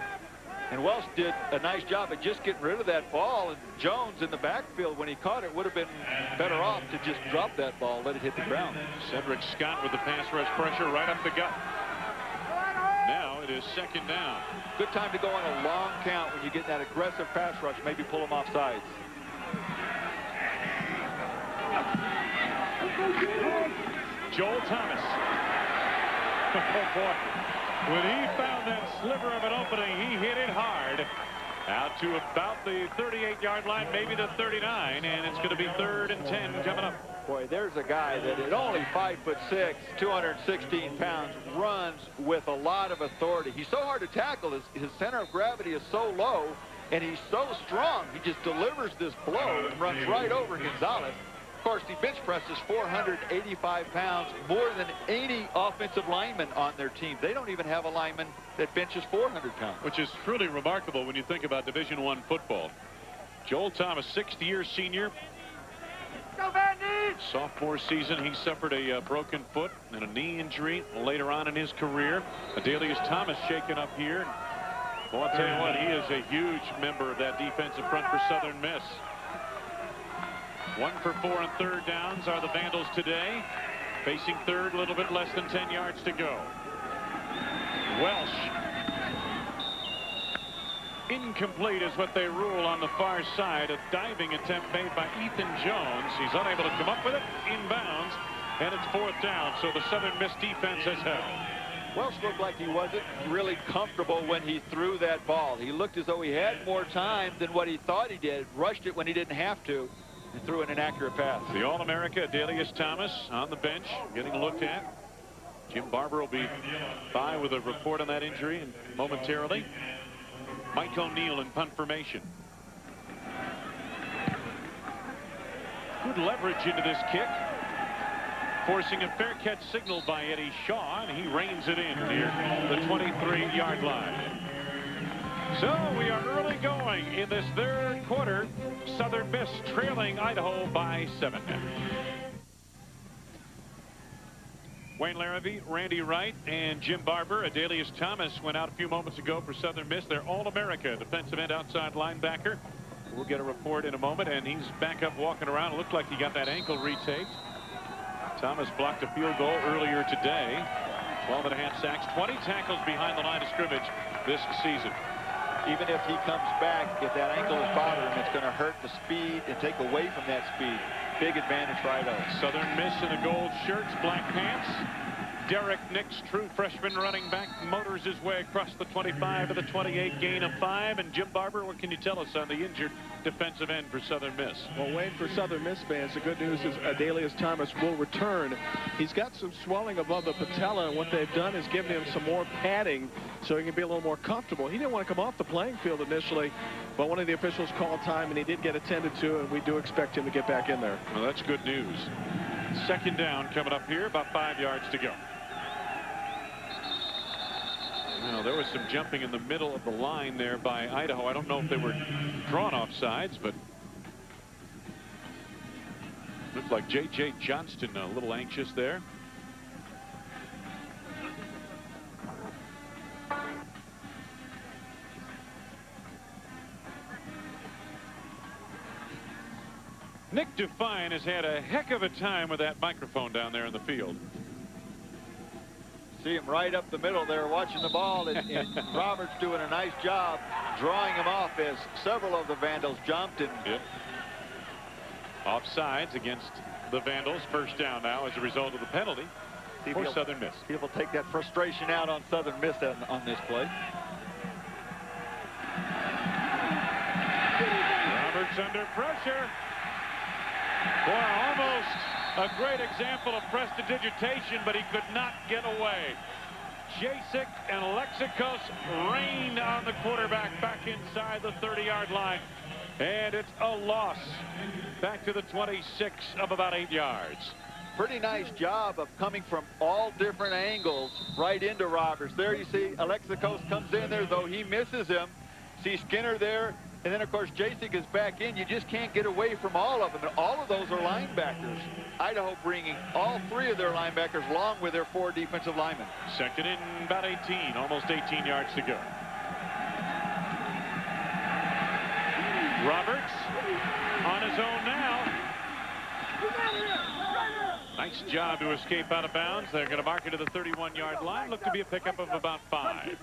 And Welsh did a nice job of just getting rid of that ball. And Jones in the backfield, when he caught it, would have been better off to just drop that ball, let it hit the ground. Cedric Scott with the pass rush pressure right up the gut. Now it is second down. Good time to go on a long count when you get that aggressive pass rush. Maybe pull them off sides. Joel Thomas. Oh, boy. When he found that sliver of an opening, he hit it hard. Out to about the 38-yard line, maybe the 39, and it's going to be third and 10 coming up. Boy, there's a guy that at only five foot six, 216 pounds, runs with a lot of authority. He's so hard to tackle. His, his center of gravity is so low, and he's so strong. He just delivers this blow and runs right over Gonzalez. Of course, he bench presses 485 pounds, more than 80 offensive linemen on their team. They don't even have a lineman that benches 400 pounds. Which is truly remarkable when you think about Division One football. Joel Thomas, sixth-year senior. Sophomore season, he suffered a uh, broken foot and a knee injury later on in his career. Adalius Thomas shaken up here. Well, I'll tell you what, he is a huge member of that defensive front for Southern Miss. One for four on third downs are the Vandals today. Facing third, a little bit less than 10 yards to go. Welsh. Incomplete is what they rule on the far side. A diving attempt made by Ethan Jones. He's unable to come up with it. Inbounds. And it's fourth down. So the Southern Miss defense has held. Welsh looked like he wasn't really comfortable when he threw that ball. He looked as though he had more time than what he thought he did. Rushed it when he didn't have to and threw an inaccurate pass. The All-America, Adalius Thomas, on the bench, getting looked at. Jim Barber will be by with a report on that injury and momentarily. Mike O'Neill in punt formation. Good leverage into this kick. Forcing a fair catch signal by Eddie Shaw, and he reins it in near the 23-yard line. So we are early going in this third quarter. Southern Miss trailing Idaho by seven. Wayne Larrivee, Randy Wright, and Jim Barber. Adalius Thomas went out a few moments ago for Southern Miss. They're All-America defensive end outside linebacker. We'll get a report in a moment, and he's back up walking around. It looked like he got that ankle retaped. Thomas blocked a field goal earlier today. 12 and a half sacks, 20 tackles behind the line of scrimmage this season. Even if he comes back, if that ankle is bothering him, it's going to hurt the speed and take away from that speed. Big advantage right Idaho. Southern Miss in the gold shirts, black pants. Derrick Nix, true freshman running back, motors his way across the 25 to the 28, gain of five. And Jim Barber, what can you tell us on the injured defensive end for Southern Miss? Well, Wayne, for Southern Miss fans, the good news is Adalius Thomas will return. He's got some swelling above the patella, and what they've done is given him some more padding so he can be a little more comfortable. He didn't want to come off the playing field initially, but one of the officials called time, and he did get attended to, and we do expect him to get back in there. Well, that's good news. Second down coming up here, about five yards to go. Now, there was some jumping in the middle of the line there by Idaho. I don't know if they were drawn off sides, but looked like J.J. Johnston a little anxious there. Nick Define has had a heck of a time with that microphone down there in the field. See him right up the middle there watching the ball, and, and Roberts doing a nice job drawing him off as several of the Vandals jumped. And yep. Offsides against the Vandals. First down now as a result of the penalty see for Southern Miss. People take that frustration out on Southern Miss on, on this play. Roberts under pressure. Boy, almost a great example of prestidigitation, but he could not get away. Jasek and Alexakos rained on the quarterback back inside the 30-yard line. And it's a loss back to the 26 of about eight yards. Pretty nice job of coming from all different angles right into Roberts. There you see Alexakos comes in there, though he misses him. See Skinner there and then, of course, Jasek is back in. You just can't get away from all of them. And all of those are linebackers. Idaho bringing all three of their linebackers along with their four defensive linemen. Second in about 18, almost 18 yards to go. Roberts on his own now. Job to escape out of bounds. They're going to mark it to the 31-yard line. Look to be a pickup of about five.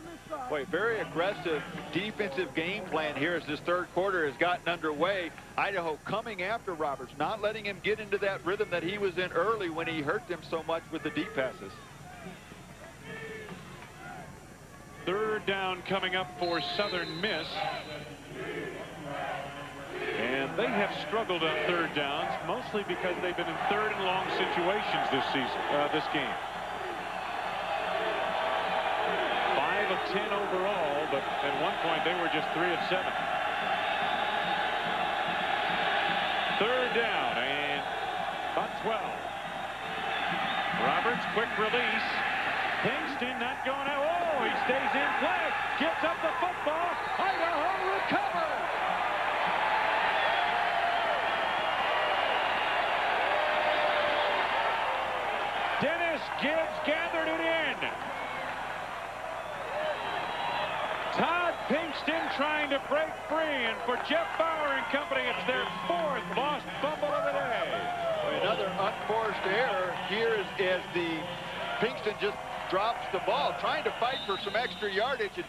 Boy, very aggressive defensive game plan here as this third quarter has gotten underway. Idaho coming after Roberts, not letting him get into that rhythm that he was in early when he hurt them so much with the deep passes. Third down coming up for Southern Miss. And they have struggled on third downs, mostly because they've been in third and long situations this season, uh, this game. Five of ten overall, but at one point they were just three of seven. Third down and about 12. Roberts, quick release. Kingston not going out. Oh, he stays in play. Gets up the football. Idaho recovers. Gibbs gathered it in. Todd Pinkston trying to break free, and for Jeff Bower and company, it's their fourth lost fumble of the day. Another unforced error here is, as the Pinkston just drops the ball, trying to fight for some extra yardage. And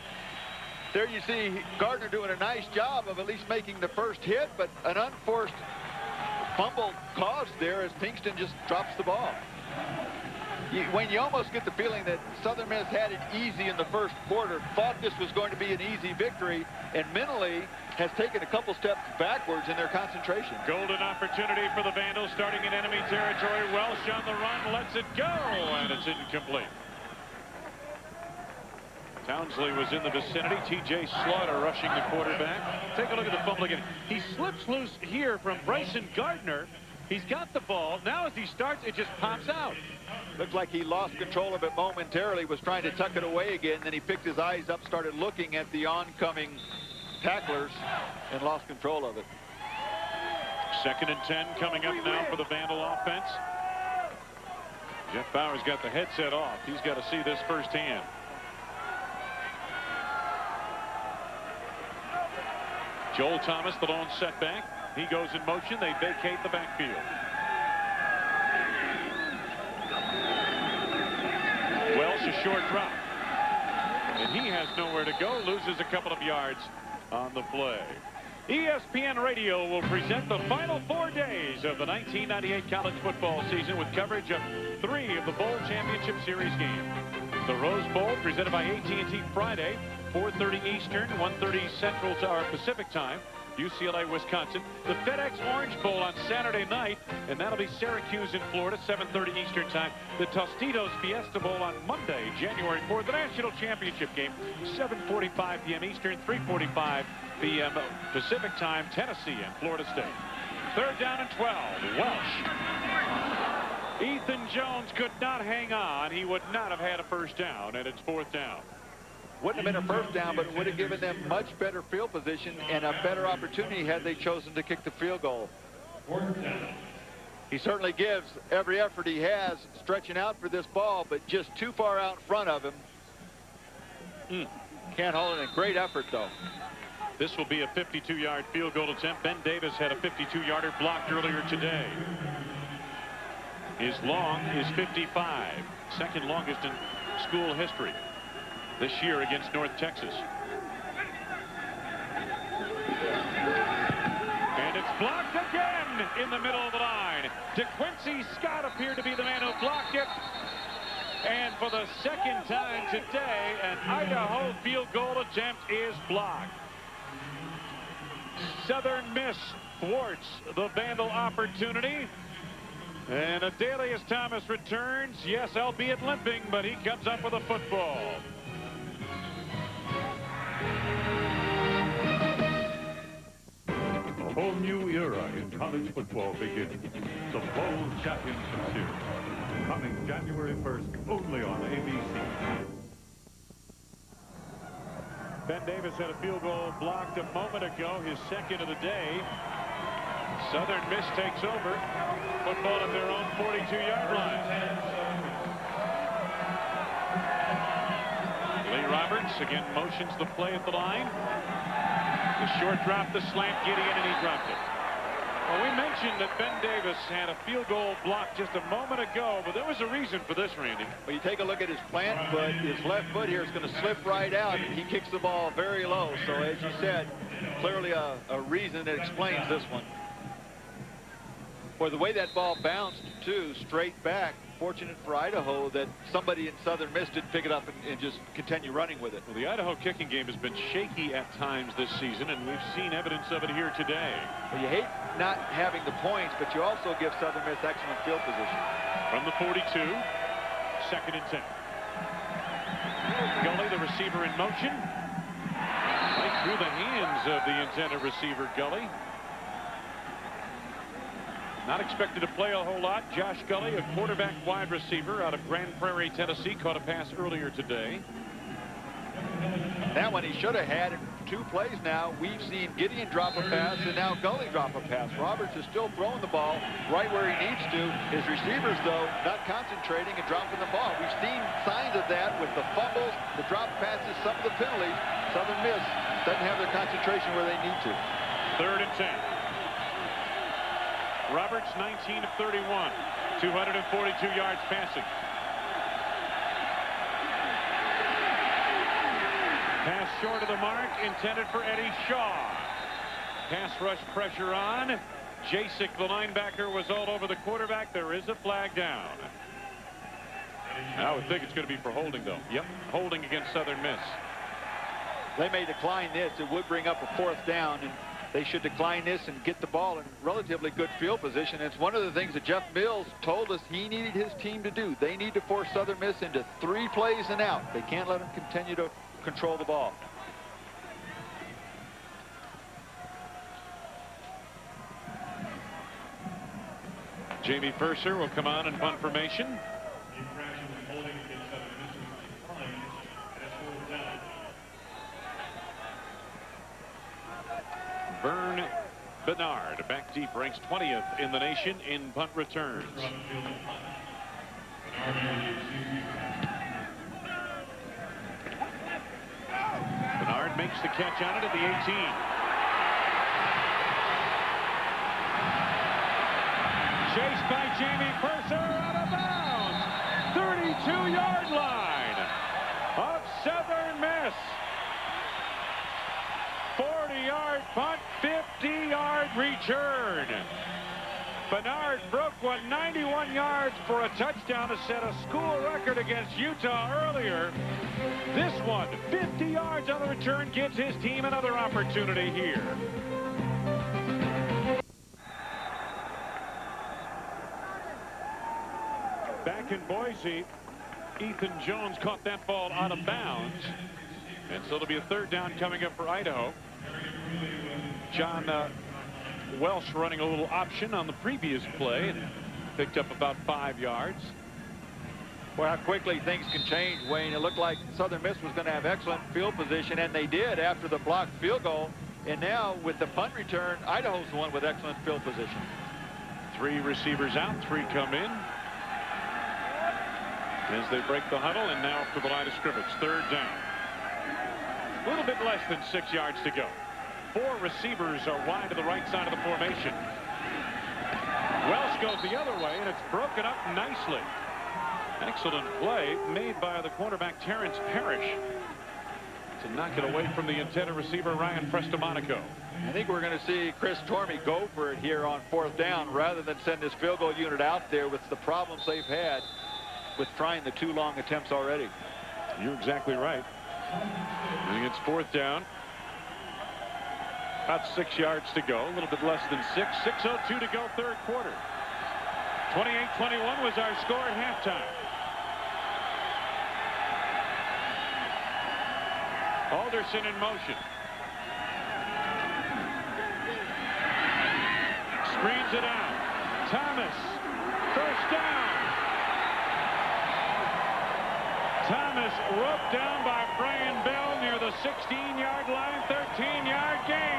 there you see Gardner doing a nice job of at least making the first hit, but an unforced fumble caused there as Pinkston just drops the ball. You, when you almost get the feeling that Southern Miss had it easy in the first quarter, thought this was going to be an easy victory, and mentally has taken a couple steps backwards in their concentration. Golden opportunity for the Vandals starting in enemy territory. Welsh on the run, lets it go, and it's incomplete. Townsley was in the vicinity. T.J. Slaughter rushing the quarterback. Take a look at the fumble again. He slips loose here from Bryson Gardner. He's got the ball. Now as he starts, it just pops out. Looked like he lost control of it momentarily, was trying to tuck it away again. Then he picked his eyes up, started looking at the oncoming tacklers, and lost control of it. Second and 10 coming up now for the Vandal offense. Jeff Bowers got the headset off. He's got to see this firsthand. Joel Thomas, the lone setback. He goes in motion. They vacate the backfield. Welsh, a short drop. And he has nowhere to go. Loses a couple of yards on the play. ESPN Radio will present the final four days of the 1998 college football season with coverage of three of the Bowl Championship Series games. The Rose Bowl presented by AT&T Friday 4.30 Eastern, 1.30 Central to our Pacific time. UCLA, Wisconsin. The FedEx Orange Bowl on Saturday night, and that'll be Syracuse in Florida, 7.30 Eastern time. The Tostitos Fiesta Bowl on Monday, January 4th, the national championship game, 7.45 p.m. Eastern, 3.45 p.m. Pacific time, Tennessee and Florida State. Third down and 12, Welsh. Ethan Jones could not hang on. He would not have had a first down, and it's fourth down. Wouldn't have been a first down, but would have given them much better field position and a better opportunity had they chosen to kick the field goal. He certainly gives every effort he has stretching out for this ball, but just too far out in front of him. Mm. Can't hold it. A great effort, though. This will be a 52-yard field goal attempt. Ben Davis had a 52-yarder blocked earlier today. His long is 55, second longest in school history this year against North Texas. And it's blocked again in the middle of the line. DeQuincy Scott appeared to be the man who blocked it. And for the second time today, an Idaho field goal attempt is blocked. Southern Miss thwarts the Vandal opportunity. And Adalius Thomas returns, yes, albeit limping, but he comes up with a football. A whole new era in college football begins. The Bowl Championship Series. Coming January 1st only on ABC. Ben Davis had a field goal blocked a moment ago, his second of the day. Southern Miss takes over. Football at their own 42-yard line. Roberts again motions the play at the line. The short drop, the slant, Gideon, and he dropped it. Well, we mentioned that Ben Davis had a field goal block just a moment ago, but there was a reason for this, Randy. Well, you take a look at his plant foot. His left foot here is going to slip right out, he kicks the ball very low. So, as you said, clearly a, a reason that explains this one. Boy, the way that ball bounced, too, straight back, fortunate for Idaho that somebody in Southern Miss didn't pick it up and, and, just continue running with it. Well, the Idaho kicking game has been shaky at times this season, and we've seen evidence of it here today. Well, you hate not having the points, but you also give Southern Miss excellent field position. From the 42, second and 10. Gully, the receiver in motion. Right through the hands of the intended receiver, Gully. Not expected to play a whole lot. Josh Gully, a quarterback wide receiver out of Grand Prairie, Tennessee, caught a pass earlier today. That one he should have had in two plays now. We've seen Gideon drop a pass and now Gully drop a pass. Roberts is still throwing the ball right where he needs to. His receivers, though, not concentrating and dropping the ball. We've seen signs of that with the fumbles, the drop passes, some of the penalties. Southern Miss doesn't have their concentration where they need to. Third and 10. Roberts, 19 of 31. 242 yards passing. Pass short of the mark, intended for Eddie Shaw. Pass rush pressure on. Jasek, the linebacker, was all over the quarterback. There is a flag down. I would think it's going to be for holding, though. Yep, holding against Southern Miss. They may decline this. It would bring up a fourth down, and they should decline this and get the ball in relatively good field position. It's one of the things that Jeff Mills told us he needed his team to do. They need to force Southern Miss into three plays and out. They can't let them continue to control the ball. Jamie Purser will come on in punt formation. Vern Bernard, back deep, ranks 20th in the nation in punt returns. Bernard makes the catch on it at the 18. Chased by Jamie Purser out of bounds. 32-yard line of Southern Miss. 40-yard punt, 50-yard return. Bernard broke one 91 yards for a touchdown to set a school record against Utah earlier. This one, 50 yards on the return, gives his team another opportunity here. Back in Boise, Ethan Jones caught that ball out of bounds. And so it'll be a third down coming up for Idaho. John uh, Welsh running a little option on the previous play and picked up about five yards. Well, how quickly things can change, Wayne. It looked like Southern Miss was going to have excellent field position, and they did after the blocked field goal. And now, with the punt return, Idaho's the one with excellent field position. Three receivers out, three come in. As they break the huddle, and now for the line of scrimmage, third down. A little bit less than six yards to go. Four receivers are wide to the right side of the formation. Welsh goes the other way, and it's broken up nicely. Excellent play made by the cornerback Terrence Parrish to knock it away from the intended receiver Ryan Prestamonico. I think we're going to see Chris Tormey go for it here on fourth down rather than send his field goal unit out there with the problems they've had with trying the two long attempts already. You're exactly right. I think it's fourth down. About six yards to go, a little bit less than six. 6.02 to go, third quarter. 28-21 was our score at halftime. Alderson in motion. Screens it out. Thomas, first down. Thomas roped down by Brian Bell near the 16-yard line, 13-yard gain.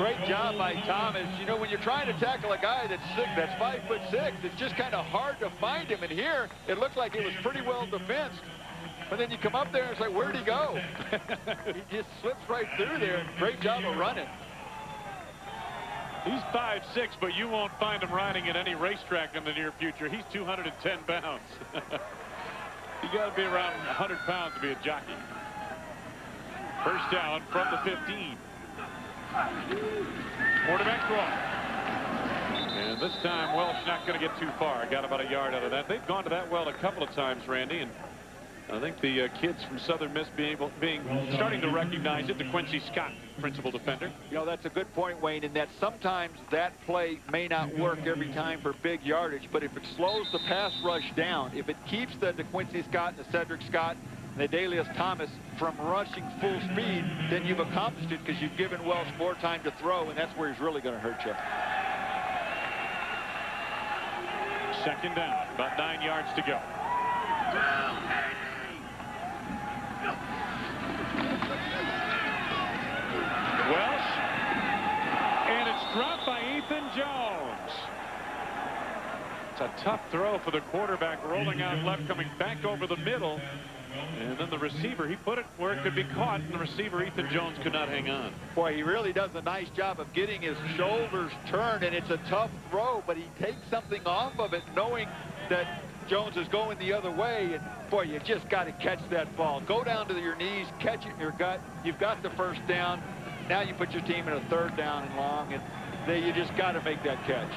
Great job by Thomas. You know, when you're trying to tackle a guy that's six, that's five foot six, it's just kind of hard to find him. And here, it looked like it was pretty well defensed. But then you come up there and it's like, where'd he go? he just slips right through there. Great job of running. He's 5'6", but you won't find him riding at any racetrack in the near future. He's 210 pounds. you got to be around 100 pounds to be a jockey. First down from the 15. Quarterback draw. And this time, Welsh not going to get too far. Got about a yard out of that. They've gone to that well a couple of times, Randy, and I think the uh, kids from Southern Miss being, able, being starting to recognize it. DeQuincy Scott, principal defender. You know, that's a good point, Wayne, in that sometimes that play may not work every time for big yardage, but if it slows the pass rush down, if it keeps the DeQuincy Scott and the Cedric Scott and the Dalius Thomas from rushing full speed, then you've accomplished it because you've given Welsh more time to throw, and that's where he's really going to hurt you. Second down, about nine yards to go. Welsh. And it's dropped by Ethan Jones. It's a tough throw for the quarterback rolling out left coming back over the middle And then the receiver, he put it where it could be caught, and the receiver, Ethan Jones, could not hang on. Boy, he really does a nice job of getting his shoulders turned, and it's a tough throw, but he takes something off of it, knowing that Jones is going the other way, and boy, you just got to catch that ball. Go down to your knees, catch it in your gut. You've got the first down. Now you put your team in a third down and long, and they, you just got to make that catch.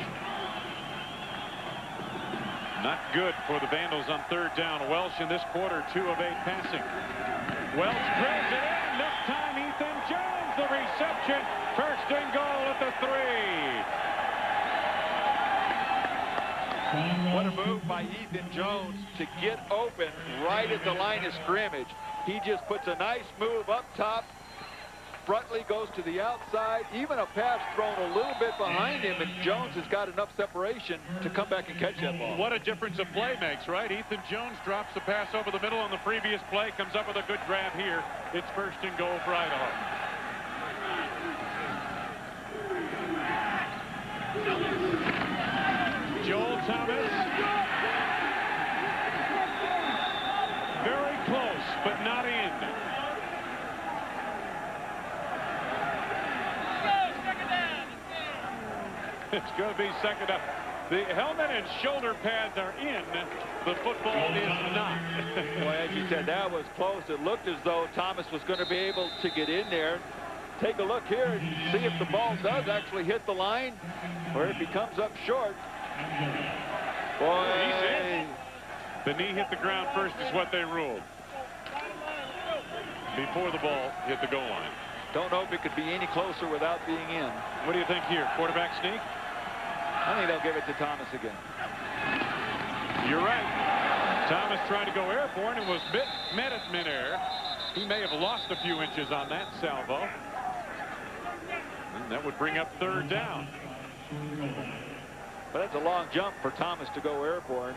Not good for the Vandals on third down. Welsh in this quarter, two of eight passing. Welsh drills it in. This time, Ethan Jones, the reception. First and goal at the three. What a move by Ethan Jones to get open right at the line of scrimmage. He just puts a nice move up top, Brutley goes to the outside. Even a pass thrown a little bit behind him, and Jones has got enough separation to come back and catch that ball. What a difference a play makes, right? Ethan Jones drops the pass over the middle on the previous play, comes up with a good grab here. It's first and goal for Idaho. Joel Thomas. Very close, but not in. It's going to be second up. The helmet and shoulder pads are in. The football is not. well, as you said, that was close. It looked as though Thomas was going to be able to get in there. Take a look here and see if the ball does actually hit the line or if he comes up short. Boy. He's in. The knee hit the ground first is what they ruled. Before the ball hit the goal line. Don't know if it could be any closer without being in. What do you think here? Quarterback sneak? I think they'll give it to Thomas again. You're right. Thomas tried to go airborne and was bit, met at midair. He may have lost a few inches on that salvo. And that would bring up third down. But that's a long jump for Thomas to go airborne.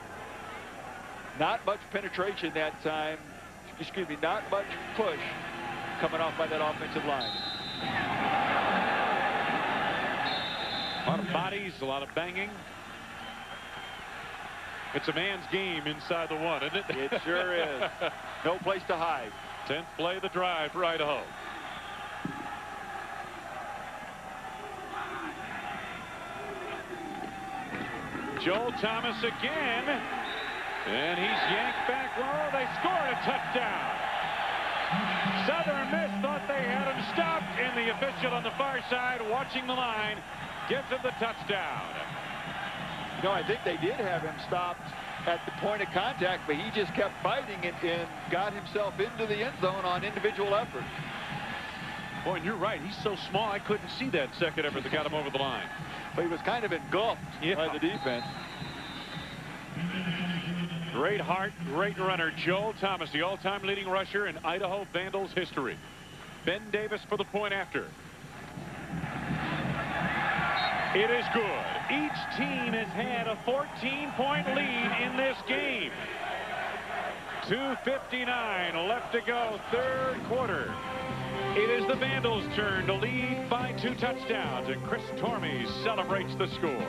Not much penetration that time. Excuse me, not much push coming off by that offensive line. A lot of bodies, a lot of banging. It's a man's game inside the one, isn't it? It sure is. No place to hide. 10th play the drive for Idaho. Joel Thomas again. And he's yanked back low. They scored a touchdown. Southern Miss thought they had him stopped, and the official on the far side watching the line gives him the touchdown. You know, I think they did have him stopped at the point of contact, but he just kept fighting and, and got himself into the end zone on individual effort. Boy, and you're right. He's so small, I couldn't see that second effort that got him over the line. But he was kind of engulfed yeah. by the defense. Great heart, great runner. Joel Thomas, the all-time leading rusher in Idaho Vandals history. Ben Davis for the point after. It is good. Each team has had a 14-point lead in this game. 2.59 left to go, third quarter. It is the Vandals' turn to lead by two touchdowns, and Chris Tormey celebrates the score.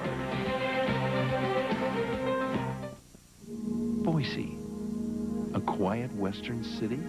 Boise, a quiet western city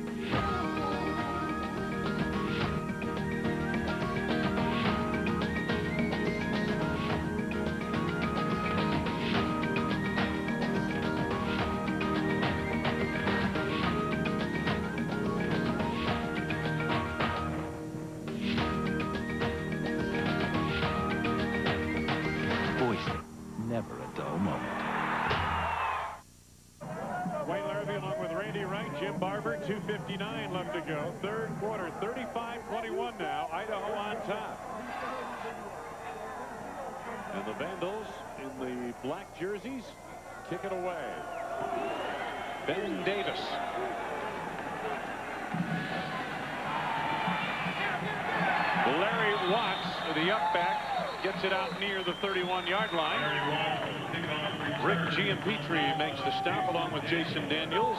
Petrie makes the stop along with Jason Daniels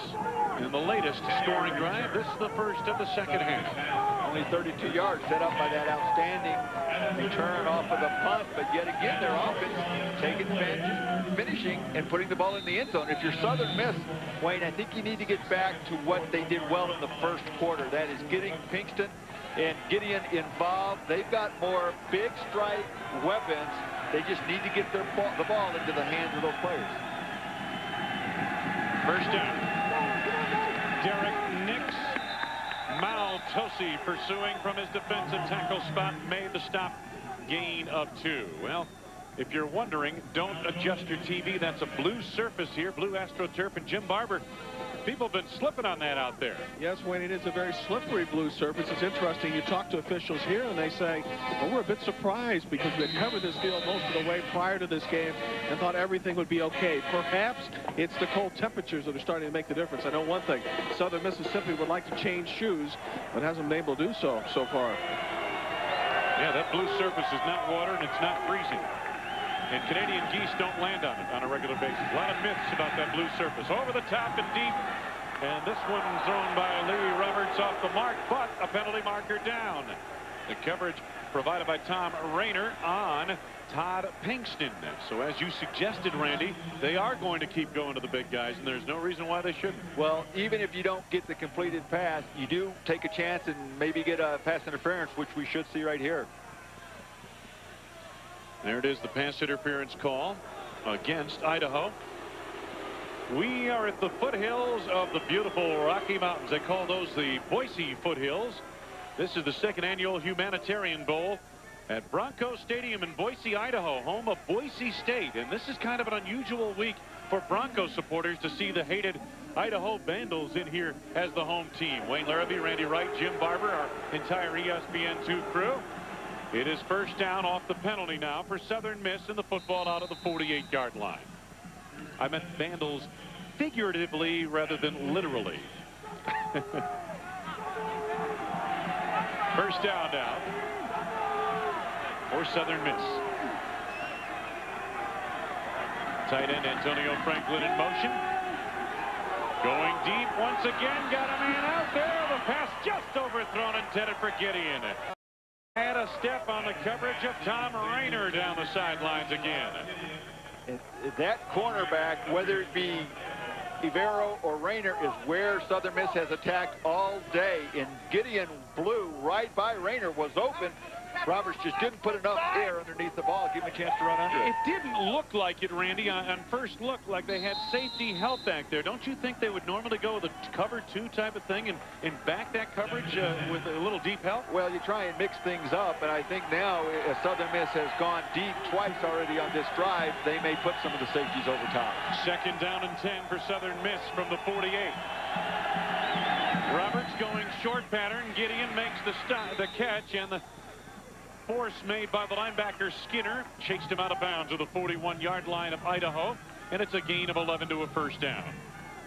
in the latest scoring drive. This is the first of the second half. Only 32 yards set up by that outstanding return off of the punt. But yet again, their offense taking advantage, finishing, and putting the ball in the end zone. If you're Southern Miss, Wayne, I think you need to get back to what they did well in the first quarter. That is getting Pinkston and Gideon involved. They've got more big strike weapons. They just need to get their ball, the ball into the hands of those players. First down. Derrick Nix. Mao Tosi pursuing from his defensive tackle spot made the stop gain of two. Well, if you're wondering, don't adjust your TV. That's a blue surface here, blue AstroTurf, and Jim Barber People have been slipping on that out there. Yes, Wayne, it is a very slippery blue surface. It's interesting. You talk to officials here, and they say, well, we're a bit surprised because we had covered this field most of the way prior to this game and thought everything would be okay. Perhaps it's the cold temperatures that are starting to make the difference. I know one thing. Southern Mississippi would like to change shoes, but hasn't been able to do so so far. Yeah, that blue surface is not water, and it's not freezing. And Canadian geese don't land on it on a regular basis. A lot of myths about that blue surface. Over the top and deep. And this one thrown by Lee Roberts off the mark, but a penalty marker down. The coverage provided by Tom Rayner on Todd Pinkston. So as you suggested, Randy, they are going to keep going to the big guys, and there's no reason why they shouldn't. Well, even if you don't get the completed pass, you do take a chance and maybe get a pass interference, which we should see right here. There it is, the pass interference call against Idaho. We are at the foothills of the beautiful Rocky Mountains. They call those the Boise foothills. This is the second annual Humanitarian Bowl at Bronco Stadium in Boise, Idaho, home of Boise State. And this is kind of an unusual week for Bronco supporters to see the hated Idaho Vandals in here as the home team. Wayne Larrivee, Randy Wright, Jim Barber, our entire ESPN2 crew. It is first down off the penalty now for Southern Miss in the football out of the 48-yard line. I meant Vandals figuratively rather than literally. first down now for Southern Miss. Tight end Antonio Franklin in motion. Going deep once again. Got a man out there. The pass just overthrown intended for Gideon. Had a step on the coverage of Tom Rayner down the sidelines again. That cornerback, whether it be Evero or Rayner, is where Southern Miss has attacked all day. And Gideon blew right by Rayner, was open, Roberts just didn't put enough air underneath the ball, give him a chance to run under it. It didn't look like it, Randy, on, on first look, like they had safety help back there. Don't you think they would normally go with a cover two type of thing and, and back that coverage uh, with a little deep help? Well, you try and mix things up, and I think now uh, Southern Miss has gone deep twice already on this drive. They may put some of the safeties over top. Second down and 10 for Southern Miss from the 48. Roberts going short pattern. Gideon makes the, the catch, and the force made by the linebacker Skinner. Chased him out of bounds to the 41-yard line of Idaho. And it's a gain of 11 to a first down.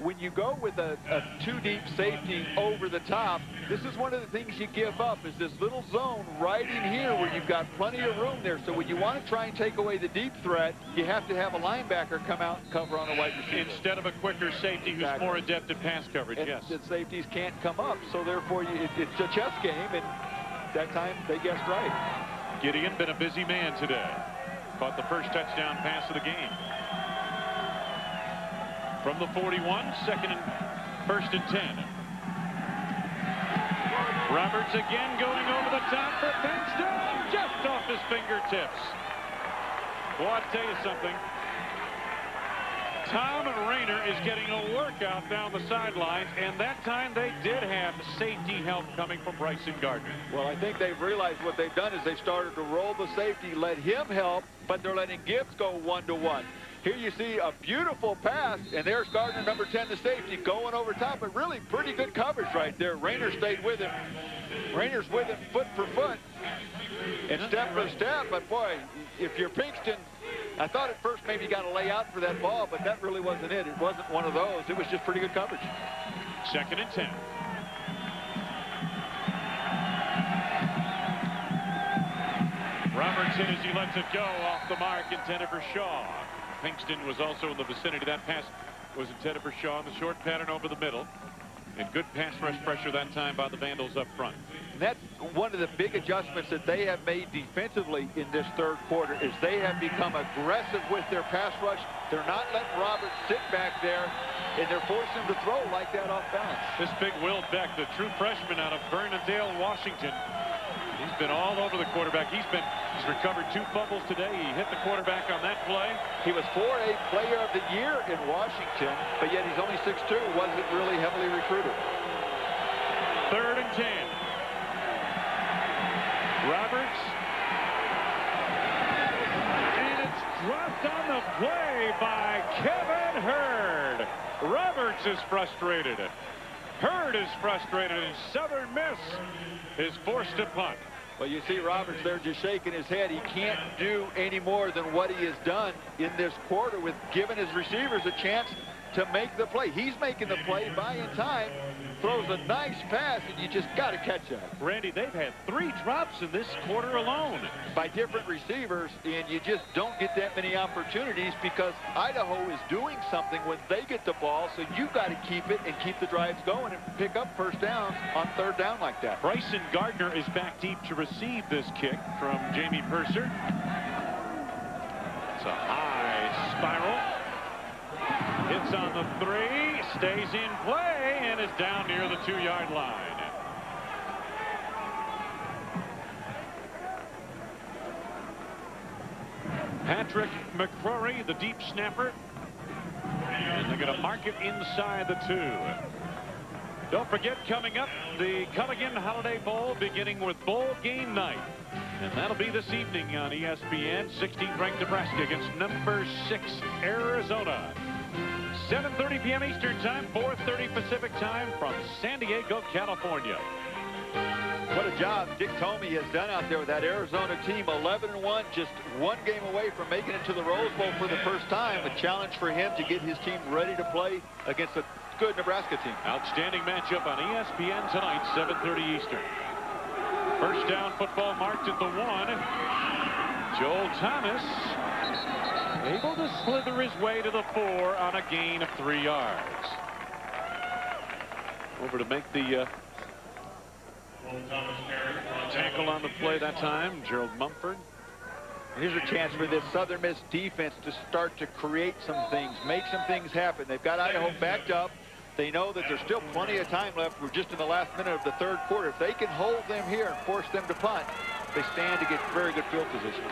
When you go with a, a two-deep safety over the top, this is one of the things you give up is this little zone right in here where you've got plenty of room there. So when you want to try and take away the deep threat, you have to have a linebacker come out and cover on a wide receiver. Instead of a quicker safety who's exactly. more adept at pass coverage, and yes. The safeties can't come up, so therefore you, it, it's a chess game, and that time they guessed right. Gideon been a busy man today. Caught the first touchdown pass of the game. From the 41, second and first and 10. Roberts again going over the top for Pinkston, just off his fingertips. Well, I'll tell you something. Tom Rayner is getting a workout down the sideline, and that time they did have safety help coming from Bryson Gardner. Well, I think they've realized what they've done is they started to roll the safety, let him help, but they're letting Gibbs go one-to-one. Here you see a beautiful pass, and there's Gardner, number 10, the safety, going over top, but really pretty good coverage right there. Rayner stayed with him. Rayner's with him foot for foot and step for step, but boy, if you're Pinkston, I thought at first maybe you got to lay out for that ball, but that really wasn't it. It wasn't one of those. It was just pretty good coverage. Second and 10. Robertson as he lets it go off the mark intended for Shaw. Pinkston was also in the vicinity. That pass was intended for Shaw in the short pattern over the middle. And good pass rush pressure that time by the Vandals up front. That's one of the big adjustments that they have made defensively in this third quarter is they have become aggressive with their pass rush. They're not letting Roberts sit back there, and they're forcing him to throw like that off balance. This big Will Beck, the true freshman out of Bernadale, Washington, he's been all over the quarterback. He's been he's recovered two fumbles today. He hit the quarterback on that play. He was 4A Player of the Year in Washington, but yet he's only 6'2", wasn't really heavily recruited. Third and 10. Roberts. And it's dropped on the play by Kevin Hurd. Roberts is frustrated. Hurd is frustrated, and Southern Miss is forced to punt. Well, you see Roberts there just shaking his head. He can't do any more than what he has done in this quarter with giving his receivers a chance to make the play. He's making the play, by in time, throws a nice pass, and you just got to catch that. Randy, they've had three drops in this quarter alone. By different receivers, and you just don't get that many opportunities because Idaho is doing something when they get the ball, so you've got to keep it and keep the drives going and pick up first downs on third down like that. Bryson Gardner is back deep to receive this kick from Jamie Purser. It's a high spiral. Hits on the three, stays in play, and is down near the two-yard line. Patrick McCrory, the deep snapper. And they're going to mark it inside the two. Don't forget, coming up, the Culligan Holiday Bowl beginning with bowl game night. And that'll be this evening on ESPN. 16th ranked Nebraska against number 6 Arizona. 7.30 p.m. Eastern Time, 4.30 Pacific Time from San Diego, California. What a job Dick Tomey has done out there with that Arizona team. 11-1, just one game away from making it to the Rose Bowl for the first time. A challenge for him to get his team ready to play against a good Nebraska team. Outstanding matchup on ESPN tonight, 7.30 Eastern. First down football marked at the one. Joel Thomas able to slither his way to the four on a gain of three yards. Over to make the uh, tackle on the play that time, Gerald Mumford. Here's a chance for this Southern Miss defense to start to create some things, make some things happen. They've got Idaho backed up. They know that there's still plenty of time left. We're just in the last minute of the third quarter. If they can hold them here and force them to punt, they stand to get very good field position.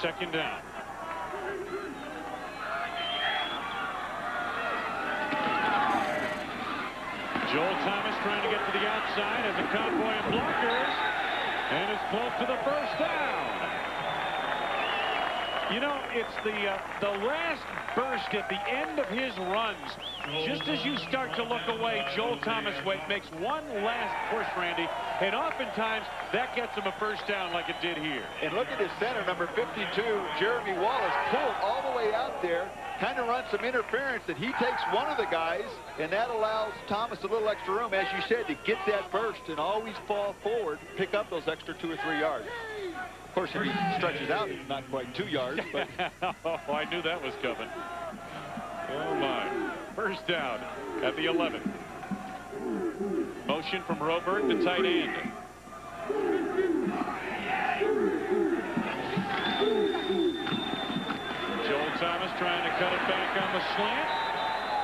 Second down. Joel Thomas trying to get to the outside as a convoy of blockers and is close to the first down. You know, it's the uh, the last burst at the end of his runs. Just as you start to look away, Joel Thomas Wait makes one last push, Randy, and oftentimes that gets him a first down like it did here. And look at his center, number 52, Jeremy Wallace, pulled all the way out there, kind of runs some interference that he takes one of the guys, and that allows Thomas a little extra room, as you said, to get that burst and always fall forward, pick up those extra two or three yards. Of course, if he stretches out, it's not quite two yards. But oh, I knew that was coming. Oh, my. First down at the 11. Motion from Roberg, the tight end. Trying to cut it back on the slant.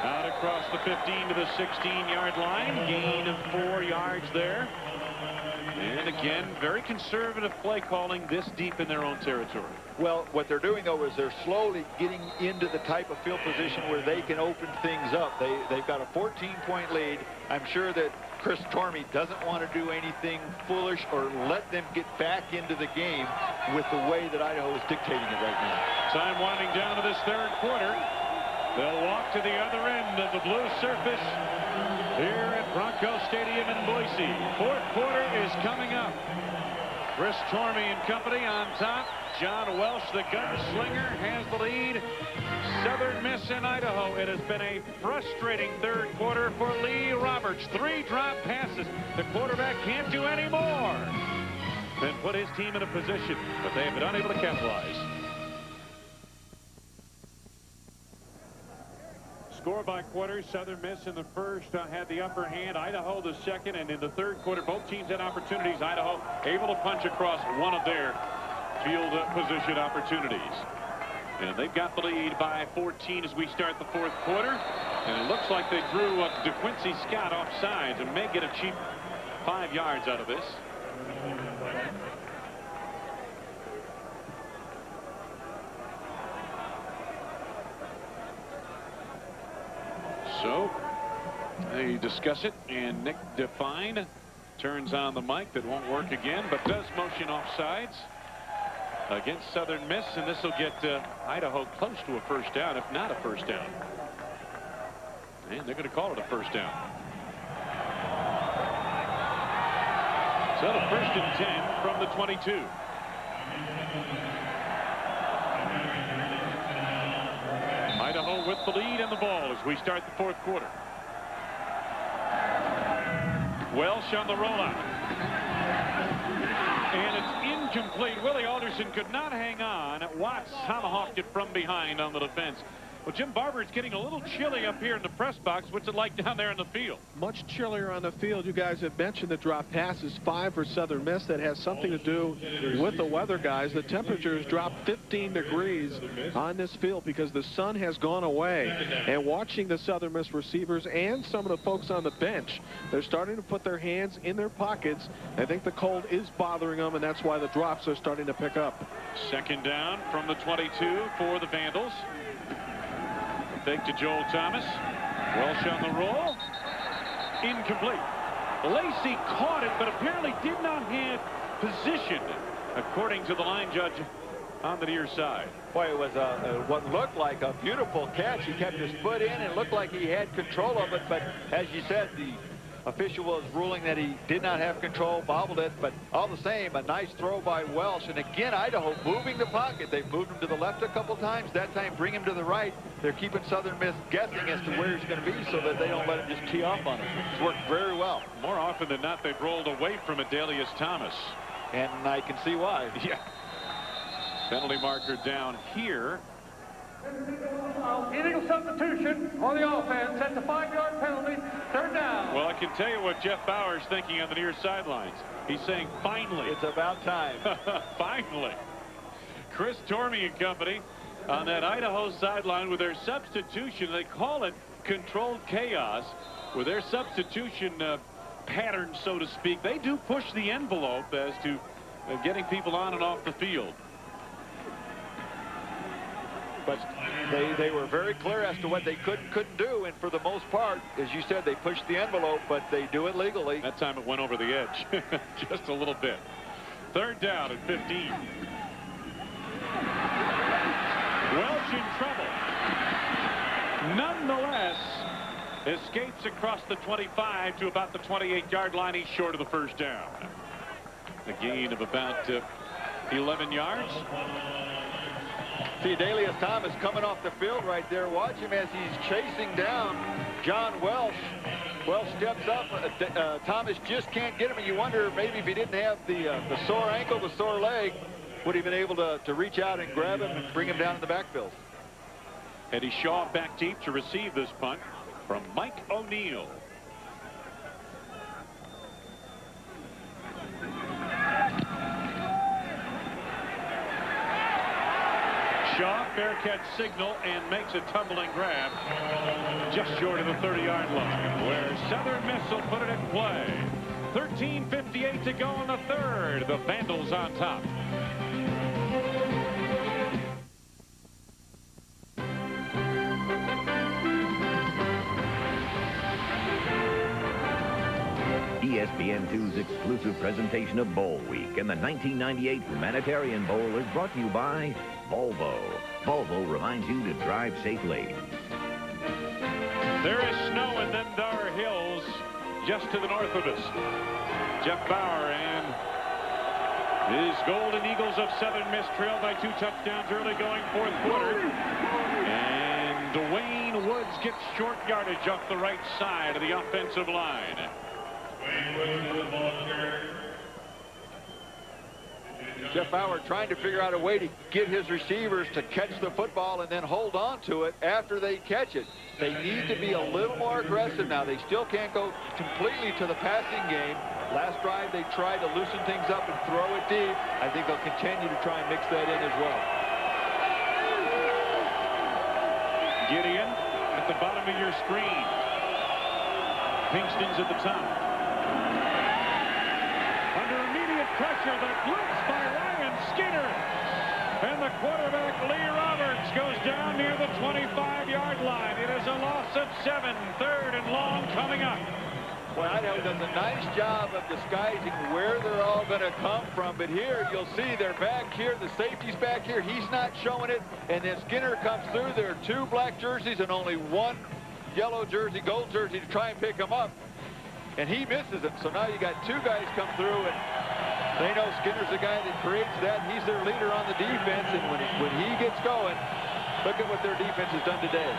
Out across the 15 to the 16-yard line. Gain of four yards there. And again, very conservative play calling this deep in their own territory. Well, what they're doing, though, is they're slowly getting into the type of field position where they can open things up. They, they've got a 14-point lead. I'm sure that Chris Tormey doesn't want to do anything foolish or let them get back into the game with the way that Idaho is dictating it right now. Time winding down to this third quarter. They'll walk to the other end of the blue surface here at Bronco Stadium in Boise. Fourth quarter is coming up. Chris Tormey and company on top. John Welsh, the gunslinger, has the lead. Southern Miss in Idaho. It has been a frustrating third quarter for Lee Roberts. Three drop passes. The quarterback can't do any more than put his team in a position, but they have been unable to capitalize. score by quarter. Southern Miss in the first uh, had the upper hand. Idaho the second. And in the third quarter, both teams had opportunities. Idaho able to punch across one of their field position opportunities. And they've got the lead by 14 as we start the fourth quarter. And it looks like they drew uh, DeQuincy Scott off sides and may get a cheap five yards out of this. So they discuss it, and Nick Define turns on the mic that won't work again, but does motion off sides against Southern Miss, and this will get uh, Idaho close to a first down, if not a first down. And they're going to call it a first down. So the first and 10 from the 22. Idaho with the lead and the ball as we start the fourth quarter. Welsh on the rollout. And it's incomplete. Willie Alderson could not hang on. Watts tomahawked it from behind on the defense. Well, Jim Barber, it's getting a little chilly up here in the press box. What's it like down there in the field? Much chillier on the field. You guys have mentioned the drop passes, five for Southern Miss. That has something to do with the weather, guys. The temperatures dropped 15 degrees on this field because the sun has gone away. And watching the Southern Miss receivers and some of the folks on the bench, they're starting to put their hands in their pockets. I think the cold is bothering them, and that's why the drops are starting to pick up. Second down from the 22 for the Vandals. Fake to Joel Thomas. Welsh on the roll. Incomplete. Lacey caught it, but apparently did not have position, according to the line judge on the near side. Boy, it was a, a, what looked like a beautiful catch. He kept his foot in and looked like he had control of it. But as you said, the official was ruling that he did not have control, bobbled it. But all the same, a nice throw by Welsh. And again, Idaho moving the pocket. They've moved him to the left a couple times. That time, bring him to the right. They're keeping Southern Miss guessing as to where he's going to be so that they don't let him just tee off on it. It's worked very well. More often than not, they've rolled away from Adalius Thomas. And I can see why. Yeah. Penalty marker down here. Illegal substitution on the offense. That's a five-yard penalty. Third down. Well, I can tell you what Jeff Bower is thinking on the near sidelines. He's saying, finally. It's about time. finally. Chris Tormey and company on that Idaho sideline with their substitution. They call it controlled chaos. With their substitution uh, pattern, so to speak, they do push the envelope as to uh, getting people on and off the field. But they, they were very clear as to what they could and couldn't do. And for the most part, as you said, they pushed the envelope, but they do it legally. That time it went over the edge just a little bit. Third down at 15. Welsh in trouble. Nonetheless, escapes across the 25 to about the 28-yard line. He's short of the first down. A gain of about uh, 11 yards. See Adalius Thomas coming off the field right there. Watch him as he's chasing down John Welsh. Welsh steps up. Uh, uh, Thomas just can't get him. And you wonder maybe if he didn't have the, uh, the sore ankle, the sore leg, would he have been able to, to reach out and grab him and bring him down in the backfield. Eddie Shaw back deep to receive this punt from Mike O'Neill. Shaw, fair catch signal, and makes a tumbling grab just short of the 30-yard line, where Southern Miss will put it in play. 13.58 to go in the third. The Vandals on top. ESPN2's exclusive presentation of Bowl Week and the 1998 Humanitarian Bowl is brought to you by Volvo. Volvo reminds you to drive safely. There is snow in Dendar Hills just to the north of us. Jeff Bower and his Golden Eagles of Southern Miss trail by two touchdowns early going fourth quarter. And Dwayne Woods gets short yardage off the right side of the offensive line. Jeff Bower trying to figure out a way to get his receivers to catch the football and then hold on to it after they catch it. They need to be a little more aggressive now. They still can't go completely to the passing game. Last drive, they tried to loosen things up and throw it deep. I think they'll continue to try and mix that in as well. Gideon at the bottom of your screen. Pinkston's at the top. Under immediate pressure, the Skinner. And the quarterback, Lee Roberts, goes down near the 25-yard line. It is a loss of seven, third and long coming up. Well, Idaho does a nice job of disguising where they're all going to come from. But here, you'll see they're back here. The safety's back here. He's not showing it. And then Skinner comes through. There are two black jerseys and only one yellow jersey, gold jersey to try and pick him up. And he misses him. So now you got two guys come through. And they know Skinner's the guy that creates that. He's their leader on the defense. And when, when he gets going, look at what their defense has done today.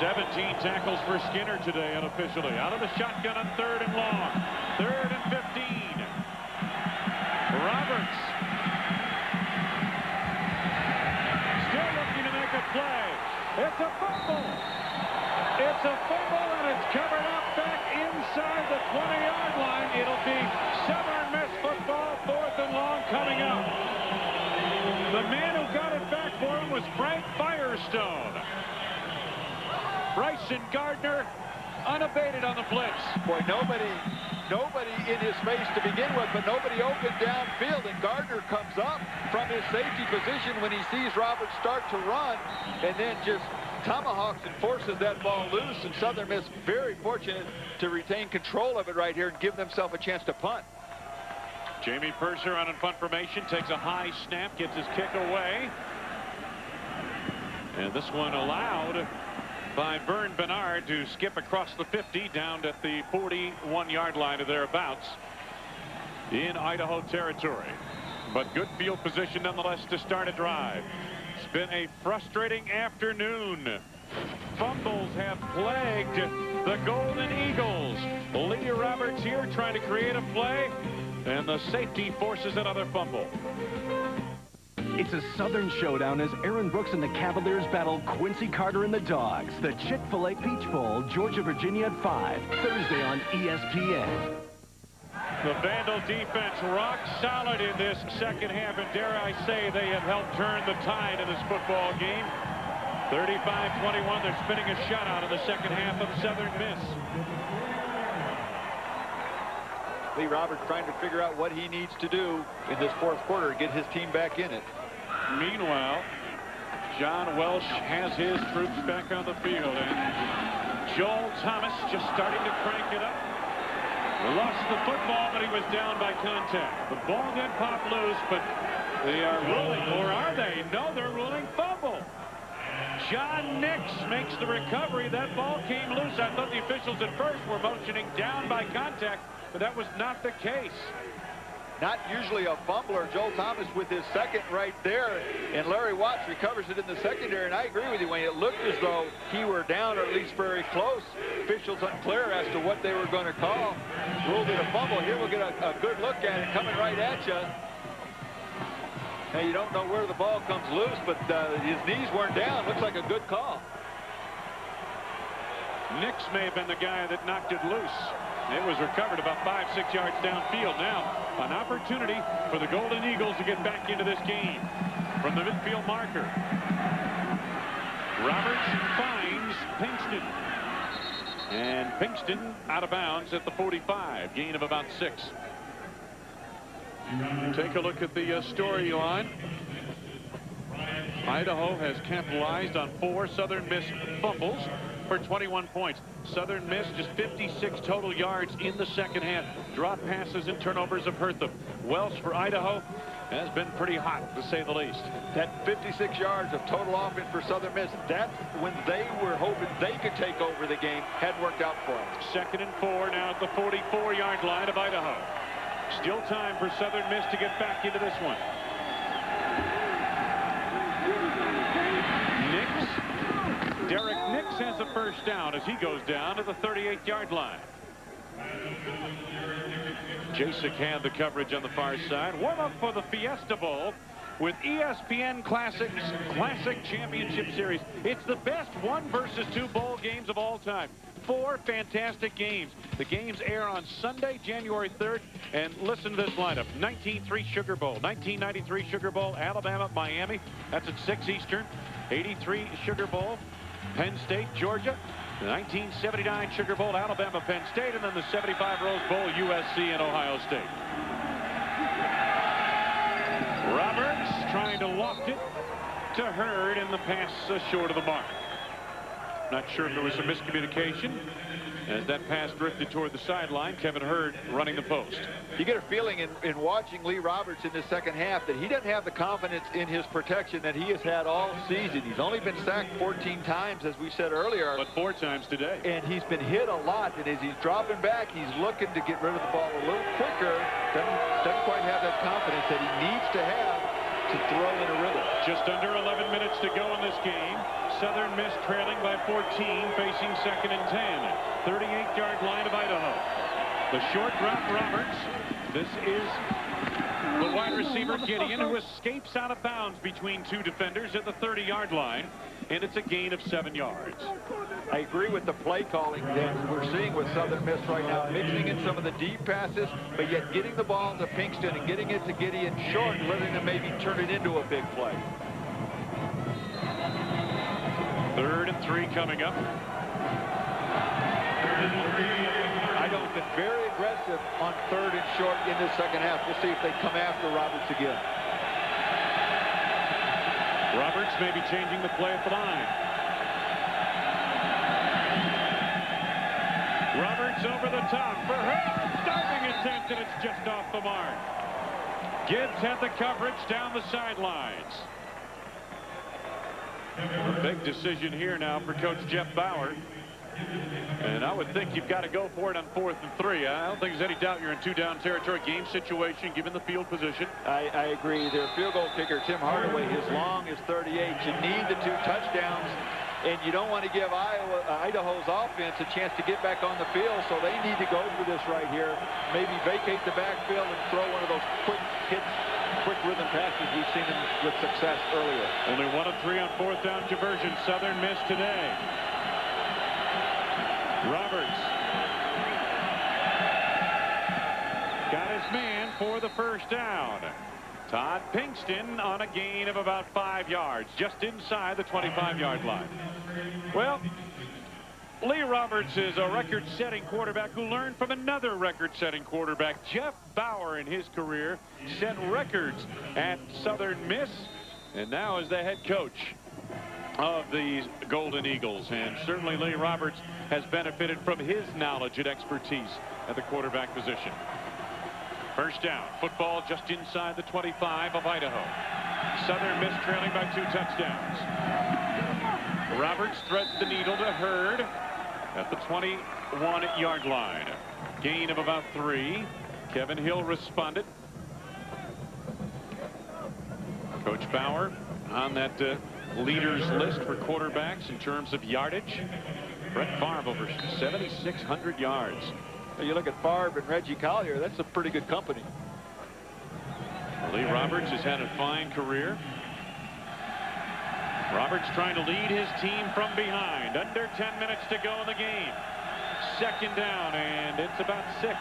17 tackles for Skinner today unofficially. Out of the shotgun on third and long. Third and 15. Roberts. Still looking to make a play. It's a fumble. It's a fumble Bryson Gardner unabated on the blitz. Boy, nobody nobody in his face to begin with, but nobody open downfield, and Gardner comes up from his safety position when he sees Roberts start to run, and then just tomahawks and forces that ball loose, and Southern Miss very fortunate to retain control of it right here and give themselves a chance to punt. Jamie Purser on a punt formation, takes a high snap, gets his kick away. And this one allowed by Vern Bernard to skip across the 50 down at the 41-yard line or thereabouts in Idaho territory. But good field position nonetheless to start a drive. It's been a frustrating afternoon. Fumbles have plagued the Golden Eagles. Lee Roberts here trying to create a play, and the safety forces another fumble. It's a Southern showdown as Aaron Brooks and the Cavaliers battle Quincy Carter and the Dogs. The Chick-fil-A Peach Bowl, Georgia, Virginia at 5, Thursday on ESPN. The Vandal defense rock solid in this second half, and dare I say they have helped turn the tide in this football game. 35-21, they're spinning a shutout in the second half of Southern Miss. Lee Roberts trying to figure out what he needs to do in this fourth quarter to get his team back in it. Meanwhile, John Welsh has his troops back on the field. And Joel Thomas just starting to crank it up. Lost the football, but he was down by contact. The ball did pop loose, but they are ruling, or are they? No, they're ruling fumble. John Nix makes the recovery. That ball came loose. I thought the officials at first were motioning down by contact, but that was not the case. Not usually a fumbler. Joel Thomas with his second right there. And Larry Watts recovers it in the secondary. And I agree with you, Wayne. It looked as though he were down or at least very close. Officials unclear as to what they were going to call. Ruled it a fumble. Here we'll get a, a good look at it coming right at you. Hey, you don't know where the ball comes loose, but uh, his knees weren't down. Looks like a good call. Nix may have been the guy that knocked it loose. It was recovered about five, six yards downfield. Now, an opportunity for the Golden Eagles to get back into this game from the midfield marker. Roberts finds Pinkston. And Pinkston out of bounds at the 45. Gain of about six. Take a look at the uh, storyline. Idaho has capitalized on four Southern Miss fumbles for 21 points. Southern Miss just 56 total yards in the second half. Drop passes and turnovers have hurt them. Welsh for Idaho has been pretty hot, to say the least. That 56 yards of total offense for Southern Miss, that's when they were hoping they could take over the game, hadn't worked out for them. Second and four now at the 44-yard line of Idaho. Still time for Southern Miss to get back into this one. Nix. Derrick Nix has the first down as he goes down to the 38-yard line. Jasek had the coverage on the far side. Warm up for the Fiesta Bowl with ESPN Classics Classic Championship Series. It's the best one versus two bowl games of all time. Four fantastic games. The games air on Sunday, January 3rd. And listen to this lineup. 19-3 Sugar Bowl, 1993 Sugar Bowl, Alabama, Miami. That's at 6 Eastern. 83 Sugar Bowl, Penn State, Georgia. The 1979 Sugar Bowl, Alabama, Penn State, and then the 75 Rose Bowl, USC and Ohio State. Roberts trying to loft it to Hurd, and the pass uh, short of the mark. Not sure if there was some miscommunication as that pass drifted toward the sideline. Kevin Hurd running the post. You get a feeling in, in watching Lee Roberts in the second half that he doesn't have the confidence in his protection that he has had all season. He's only been sacked 14 times, as we said earlier. But four times today. And he's been hit a lot. And as he's dropping back, he's looking to get rid of the ball a little quicker. Doesn't, doesn't quite have that confidence that he needs to have to throw in a rhythm. Just under 11 minutes to go in this game. Southern Miss trailing by 14, facing second and 10. 38-yard line of Idaho. The short drop Roberts. This is the wide receiver Gideon who escapes out of bounds between two defenders at the 30-yard line. And it's a gain of seven yards. I agree with the play calling that we're seeing with Southern Miss right now, mixing in some of the deep passes, but yet getting the ball to Pinkston and getting it to Gideon short, letting them maybe turn it into a big play. Third and three coming up. Idaho's been very aggressive on third and short in the second half. We'll see if they come after Roberts again. Roberts may be changing the play at the line. Roberts over the top for her. Starting attempt, and it's just off the mark. Gibbs had the coverage down the sidelines. A big decision here now for Coach Jeff Bower. And I would think you've got to go for it on fourth and three. I don't think there's any doubt you're in two-down territory. Game situation, given the field position. I, I agree. Their field goal kicker, Tim Hardaway, his long as 38. You need the two touchdowns, and you don't want to give Iowa, uh, Idaho's offense a chance to get back on the field, so they need to go for this right here. Maybe vacate the backfield and throw one of those quick hits quick rhythm passes we've seen him with success earlier. Only one of three on fourth down conversion. Southern Miss today. Roberts. Got his man for the first down. Todd Pinkston on a gain of about five yards, just inside the 25-yard line. Well, Lee Roberts is a record-setting quarterback who learned from another record-setting quarterback. Jeff Bower in his career set records at Southern Miss and now is the head coach of the Golden Eagles. And certainly Lee Roberts has benefited from his knowledge and expertise at the quarterback position. First down. Football just inside the 25 of Idaho. Southern Miss trailing by two touchdowns. Roberts threads the needle to Hurd at the 21-yard line. Gain of about three. Kevin Hill responded. Coach Bower on that uh, leaders list for quarterbacks in terms of yardage. Brett Favre over 7,600 yards. You look at Favre and Reggie Collier, that's a pretty good company. Lee Roberts has had a fine career. Roberts trying to lead his team from behind. Under 10 minutes to go in the game. Second down, and it's about six.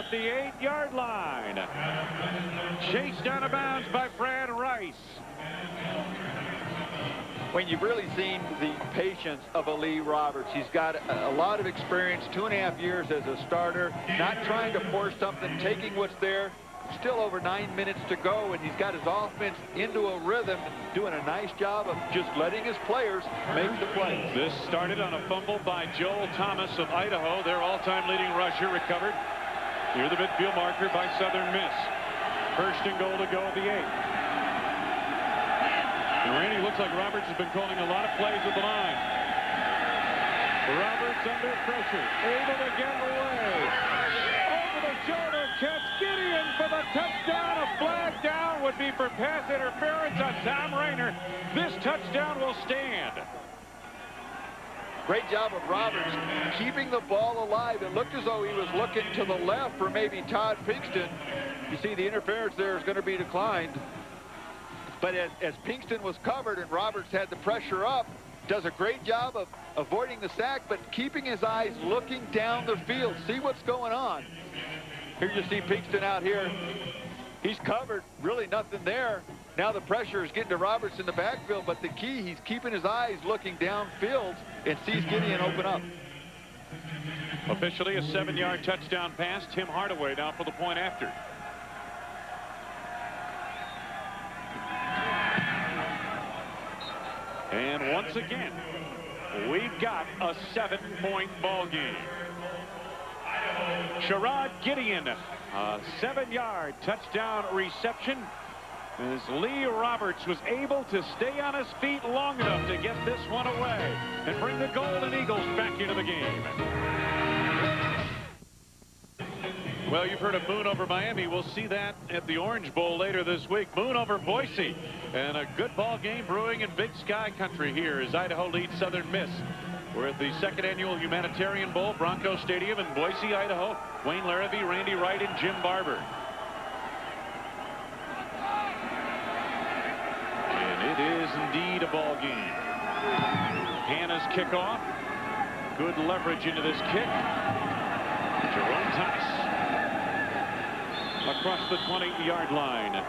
At the eight-yard line. Chased out of bounds by Brad Rice when you've really seen the patience of a Lee Roberts. He's got a, a, lot of experience, two and a half years as a starter, not trying to force something, taking what's there. Still over nine minutes to go, and he's got his offense into a rhythm, doing a nice job of just letting his players make the play. This started on a fumble by Joel Thomas of Idaho, their all-time leading rusher, recovered near the midfield marker by Southern Miss. First and goal to go at the eight. And Randy, looks like Roberts has been calling a lot of plays at the line. Roberts under pressure, able to get away. Over the shoulder catch, Gideon for the touchdown. A flag down would be for pass interference on Tom Rayner. This touchdown will stand. Great job of Roberts keeping the ball alive. It looked as though he was looking to the left for maybe Todd Pinkston. You see the interference there is going to be declined. But as, as Pinkston was covered and Roberts had the pressure up, does a great job of avoiding the sack, but keeping his eyes looking down the field. See what's going on. Here you see Pinkston out here. He's covered, really nothing there. Now the pressure is getting to Roberts in the backfield, but the key, he's keeping his eyes looking downfield and sees Gideon open up. Officially a seven-yard touchdown pass. Tim Hardaway now for the point after. And once again, we've got a seven-point ball game. Sherrod Gideon, a seven-yard touchdown reception as Lee Roberts was able to stay on his feet long enough to get this one away and bring the Golden Eagles back into the game. Well, you've heard of Moon over Miami. We'll see that at the Orange Bowl later this week. Moon over Boise. And a good ball game brewing in Big Sky country here as Idaho leads Southern Miss. We're at the second annual Humanitarian Bowl, Bronco Stadium in Boise, Idaho. Wayne Larrivee, Randy Wright, and Jim Barber. And it is indeed a ball game. Hannah's kickoff. Good leverage into this kick. Jerome Thomas across the 20-yard line.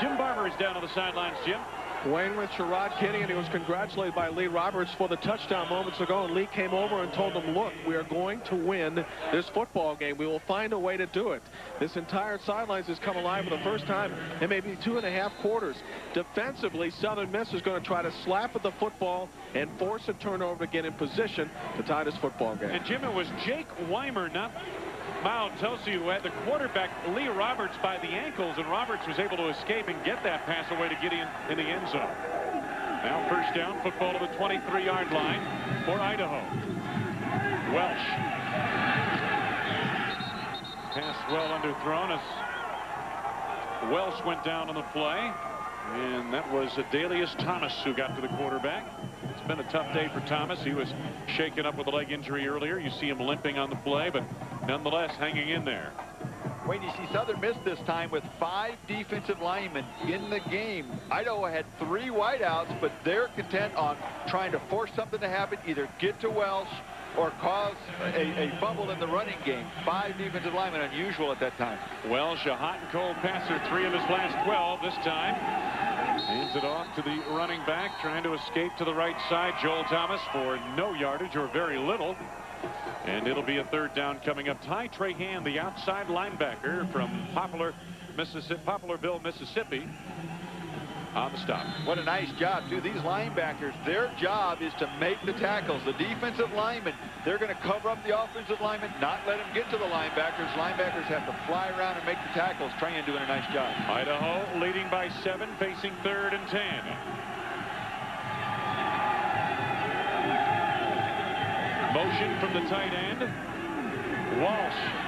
Jim Barber is down on the sidelines, Jim. Wayne with Sherrod Kinney, and He was congratulated by Lee Roberts for the touchdown moments ago. And Lee came over and told him, look, we are going to win this football game. We will find a way to do it. This entire sidelines has come alive for the first time in maybe two and a half quarters. Defensively, Southern Miss is going to try to slap at the football and force a turnover to get in position to tie this football game. And Jim, it was Jake Weimer, not Mao Tosi, who had the quarterback Lee Roberts by the ankles, and Roberts was able to escape and get that pass away to Gideon in the end zone. Now first down, football to the 23-yard line for Idaho. Welsh. Pass well underthrown as Welsh went down on the play. And that was Adalius Thomas who got to the quarterback. It's been a tough day for Thomas. He was shaken up with a leg injury earlier. You see him limping on the play, but nonetheless hanging in there. Wayne, you see Southern Miss this time with five defensive linemen in the game. Idaho had three wideouts, but they're content on trying to force something to happen, either get to Welsh or cause a, a fumble in the running game. Five defensive linemen, unusual at that time. Welsh, a hot and cold passer, three of his last 12 this time. Hands it off to the running back, trying to escape to the right side. Joel Thomas for no yardage or very little. And it'll be a third down coming up. Ty Trahan, the outside linebacker from Poplar, Mississippi, Poplarville, Mississippi, on the stop. What a nice job, too. These linebackers, their job is to make the tackles. The defensive linemen, they're going to cover up the offensive linemen, not let them get to the linebackers. Linebackers have to fly around and make the tackles. Trahan doing a nice job. Idaho leading by seven, facing third and ten. Motion from the tight end. Welsh.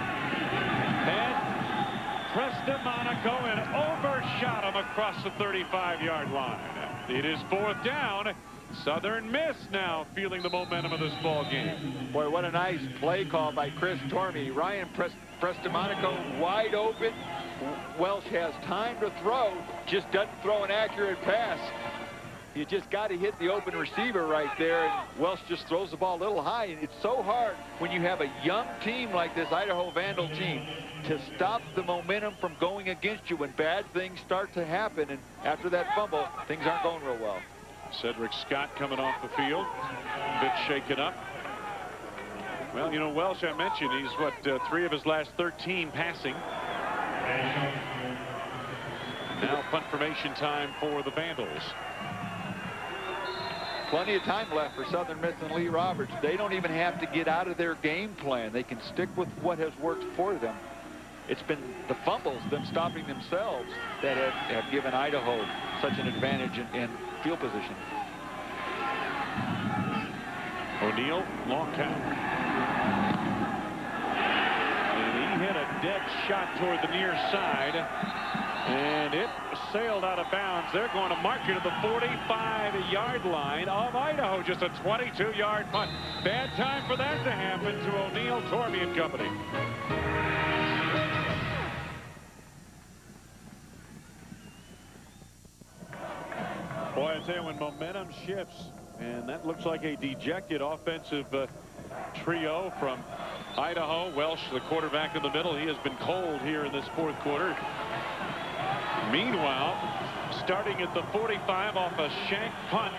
And Prestamonico and overshot him across the 35-yard line. It is fourth down. Southern Miss now feeling the momentum of this ball game. Boy, what a nice play call by Chris Tormey. Ryan Prest Prestamonico wide open. Welsh has time to throw, just doesn't throw an accurate pass. You just got to hit the open receiver right there, and Welsh just throws the ball a little high. And it's so hard when you have a young team like this Idaho Vandal team to stop the momentum from going against you when bad things start to happen. And after that fumble, things aren't going real well. Cedric Scott coming off the field, a bit shaken up. Well, you know, Welsh, I mentioned, he's, what, uh, three of his last 13 passing. Now punt formation time for the Vandals. Plenty of time left for Southern Miss and Lee Roberts. They don't even have to get out of their game plan. They can stick with what has worked for them. It's been the fumbles, them stopping themselves, that have, have given Idaho such an advantage in, in field position. O'Neal, long count. And he hit a dead shot toward the near side. And it sailed out of bounds. They're going to mark it at the 45-yard line of Idaho. Just a 22-yard punt. Bad time for that to happen to O'Neal, Tormey and company. Boy, I tell you, when momentum shifts, and that looks like a dejected offensive uh, trio from Idaho. Welsh, the quarterback in the middle, he has been cold here in this fourth quarter. Meanwhile, starting at the 45 off a shank punt.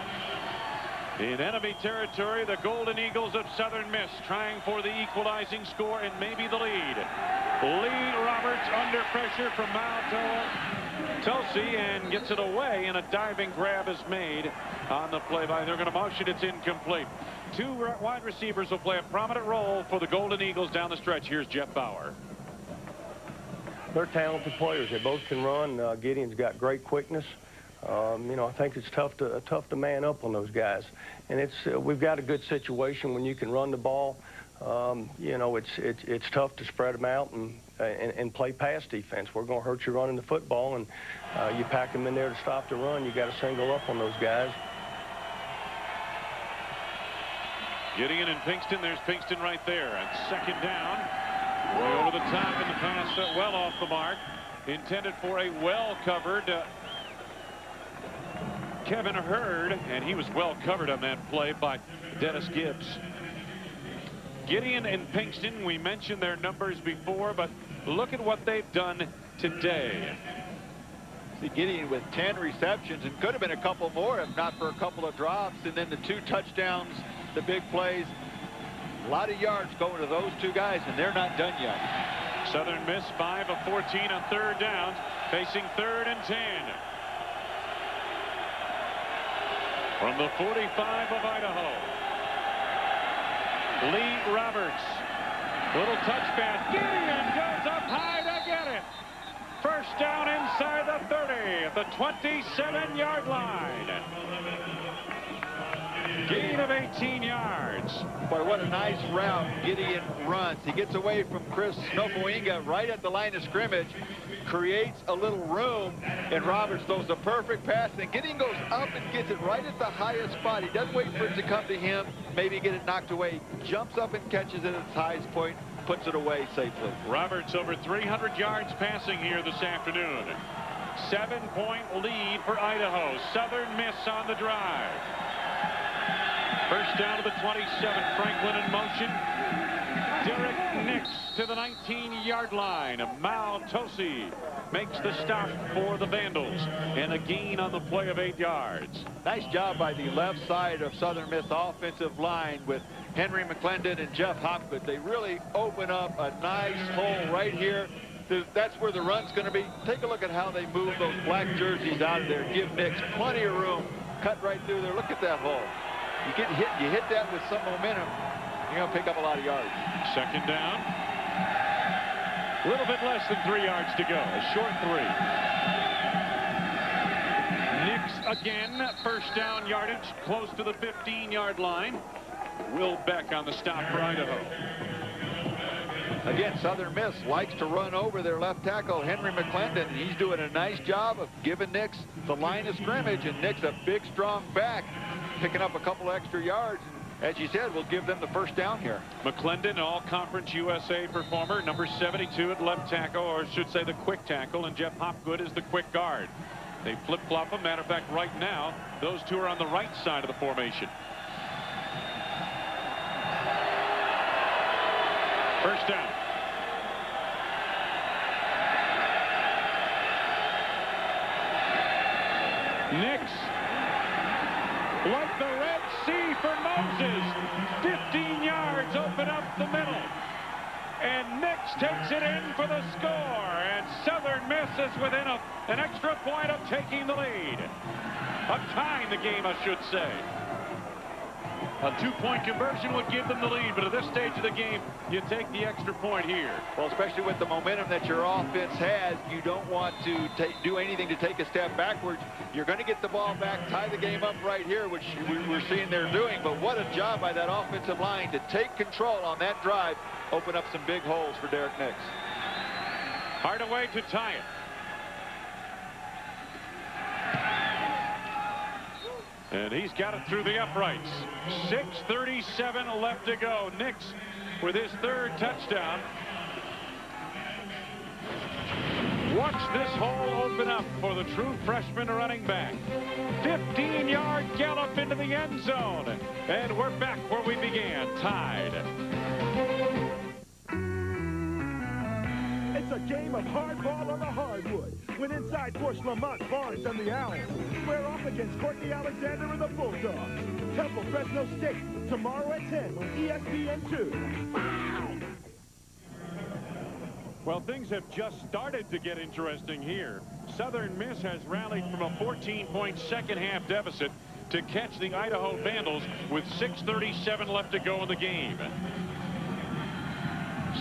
In enemy territory, the Golden Eagles of Southern Miss trying for the equalizing score and maybe the lead. Lee Roberts under pressure from Mao Tosi and gets it away and a diving grab is made on the play by. They're going to motion. It's incomplete. Two wide receivers will play a prominent role for the Golden Eagles down the stretch. Here's Jeff Bower. They're talented players. They both can run. Uh, Gideon's got great quickness. Um, you know, I think it's tough to tough to man up on those guys. And it's uh, we've got a good situation when you can run the ball. Um, you know, it's, it's it's tough to spread them out and and, and, play pass defense. We're going to hurt you running the football, and uh, you pack them in there to stop the run. You got to single up on those guys. Gideon and Pinkston. There's Pinkston right there. And second down. Way over the top and the pass uh, well off the mark. Intended for a well-covered uh, Kevin Hurd. And he was well covered on that play by Dennis Gibbs. Gideon and Pinkston, we mentioned their numbers before, but look at what they've done today. See Gideon with 10 receptions and could have been a couple more if not for a couple of drops and then the two touchdowns, the big plays. A lot of yards going to those two guys and they're not done yet. Southern Miss 5 of 14 on third downs, facing third and 10. From the 45 of Idaho. Lee Roberts. Little touch pass. Gideon goes up high to get it. First down inside the 30 at the 27-yard line. Gain of 18 yards. Boy, what a nice route Gideon runs. He gets away from Chris Nofoenga right at the line of scrimmage, creates a little room, and Roberts throws the perfect pass, and Gideon goes up and gets it right at the highest spot. He doesn't wait for it to come to him, maybe get it knocked away, jumps up and catches it at its highest point, puts it away safely. Roberts over 300 yards passing here this afternoon. Seven-point lead for Idaho. Southern Miss on the drive. First down to the 27. Franklin in motion. Derrick Nix to the 19-yard line. Mao Tosi makes the stop for the Vandals. And a gain on the play of eight yards. Nice job by the left side of Southern Miss offensive line with Henry McClendon and Jeff Hopgood. They really open up a nice hole right here. That's where the run's going to be. Take a look at how they move those black jerseys out of there. Give Nix plenty of room. Cut right through there. Look at that hole. You get hit, you hit that with some momentum, you're going to pick up a lot of yards. Second down. A little bit less than three yards to go. A short three. Nix again. First down yardage close to the 15-yard line. Will Beck on the stop for Idaho. Again, Southern Miss likes to run over their left tackle, Henry McClendon. He's doing a nice job of giving Nix the line of scrimmage, and Nix a big, strong back picking up a couple extra yards. As you said, we'll give them the first down here. McClendon, all-conference USA performer, number 72 at left tackle, or should say the quick tackle, and Jeff Hopgood is the quick guard. They flip-flop them. Matter of fact, right now, those two are on the right side of the formation. First down. Nix like the Red Sea for Moses. 15 yards open up the middle. And Nix takes it in for the score. And Southern Miss is within a, an extra point of taking the lead. Of tying the game, I should say. A two-point conversion would give them the lead, but at this stage of the game, you take the extra point here. Well, especially with the momentum that your offense has, you don't want to do anything to take a step backwards. You're going to get the ball back, tie the game up right here, which we're seeing they're doing. But what a job by that offensive line to take control on that drive, open up some big holes for Derrick Nix. Hardaway to tie it. And he's got it through the uprights. 6.37 left to go. Nix with his third touchdown. Watch this hole open up for the true freshman running back. 15-yard gallop into the end zone. And we're back where we began, tied. It's a game of hardball on the hardwood. When inside Bush, Lamont, Barnes, and the Owls square off against Courtney Alexander and the Bulldogs. Temple, Fresno State, tomorrow at 10 on ESPN2. Well, things have just started to get interesting here. Southern Miss has rallied from a 14-point second-half deficit to catch the Idaho Vandals with 6.37 left to go in the game.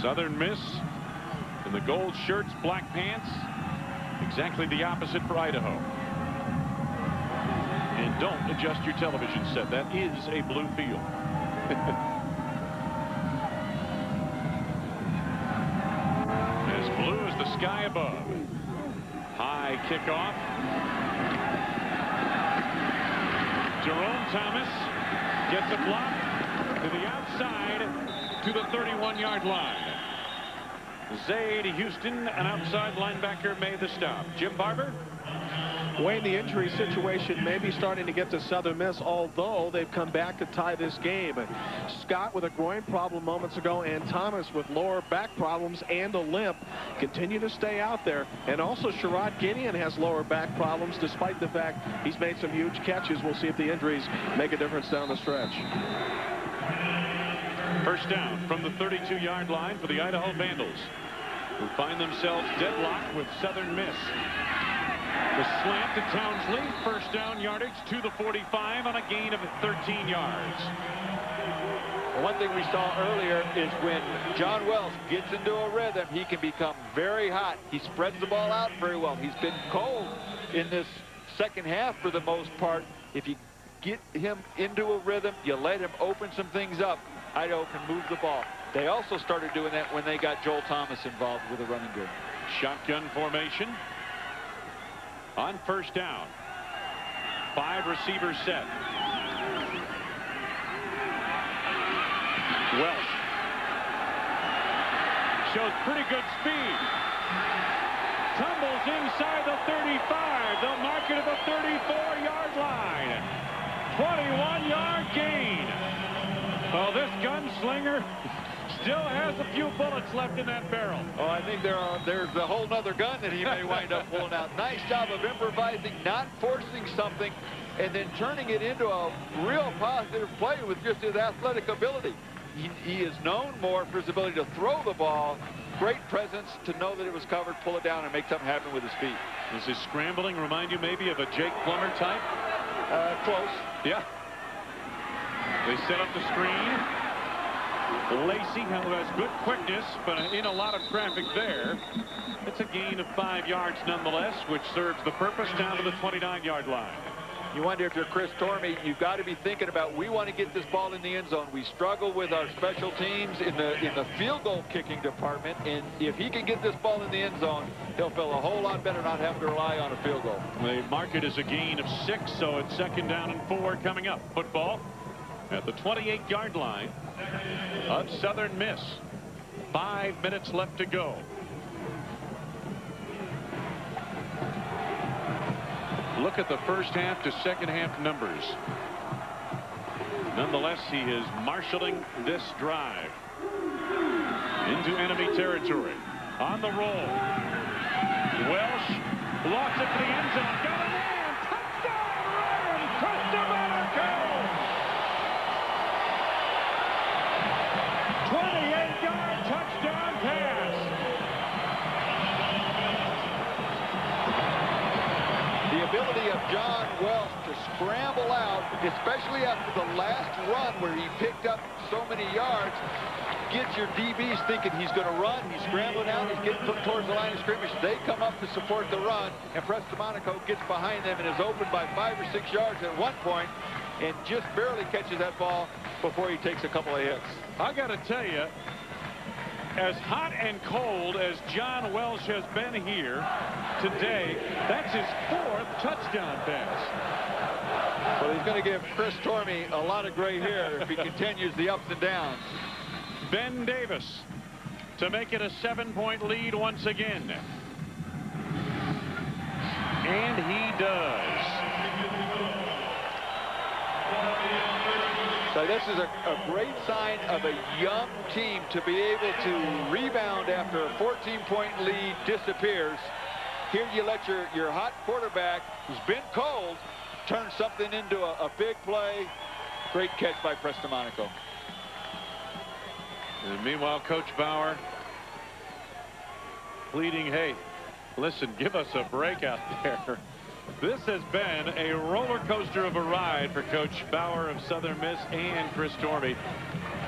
Southern Miss in the gold shirts, black pants, exactly the opposite for Idaho. And don't adjust your television set. That is a blue field. as blue as the sky above. High kickoff. Jerome Thomas gets a block to the outside to the 31-yard line. Zaid Houston, an outside linebacker, made the stop. Jim Barber. Wayne, the injury situation may be starting to get to Southern Miss, although they've come back to tie this game. Scott with a groin problem moments ago, and Thomas with lower back problems and a limp continue to stay out there. And also Sherrod Gideon has lower back problems, despite the fact he's made some huge catches. We'll see if the injuries make a difference down the stretch. First down from the 32-yard line for the Idaho Vandals, who find themselves deadlocked with Southern Miss. The slant to Townsley, first down yardage to the 45 on a gain of 13 yards. One thing we saw earlier is when John Welsh gets into a rhythm, he can become very hot. He spreads the ball out very well. He's been cold in this second half for the most part. If you get him into a rhythm, you let him open some things up, Idaho can move the ball. They also started doing that when they got Joel Thomas involved with a running game. Shotgun formation on first down. Five receivers set. Welsh shows pretty good speed. Tumbles inside the 35. They'll mark it at the 34-yard line. 21-yard gain. Well, this gunslinger still has a few bullets left in that barrel. Oh, I think there are, there's a whole other gun that he may wind up pulling out. Nice job of improvising, not forcing something, and then turning it into a real positive play with just his athletic ability. He, he is known more for his ability to throw the ball. Great presence to know that it was covered, pull it down, and make something happen with his feet. Does his scrambling remind you maybe of a Jake Plummer type? Uh, close. Yeah. They set up the screen. Lacey, has good quickness, but in a lot of traffic there. It's a gain of five yards nonetheless, which serves the purpose down to the 29-yard line. You wonder if you're Chris Tormey, you've got to be thinking about we want to get this ball in the end zone. We struggle with our special teams in the in the field goal kicking department, and if he can get this ball in the end zone, he'll feel a whole lot better not having to rely on a field goal. They mark it as a gain of six, so it's second down and four coming up. Football at the 28-yard line of Southern Miss. Five minutes left to go. Look at the first half to second half numbers. Nonetheless, he is marshaling this drive into enemy territory. On the roll. Welsh lost it to the end zone. Got scramble out, especially after the last run where he picked up so many yards, gets your DBs thinking he's going to run. He's scrambling out. He's getting put towards the line of scrimmage. They come up to support the run, and Prestamonico gets behind them and is open by five or six yards at one point and just barely catches that ball before he takes a couple of hits. I got to tell you, as hot and cold as John Welsh has been here today, that's his fourth touchdown pass. Well, he's going to give Chris Tormey a lot of gray hair if he continues the ups and downs. Ben Davis to make it a seven-point lead once again. And he does. So this is a, a, great sign of a young team to be able to rebound after a 14-point lead disappears. Here you let your, your hot quarterback, who's been cold, turn something into a, a big play. Great catch by Prestamonico. And meanwhile, Coach Bower pleading, hey, listen, give us a break out there. This has been a roller coaster of a ride for Coach Bower of Southern Miss and Chris Tormey,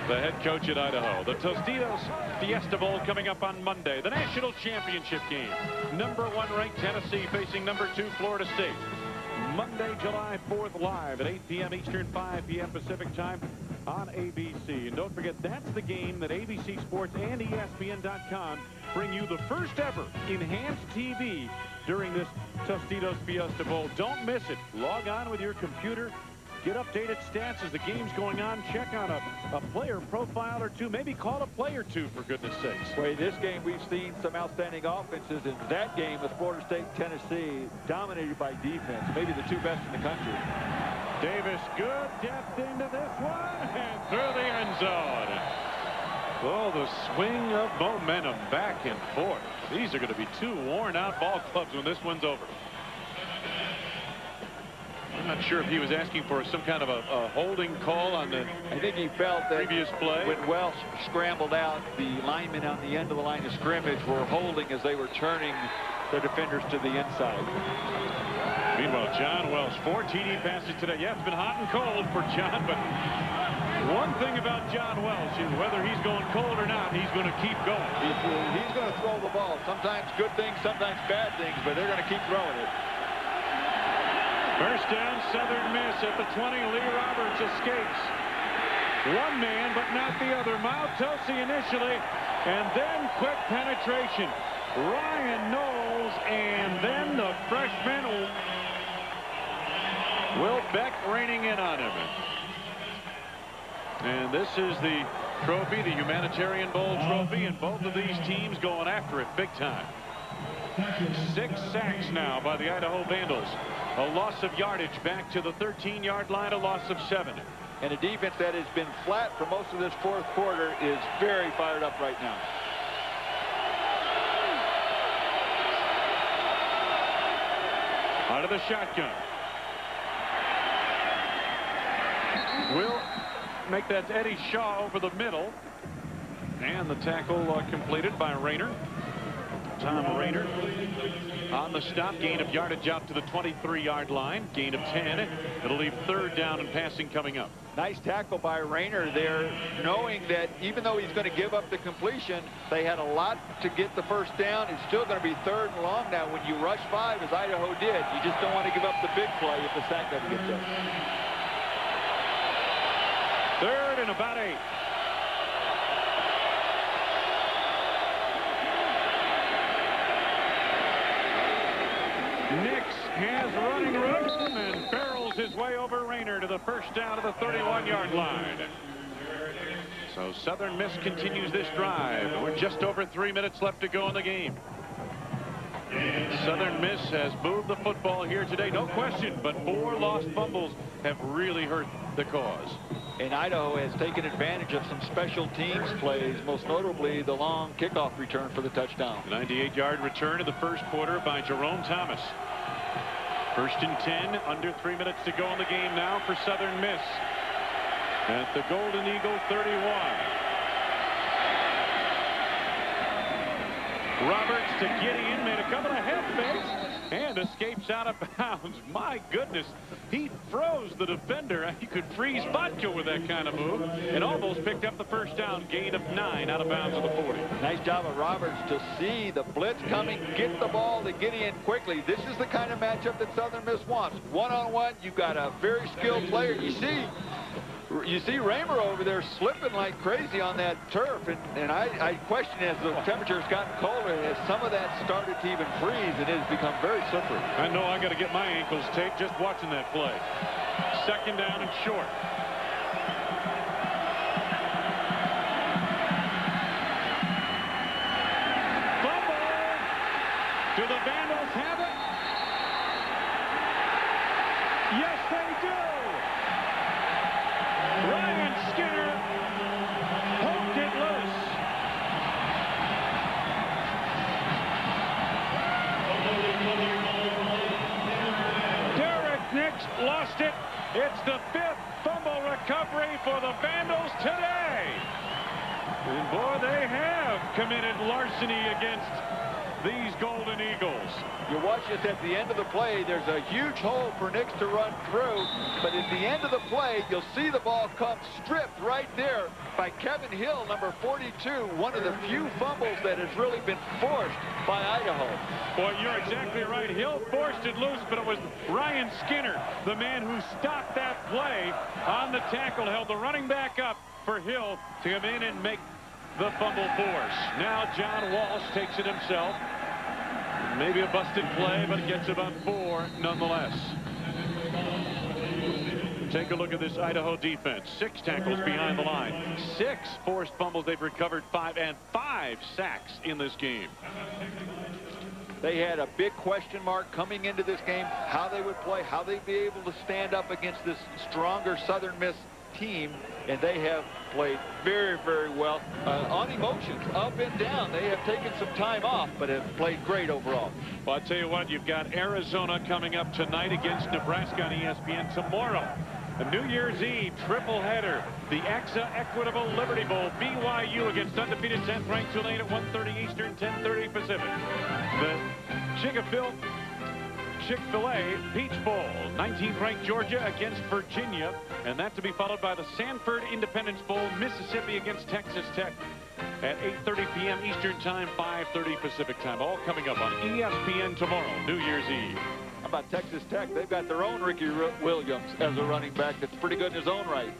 the head coach at Idaho. The Tostitos Fiesta Bowl coming up on Monday. The national championship game. Number one ranked Tennessee facing number two Florida State. Monday, July 4th, live at 8 p.m. Eastern, 5 p.m. Pacific time on ABC. And don't forget, that's the game that ABC Sports and ESPN.com bring you the first ever enhanced TV during this Tostitos Fiesta Bowl. Don't miss it. Log on with your computer. Get updated stats as the game's going on. Check on a, a player profile or two. Maybe call a play or two, for goodness sakes. Well, this game, we've seen some outstanding offenses. In that game with Florida State, Tennessee, dominated by defense. Maybe the two best in the country. Davis, good depth into this one, and through the end zone. Oh, the swing of momentum back and forth. These are going to be two worn-out ball clubs when this one's over. I'm not sure if he was asking for some kind of a, a holding call on the I think he felt that previous play. When Welsh scrambled out, the linemen on the end of the line of scrimmage were holding as they were turning the defenders to the inside. Meanwhile, John Welsh, four TD passes today. Yeah, it's been hot and cold for John, but one thing about John Welsh is whether he's going cold or not, he's going to keep going. He's, he's going to throw the ball. Sometimes good things, sometimes bad things, but they're going to keep throwing it. First down, Southern Miss at the 20. Lee Roberts escapes. One man, but not the other. Miles Tosi initially, and then quick penetration. Ryan Knowles, and then the freshman Will Beck reining in on him. And this is the trophy, the Humanitarian Bowl trophy, and both of these teams going after it big time. Six sacks now by the Idaho Vandals. A loss of yardage back to the 13-yard line, a loss of seven. And a defense that has been flat for most of this fourth quarter is very fired up right now. Out of the shotgun. Will make that Eddie Shaw over the middle. And the tackle uh, completed by Rayner. Tom Rayner on the stop. Gain of yardage out to the 23-yard line. Gain of 10. It'll leave third down and passing coming up. Nice tackle by Rayner there, knowing that even though he's going to give up the completion, they had a lot to get the first down. It's still going to be third and long now. When you rush five, as Idaho did, you just don't want to give up the big play if the sack doesn't get there. Third and about eight. Nix has running room and barrels his way over Rayner to the first down of the 31-yard line. So Southern Miss continues this drive. We're just over three minutes left to go in the game. Southern Miss has moved the football here today, no question, but four lost fumbles have really hurt the cause. And Idaho has taken advantage of some special teams plays, most notably the long kickoff return for the touchdown. 98-yard return in the first quarter by Jerome Thomas. First and 10, under three minutes to go in the game now for Southern Miss. At the Golden Eagle 31. Roberts to Gideon, made a couple of head fakes and escapes out of bounds. My goodness, he froze the defender. You could freeze vodka with that kind of move and almost picked up the first down. Gain of nine out of bounds of the 40. Nice job of Roberts to see the blitz coming, get the ball to Gideon quickly. This is the kind of matchup that Southern Miss wants. One-on-one, -on -one, you've got a very skilled player. You see you see Rayner over there slipping like crazy on that turf, and, and I, I question as the temperature's gotten colder, has some of that started to even freeze, and it has become very slippery. I know I got to get my ankles taped just watching that play. second down and short. You watch this at the end of the play. There's a huge hole for Nix to run through. But at the end of the play, you'll see the ball come stripped right there by Kevin Hill, number 42. One of the few fumbles that has really been forced by Idaho. Boy, you're exactly right. Hill forced it loose, but it was Ryan Skinner, the man who stopped that play on the tackle, held the running back up for Hill to come in and make the fumble force. Now John Welsh takes it himself. Maybe a busted play, but it gets about four nonetheless. Take a look at this Idaho defense. Six tackles behind the line. Six forced fumbles. They've recovered five and five sacks in this game. They had a big question mark coming into this game, how they would play, how they'd be able to stand up against this stronger Southern Miss team, and they have played very, very well uh, on emotions, up and down. They have taken some time off, but have played great overall. Well, I'll tell you what, you've got Arizona coming up tonight against Nebraska on ESPN tomorrow. A New Year's Eve triple header. The AXA Equitable Liberty Bowl. BYU against undefeated 10th ranked Tulane at 1.30 Eastern, 10.30 Pacific. The Chickaphil Chick-fil-A Peach Bowl. 19th ranked Georgia against Virginia. And that to be followed by the Sanford Independence Bowl, Mississippi against Texas Tech at 8.30 p.m. Eastern Time, 5.30 Pacific Time. All coming up on ESPN tomorrow, New Year's Eve. How about Texas Tech? They've got their own Ricky Williams as a running back that's pretty good in his own right.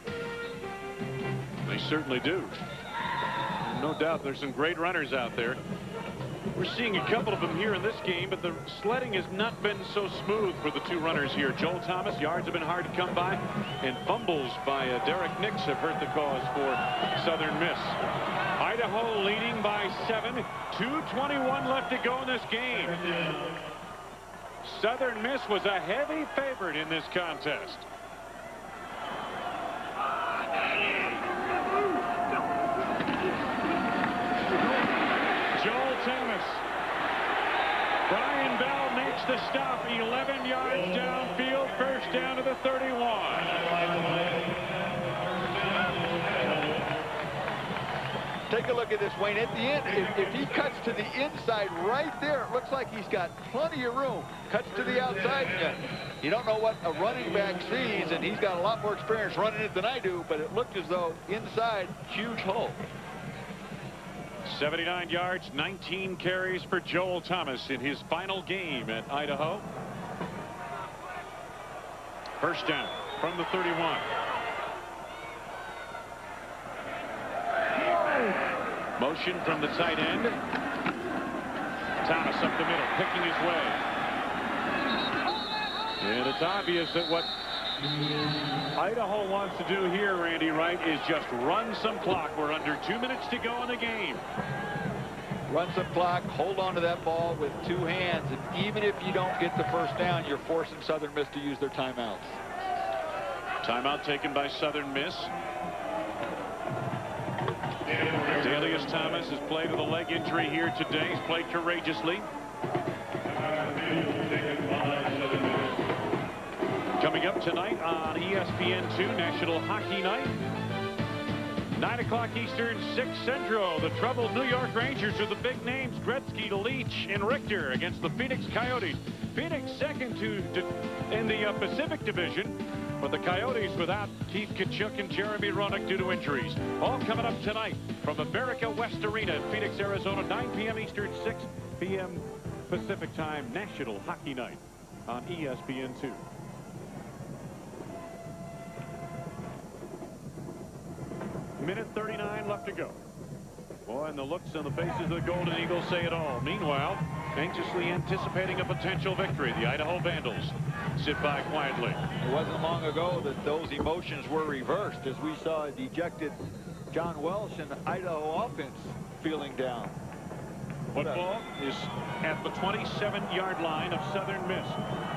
They certainly do. No doubt there's some great runners out there. We're seeing a couple of them here in this game, but the sledding has not been so smooth for the two runners here. Joel Thomas, yards have been hard to come by, and fumbles by uh, Derrick Nix have hurt the cause for Southern Miss. Idaho leading by seven. 2.21 left to go in this game. Southern Miss was a heavy favorite in this contest. Joel Thomas. Brian Bell makes the stop 11 yards downfield, first down to the 31. Take a look at this, Wayne. At the end, if, if, he cuts to the inside right there, it looks like he's got plenty of room. Cuts to the outside. You don't know what a running back sees, and he's got a lot more experience running it than I do, but it looked as though inside, huge hole. 79 yards, 19 carries for Joel Thomas in his final game at Idaho. First down from the 31. Motion from the tight end. Thomas up the middle, picking his way. And it's obvious that what Idaho wants to do here, Randy Wright, is just run some clock. We're under two minutes to go in the game. Run some clock, hold on to that ball with two hands, and even if you don't get the first down, you're forcing Southern Miss to use their timeouts. Timeout taken by Southern Miss. Adalius Thomas has played with a leg injury here today. He's played courageously. Coming up tonight on ESPN2 National Hockey Night. 9 o'clock Eastern, 6 Central. The troubled New York Rangers are the big names. Gretzky, Leetch, and Richter against the Phoenix Coyotes. Phoenix second to, to in the uh, Pacific Division. But the Coyotes without Keith Tkachuk and Jeremy Roenick due to injuries. All coming up tonight from America West Arena in Phoenix, Arizona, 9 p.m. Eastern, 6 p.m. Pacific Time, National Hockey Night on ESPN2. Minute 39 left to go. Boy, and the looks on the faces of the Golden Eagles say it all. Meanwhile, anxiously anticipating a potential victory. The Idaho Vandals sit by quietly. It wasn't long ago that those emotions were reversed as we saw a dejected John Welsh and the Idaho offense feeling down. Football is at the 27-yard line of Southern Miss.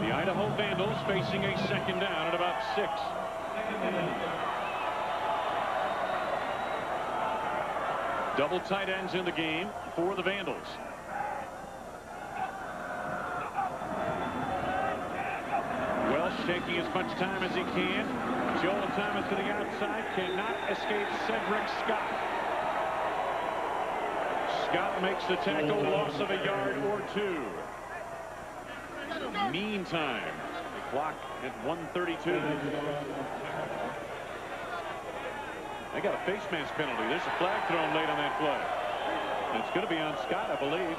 The Idaho Vandals facing a second down at about six. Double tight ends in the game for the Vandals. Welsh taking as much time as he can. Joel Thomas to the outside cannot escape Cedric Scott. Scott makes the tackle, loss of a yard or two. Meantime, the clock at 132. They got a face mask penalty. There's a flag thrown late on that play. It's going to be on Scott, I believe.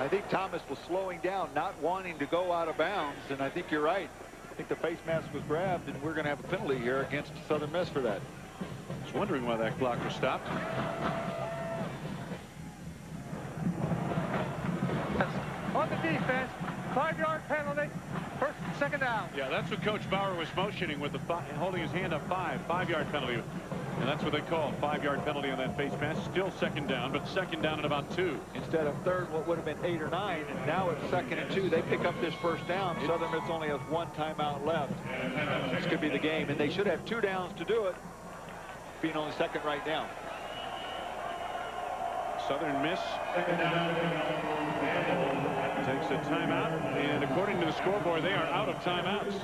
I think Thomas was slowing down, not wanting to go out of bounds, and I think you're right. I think the face mask was grabbed, and we're going to have a penalty here against Southern Miss for that. I was wondering why that clock was stopped. On the defense, five-yard penalty, first, second. Yeah, that's what Coach Bower was motioning with the holding his hand up five, five-yard penalty. And that's what they call five-yard penalty on that face mask. Still second down, but second down at about two. Instead of third, what would have been eight or nine, and now it's second and two. They pick up this first down. Southern Miss only has one timeout left. This could be the game, and they should have two downs to do it, being only second right now. Southern Miss takes a timeout, and according to the scoreboard, they are out of timeouts.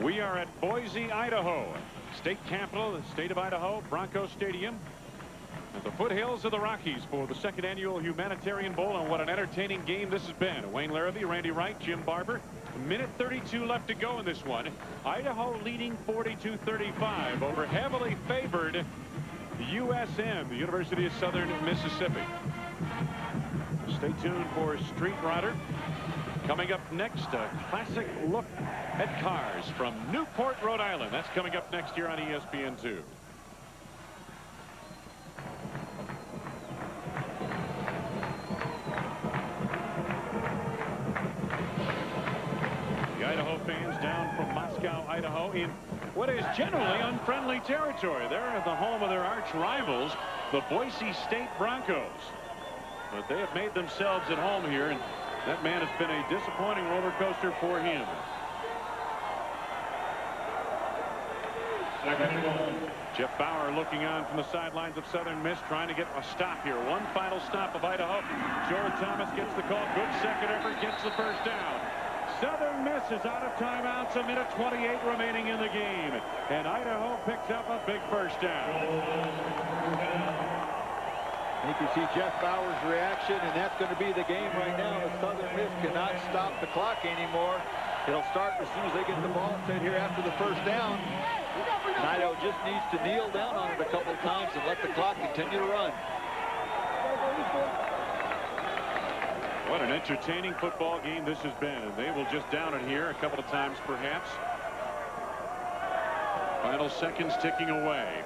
We are at Boise, Idaho, state capital the state of Idaho, Bronco Stadium, at the foothills of the Rockies for the second annual Humanitarian Bowl. And what an entertaining game this has been. Wayne Larrivee, Randy Wright, Jim Barber. A minute 32 left to go in this one. Idaho leading 42-35 over heavily favored USM, the University of Southern Mississippi. Stay tuned for Street Rodder. Coming up next, a classic look at cars from Newport, Rhode Island. That's coming up next year on ESPN2. The Idaho fans down from Moscow, Idaho in what is generally unfriendly territory. They're at the home of their arch rivals, the Boise State Broncos. But they have made themselves at home here, and that man has been a disappointing roller coaster for him. Jeff Bower looking on from the sidelines of Southern Miss, trying to get a stop here. One final stop of Idaho. Joel Thomas gets the call. Good second effort, gets the first down. Southern Miss is out of timeouts. A minute 28 remaining in the game. And Idaho picks up a big first down. You can see Jeff Bower's reaction, and that's going to be the game right now. The Southern Miss cannot stop the clock anymore. It'll start as soon as they get the ball set here after the first down. Idaho just needs to kneel down on it a couple times and let the clock continue to run. What an entertaining football game this has been. And they will just down it here a couple of times perhaps. Final seconds ticking away.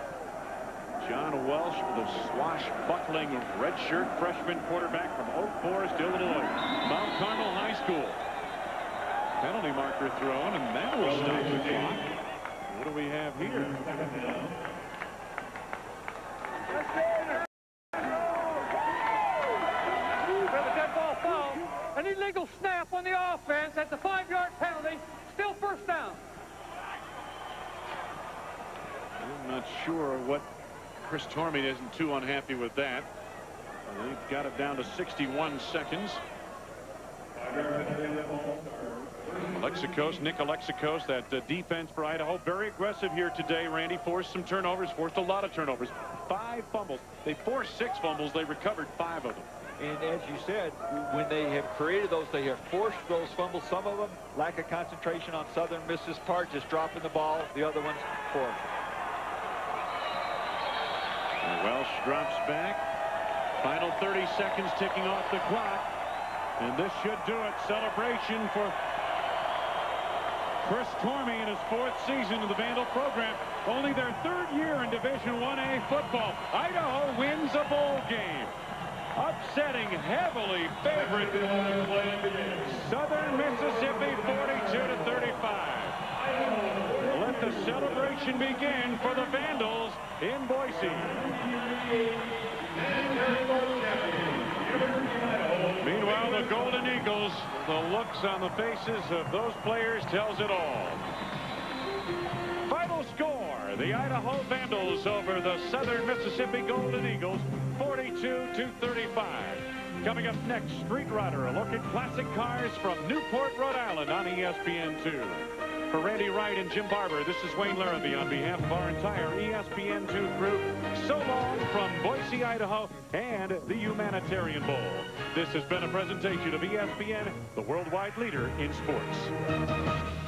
John Welsh, the swashbuckling redshirt freshman quarterback from Oak Forest, Illinois. Mount Carmel High School. Penalty marker thrown, and that will stop the clock. What do we have here? An illegal snap on the offense. That's a five-yard penalty. Still first down. I'm not sure what Chris Tormey isn't too unhappy with that. They've got it down to 61 seconds. Alexakos, Nick Alexakos, that uh, defense for Idaho, very aggressive here today. Randy forced some turnovers, forced a lot of turnovers. Five fumbles. They forced six fumbles. They recovered five of them. And as you said, when they have created those, they have forced those fumbles. Some of them lack of concentration on Southern Miss's part, just dropping the ball. The other ones forced. Welsh drops back. Final 30 seconds ticking off the clock. And this should do it. Celebration for Chris Tormey in his fourth season of the Vandal program. Only their third year in Division 1A football. Idaho wins a bowl game. Upsetting heavily favorite Southern Mississippi 42 to 35. Let the celebration begin for the Vandals in Boise. Meanwhile, the Golden Eagles, the looks on the faces of those players tells it all. Final score, the Idaho Vandals over the Southern Mississippi Golden Eagles, 42 to 35. Coming up next, Street Rodder, a look at classic cars from Newport, Rhode Island on ESPN2. For Randy Wright and Jim Barber, this is Wayne Larrivee on behalf of our entire ESPN2 group. So long from Boise, Idaho, and the Humanitarian Bowl. This has been a presentation of ESPN, the worldwide leader in sports.